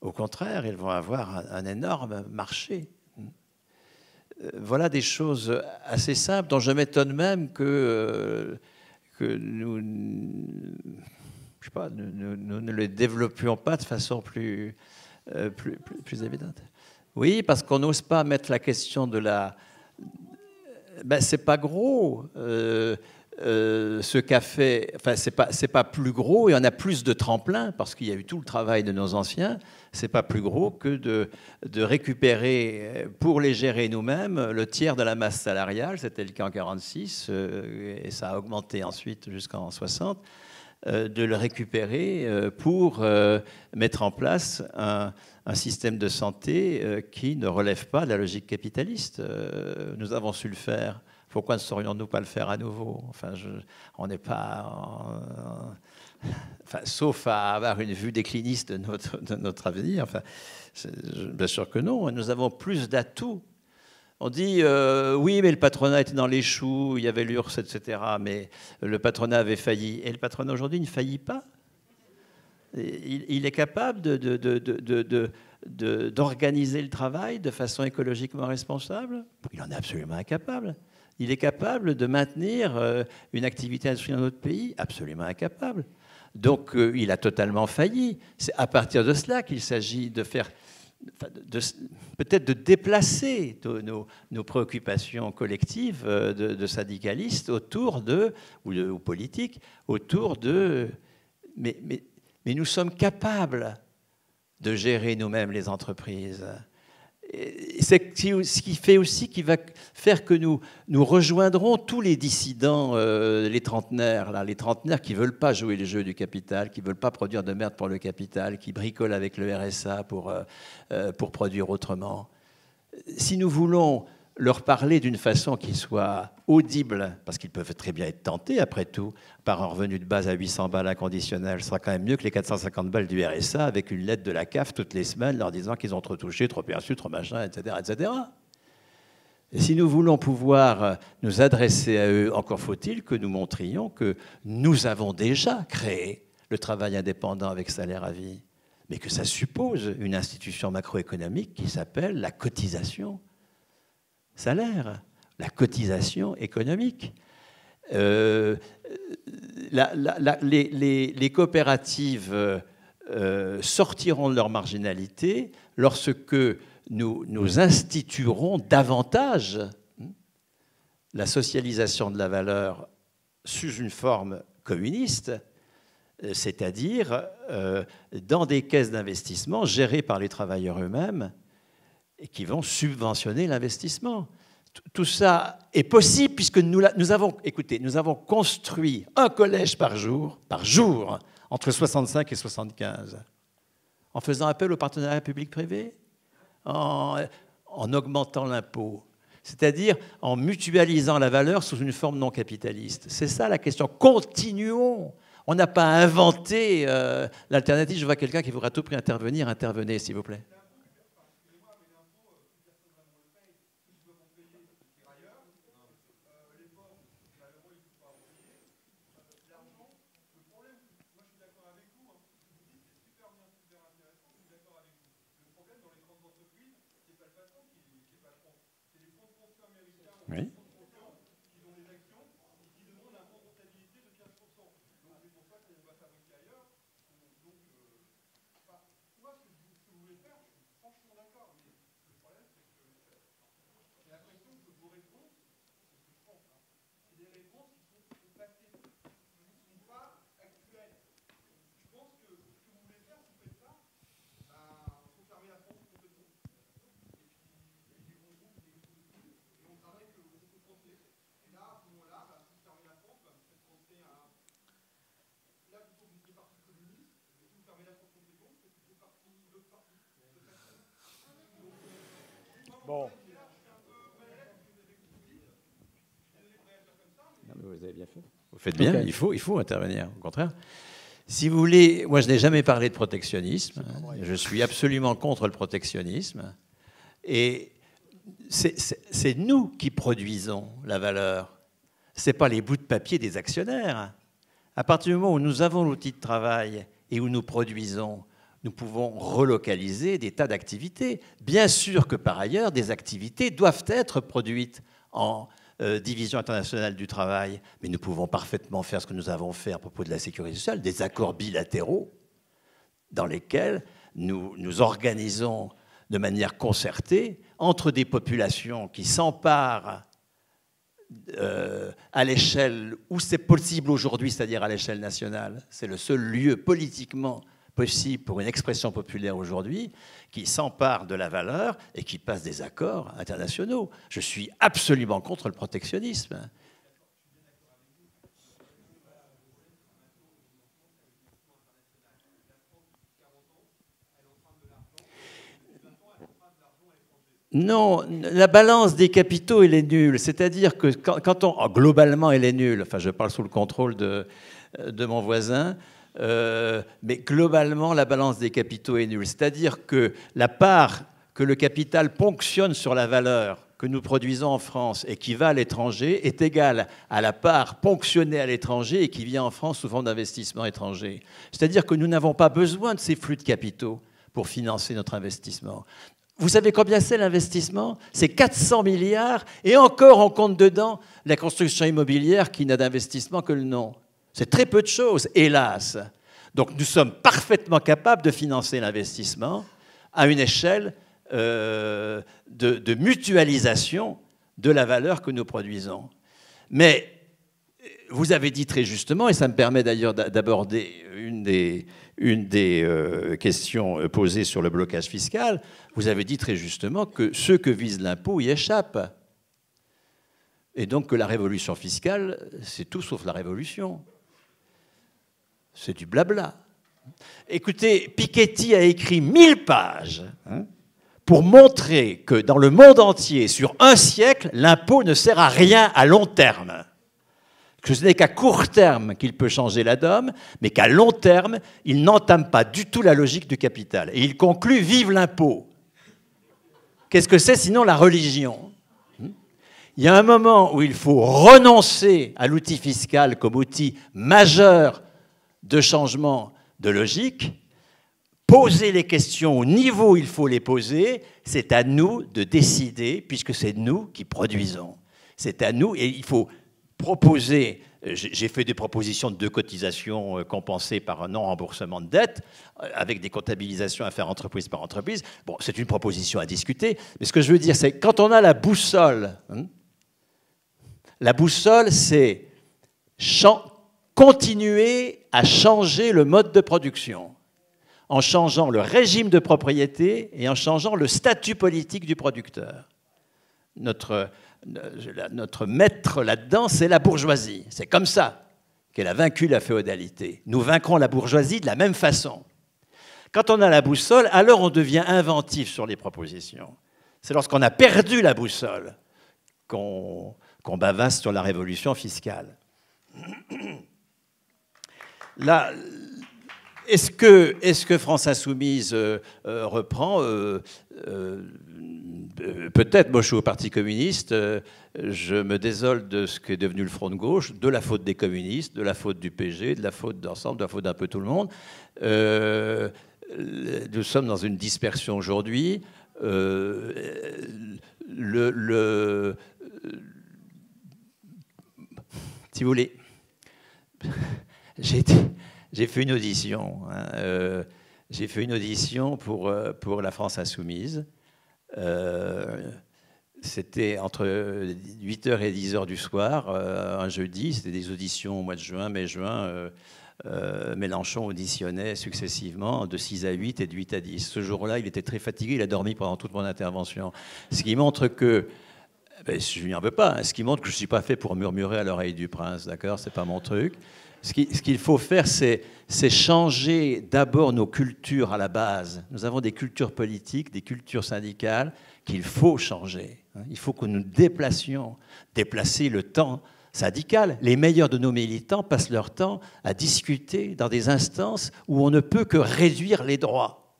Au contraire, ils vont avoir un, énorme marché. Euh, voilà des choses assez simples dont je m'étonne même que, que nous, je sais pas, nous, ne les développions pas de façon plus, plus, plus évidente. Oui, parce qu'on n'ose pas mettre la question de la. Ben, c'est pas gros. Euh, euh, ce café, enfin, c'est pas, c'est pas plus gros, y en a plus de tremplins parce qu'il y a eu tout le travail de nos anciens. C'est pas plus gros que de, de récupérer, pour les gérer nous-mêmes, le tiers de la masse salariale. C'était le cas en 46 euh, et ça a augmenté ensuite jusqu'en 60. Euh, de le récupérer euh, pour euh, mettre en place un, système de santé qui ne relève pas de la logique capitaliste. Nous avons su le faire. Pourquoi ne saurions-nous pas le faire à nouveau? Enfin, on n'est pas. enfin, sauf à avoir une vue décliniste de notre, de notre avenir. Enfin, bien sûr que non. Nous avons plus d'atouts on dit euh, oui, mais le patronat était dans les choux, il y avait l'URSS, etc. Mais le patronat avait failli. Et le patronat aujourd'hui ne faillit pas. Il, est capable d'organiser le travail de façon écologiquement responsable? Il en est absolument incapable. Il est capable de maintenir euh, une activité industrielle dans notre pays, absolument incapable. Donc euh, il a totalement failli. C'est à partir de cela qu'il s'agit de faire peut-être de déplacer nos, préoccupations collectives euh, de, syndicalistes autour de, ou, de, politiques, autour de... Mais, nous sommes capables de gérer nous-mêmes les entreprises c'est ce qui fait aussi qui va faire que nous, nous rejoindrons tous les dissidents, euh, les trentenaires, là, les trentenaires qui veulent pas jouer les jeux du capital, qui veulent pas produire de merde pour le capital, qui bricolent avec le RSA pour, euh, euh, pour produire autrement. Si nous voulons leur parler d'une façon qui soit audible, parce qu'ils peuvent très bien être tentés, après tout, par un revenu de base à 800 balles inconditionnel, ce sera quand même mieux que les 450 balles du RSA avec une lettre de la CAF toutes les semaines leur disant qu'ils ont trop touché, trop perçu, trop machin, etc. etc. Et si nous voulons pouvoir nous adresser à eux, encore faut-il que nous montrions que nous avons déjà créé le travail indépendant avec salaire à vie, mais que ça suppose une institution macroéconomique qui s'appelle la cotisation salaire, la cotisation économique. Euh, les, coopératives euh, sortiront de leur marginalité lorsque nous, instituerons davantage hein, la socialisation de la valeur sous une forme communiste, euh, c'est-à-dire dans des caisses d'investissement gérées par les travailleurs eux-mêmes et qui vont subventionner l'investissement. Tout ça est possible puisque nous, avons, écoutez, nous avons construit un collège par jour, par jour, entre 65 et 75, en faisant appel au partenariat public-privé, en, en augmentant l'impôt, c'est-à-dire en mutualisant la valeur sous une forme non capitaliste. C'est ça la question. Continuons. On n'a pas inventé euh, l'alternative. Je vois quelqu'un qui voudrait à tout prix intervenir. Intervenez, s'il vous plaît. Bon. vous avez bien fait. Vous faites bien, il, faut, il faut intervenir, au contraire. Si vous voulez, moi je n'ai jamais parlé de protectionnisme. Je suis absolument contre le protectionnisme. Et c'est nous qui produisons la valeur. Ce n'est pas les bouts de papier des actionnaires. À partir du moment où nous avons l'outil de travail et où nous produisons, nous pouvons relocaliser des tas d'activités. Bien sûr que par ailleurs, des activités doivent être produites en euh, division internationale du travail, mais nous pouvons parfaitement faire ce que nous avons fait à propos de la sécurité sociale, des accords bilatéraux dans lesquels nous nous organisons de manière concertée entre des populations qui s'emparent euh, à l'échelle où c'est possible aujourd'hui, c'est-à-dire à l'échelle nationale. C'est le seul lieu politiquement possible pour une expression populaire aujourd'hui qui s'empare de la valeur et qui passe des accords internationaux. Je suis absolument contre le protectionnisme. Non, la balance des capitaux, elle est nulle. C'est-à-dire que quand, on. Oh, globalement, elle est nulle. Enfin, je parle sous le contrôle de, de mon voisin. Euh, mais globalement, la balance des capitaux est nulle. C'est-à-dire que la part que le capital ponctionne sur la valeur que nous produisons en France et qui va à l'étranger est égale à la part ponctionnée à l'étranger et qui vient en France sous forme d'investissement étranger. C'est-à-dire que nous n'avons pas besoin de ces flux de capitaux pour financer notre investissement. Vous savez combien c'est l'investissement? C'est 400 milliards et encore on compte dedans la construction immobilière qui n'a d'investissement que le nom. C'est très peu de choses, hélas. Donc nous sommes parfaitement capables de financer l'investissement à une échelle euh, de, mutualisation de la valeur que nous produisons. Mais vous avez dit très justement, et ça me permet d'ailleurs d'aborder une des, euh, questions posées sur le blocage fiscal, vous avez dit très justement que ceux que vise l'impôt y échappent. Et donc que la révolution fiscale, c'est tout sauf la révolution c'est du blabla. Écoutez, Piketty a écrit mille pages hein, pour montrer que dans le monde entier, sur un siècle, l'impôt ne sert à rien à long terme. Que ce n'est qu'à court terme qu'il peut changer la donne, mais qu'à long terme, il n'entame pas du tout la logique du capital. Et il conclut Vive l'impôt Qu'est-ce que c'est sinon la religion Il y a un moment où il faut renoncer à l'outil fiscal comme outil majeur de changement de logique, poser les questions au niveau où il faut les poser, c'est à nous de décider, puisque c'est nous qui produisons. C'est à nous, et il faut proposer, j'ai fait des propositions de cotisations euh, compensées par un non-remboursement de dette, euh, avec des comptabilisations à faire entreprise par entreprise. Bon, c'est une proposition à discuter, mais ce que je veux dire, c'est quand on a la boussole, hein, la boussole, c'est continuer à changer le mode de production en changeant le régime de propriété et en changeant le statut politique du producteur. Notre, notre maître là-dedans, c'est la bourgeoisie. C'est comme ça qu'elle a vaincu la féodalité. Nous vaincrons la bourgeoisie de la même façon. Quand on a la boussole, alors on devient inventif sur les propositions. C'est lorsqu'on a perdu la boussole qu'on bavasse sur la révolution fiscale. Est-ce que, France Insoumise euh, euh, reprend euh, Peut-être, moi je suis au Parti communiste, je me désole de ce qui est devenu le Front de gauche, de la faute des communistes, de la faute du PG, de la faute d'ensemble, de la faute d'un peu tout le monde. nous sommes dans une dispersion aujourd'hui. si vous voulez, j'ai fait une audition. Hein, euh, j'ai fait une audition pour, euh, pour la France Insoumise. Euh, c'était entre 8h et 10h du soir, un jeudi. C'était des auditions au mois de juin, mai-juin. Mélenchon auditionnait successivement de 6 à 8 et de 8 à 10. Ce jour-là, il était très fatigué, il a dormi pendant toute mon intervention. Ce qui montre que, ben, je lui en veux pas, hein, ce qui montre que je ne suis pas fait pour murmurer à l'oreille du prince, d'accord? C'est pas mon truc. Ce qu'il faut faire, c'est changer d'abord nos cultures à la base. Nous avons des cultures politiques, des cultures syndicales qu'il faut changer. Il faut que nous déplacions, déplacer le temps syndical. Les meilleurs de nos militants passent leur temps à discuter dans des instances où on ne peut que réduire les droits.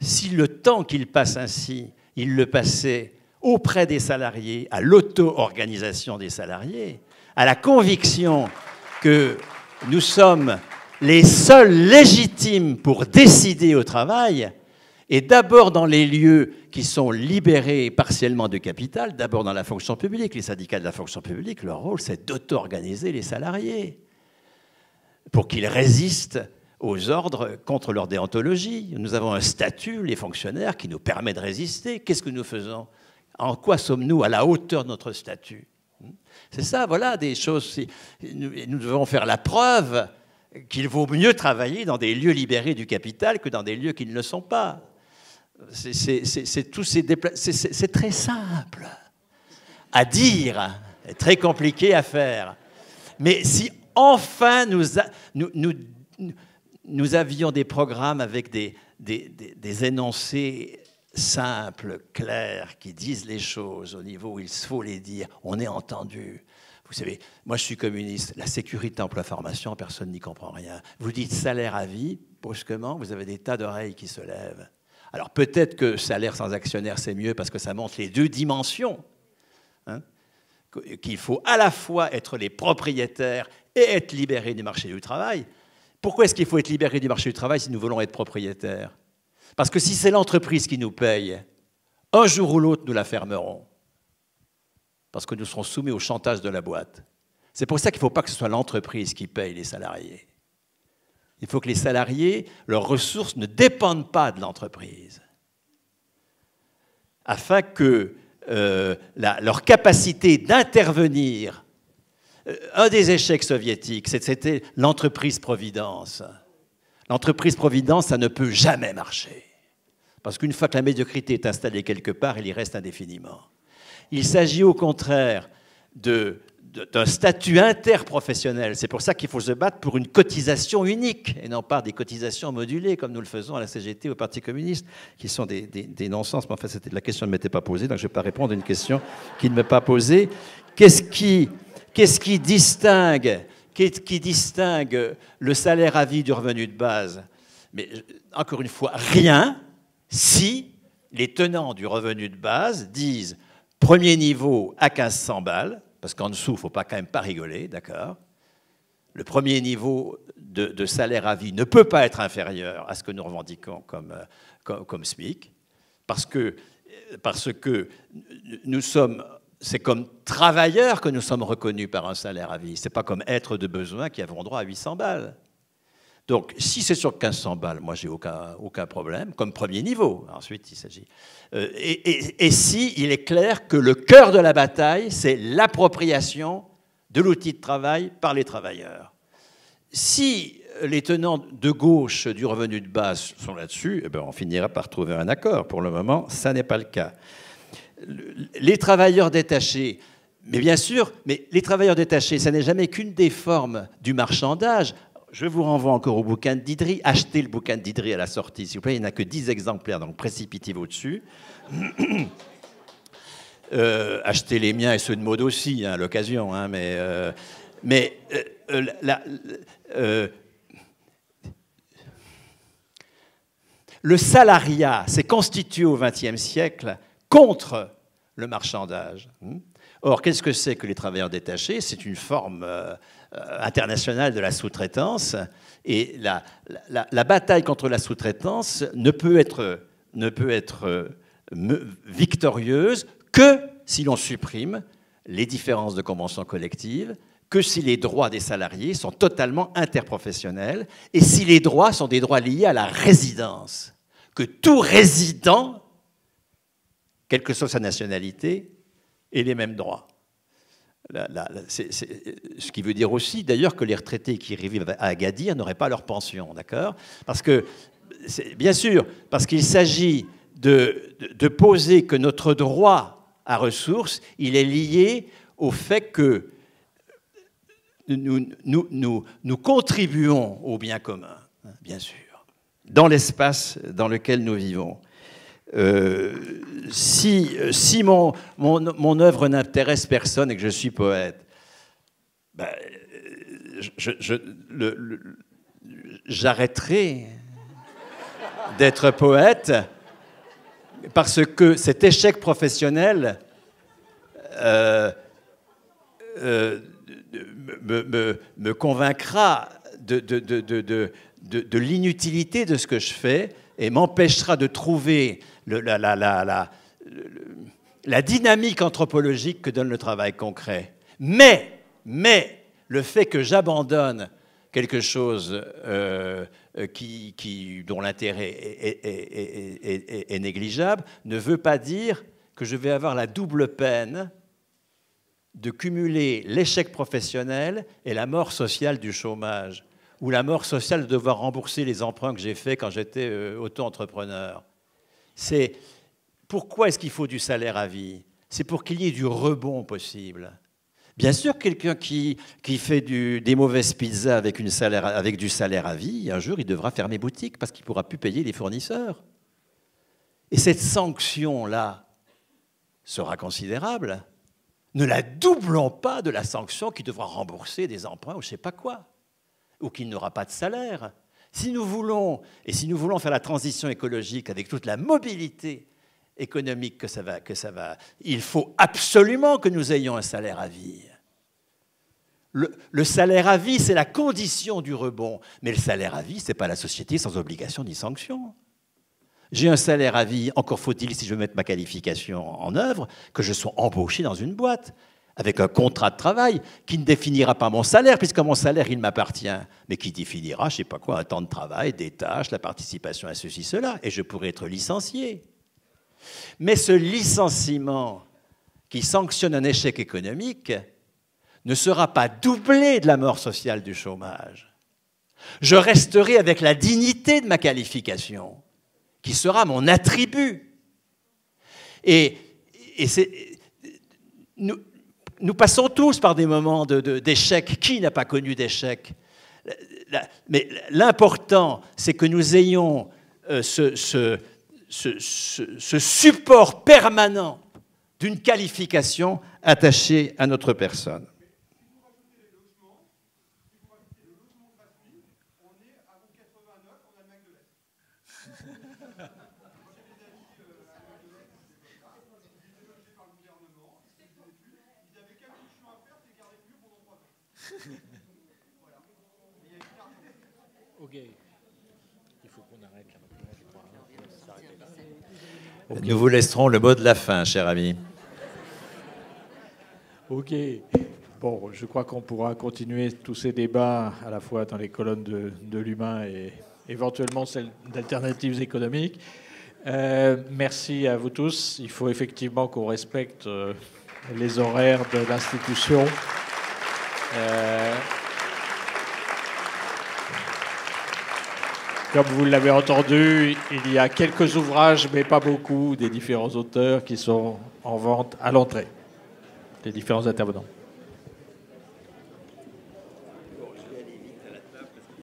Si le temps qu'ils passent ainsi, ils le passaient auprès des salariés, à l'auto-organisation des salariés, à la conviction que nous sommes les seuls légitimes pour décider au travail, et d'abord dans les lieux qui sont libérés partiellement de capital, d'abord dans la fonction publique. Les syndicats de la fonction publique, leur rôle, c'est d'auto-organiser les salariés pour qu'ils résistent aux ordres contre leur déontologie. Nous avons un statut, les fonctionnaires, qui nous permet de résister. Qu'est-ce que nous faisons? En quoi sommes-nous à la hauteur de notre statut? C'est ça, voilà, des choses. Nous devons faire la preuve qu'il vaut mieux travailler dans des lieux libérés du capital que dans des lieux qui ne le sont pas. C'est très simple à dire, très compliqué à faire. Mais si enfin nous, avions des programmes avec des énoncés simples, clairs, qui disent les choses au niveau où il faut les dire. On est entendu. Vous savez, moi je suis communiste. La sécurité emploi-formation, personne n'y comprend rien. Vous dites salaire à vie, brusquement, vous avez des tas d'oreilles qui se lèvent. Alors peut-être que salaire sans actionnaire, c'est mieux parce que ça montre les deux dimensions. Hein, qu'il faut à la fois être les propriétaires et être libérés du marché du travail. Pourquoi est-ce qu'il faut être libéré du marché du travail si nous voulons être propriétaires? Parce que si c'est l'entreprise qui nous paye, un jour ou l'autre, nous la fermerons. Parce que nous serons soumis au chantage de la boîte. C'est pour ça qu'il ne faut pas que ce soit l'entreprise qui paye les salariés. Il faut que les salariés, leurs ressources ne dépendent pas de l'entreprise. Afin que euh, leur capacité d'intervenir, euh, un des échecs soviétiques, c'était l'entreprise-providence. L'entreprise-providence, ça ne peut jamais marcher. Parce qu'une fois que la médiocrité est installée quelque part, elle y reste indéfiniment. Il s'agit au contraire d'un statut interprofessionnel. C'est pour ça qu'il faut se battre pour une cotisation unique et non pas des cotisations modulées comme nous le faisons à la CGT au Parti communiste, qui sont des, non-sens. Mais en fait, la question ne m'était pas posée, donc je ne vais pas répondre à une question qui ne m'est pas posée. Qu'est-ce qui distingue le salaire à vie du revenu de base? Mais encore une fois, rien si les tenants du revenu de base disent premier niveau à 1500 balles, parce qu'en dessous, il ne faut pas quand même pas rigoler, d'accord Le premier niveau de, salaire à vie ne peut pas être inférieur à ce que nous revendiquons comme, euh, comme, SMIC, parce que, parce que nous sommes c'est comme travailleurs que nous sommes reconnus par un salaire à vie. Ce n'est pas comme être de besoin qui avons droit à 800 balles. Donc, si c'est sur 1500 balles, moi, j'ai aucun, aucun problème, comme premier niveau. Ensuite, il s'agit. Euh, et, si il est clair que le cœur de la bataille, c'est l'appropriation de l'outil de travail par les travailleurs. Si les tenants de gauche du revenu de base sont là-dessus, eh ben, on finira par trouver un accord. Pour le moment, ça n'est pas le cas. Les travailleurs détachés, mais bien sûr, mais les travailleurs détachés, ça n'est jamais qu'une des formes du marchandage. Je vous renvoie encore au bouquin de Didry. Achetez le bouquin de Didry à la sortie, s'il vous plaît. Il n'y a que 10 exemplaires, donc précipitez-vous dessus. (coughs) Euh, achetez les miens et ceux de Maud aussi, hein, à l'occasion. Hein, mais euh, euh, le salariat s'est constitué au XXe siècle contre le marchandage. Hmm. Or, qu'est-ce que c'est que les travailleurs détachés? C'est une forme internationale de la sous-traitance. Et la, la, bataille contre la sous-traitance ne peut être, ne peut être euh, victorieuse que si l'on supprime les différences de convention collective, que si les droits des salariés sont totalement interprofessionnels et si les droits sont des droits liés à la résidence. Que tout résident, quelle que soit sa nationalité, ait les mêmes droits ce qui veut dire aussi, d'ailleurs, que les retraités qui vivent à Agadir n'auraient pas leur pension, d'accord? Parce que, bien sûr, parce qu'il s'agit de, poser que notre droit à ressources, il est lié au fait que nous contribuons au bien commun, hein, bien sûr, dans l'espace dans lequel nous vivons. Euh, si, si mon, mon, œuvre n'intéresse personne et que je suis poète, ben, j'arrêterai d'être poète parce que cet échec professionnel euh, euh, me, me, convaincra de, de, de, de l'inutilité de ce que je fais et m'empêchera de trouver la, dynamique anthropologique que donne le travail concret. Mais, mais le fait que j'abandonne quelque chose euh, qui, dont l'intérêt est, négligeable ne veut pas dire que je vais avoir la double peine de cumuler l'échec professionnel et la mort sociale du chômage, ou la mort sociale de devoir rembourser les emprunts que j'ai faits quand j'étais euh, auto-entrepreneur c'est pourquoi est-ce qu'il faut du salaire à vie? C'est pour qu'il y ait du rebond possible. Bien sûr, quelqu'un qui, fait des mauvaises pizzas avec, avec du salaire à vie, un jour, il devra fermer boutique parce qu'il ne pourra plus payer les fournisseurs. Et cette sanction-là sera considérable. Ne la doublons pas de la sanction qui devra rembourser des emprunts ou je ne sais pas quoi, ou qu'il n'aura pas de salaire. Si nous voulons, et si nous voulons faire la transition écologique avec toute la mobilité économique que ça va, que ça va il faut absolument que nous ayons un salaire à vie. Le, salaire à vie, c'est la condition du rebond. Mais le salaire à vie, ce n'est pas la société sans obligation ni sanction. J'ai un salaire à vie, encore faut-il, si je veux mettre ma qualification en œuvre, que je sois embauché dans une boîte avec un contrat de travail qui ne définira pas mon salaire, puisque mon salaire, il m'appartient, mais qui définira, je ne sais pas quoi, un temps de travail, des tâches, la participation à ceci, cela, et je pourrais être licencié. Mais ce licenciement qui sanctionne un échec économique ne sera pas doublé de la mort sociale du chômage. Je resterai avec la dignité de ma qualification, qui sera mon attribut. Et, et c'est, nous, nous passons tous par des moments d'échec. Qui n'a pas connu d'échec? Mais l'important, c'est que nous ayons euh, ce, support permanent d'une qualification attachée à notre personne. Nous vous laisserons le mot de la fin, cher ami. Ok. Bon, je crois qu'on pourra continuer tous ces débats à la fois dans les colonnes de, l'humain et éventuellement celles d'alternatives économiques. Euh, merci à vous tous. Il faut effectivement qu'on respecte euh, les horaires de l'institution. Euh, Comme vous l'avez entendu, il y a quelques ouvrages, mais pas beaucoup, des différents auteurs qui sont en vente à l'entrée, des différents intervenants.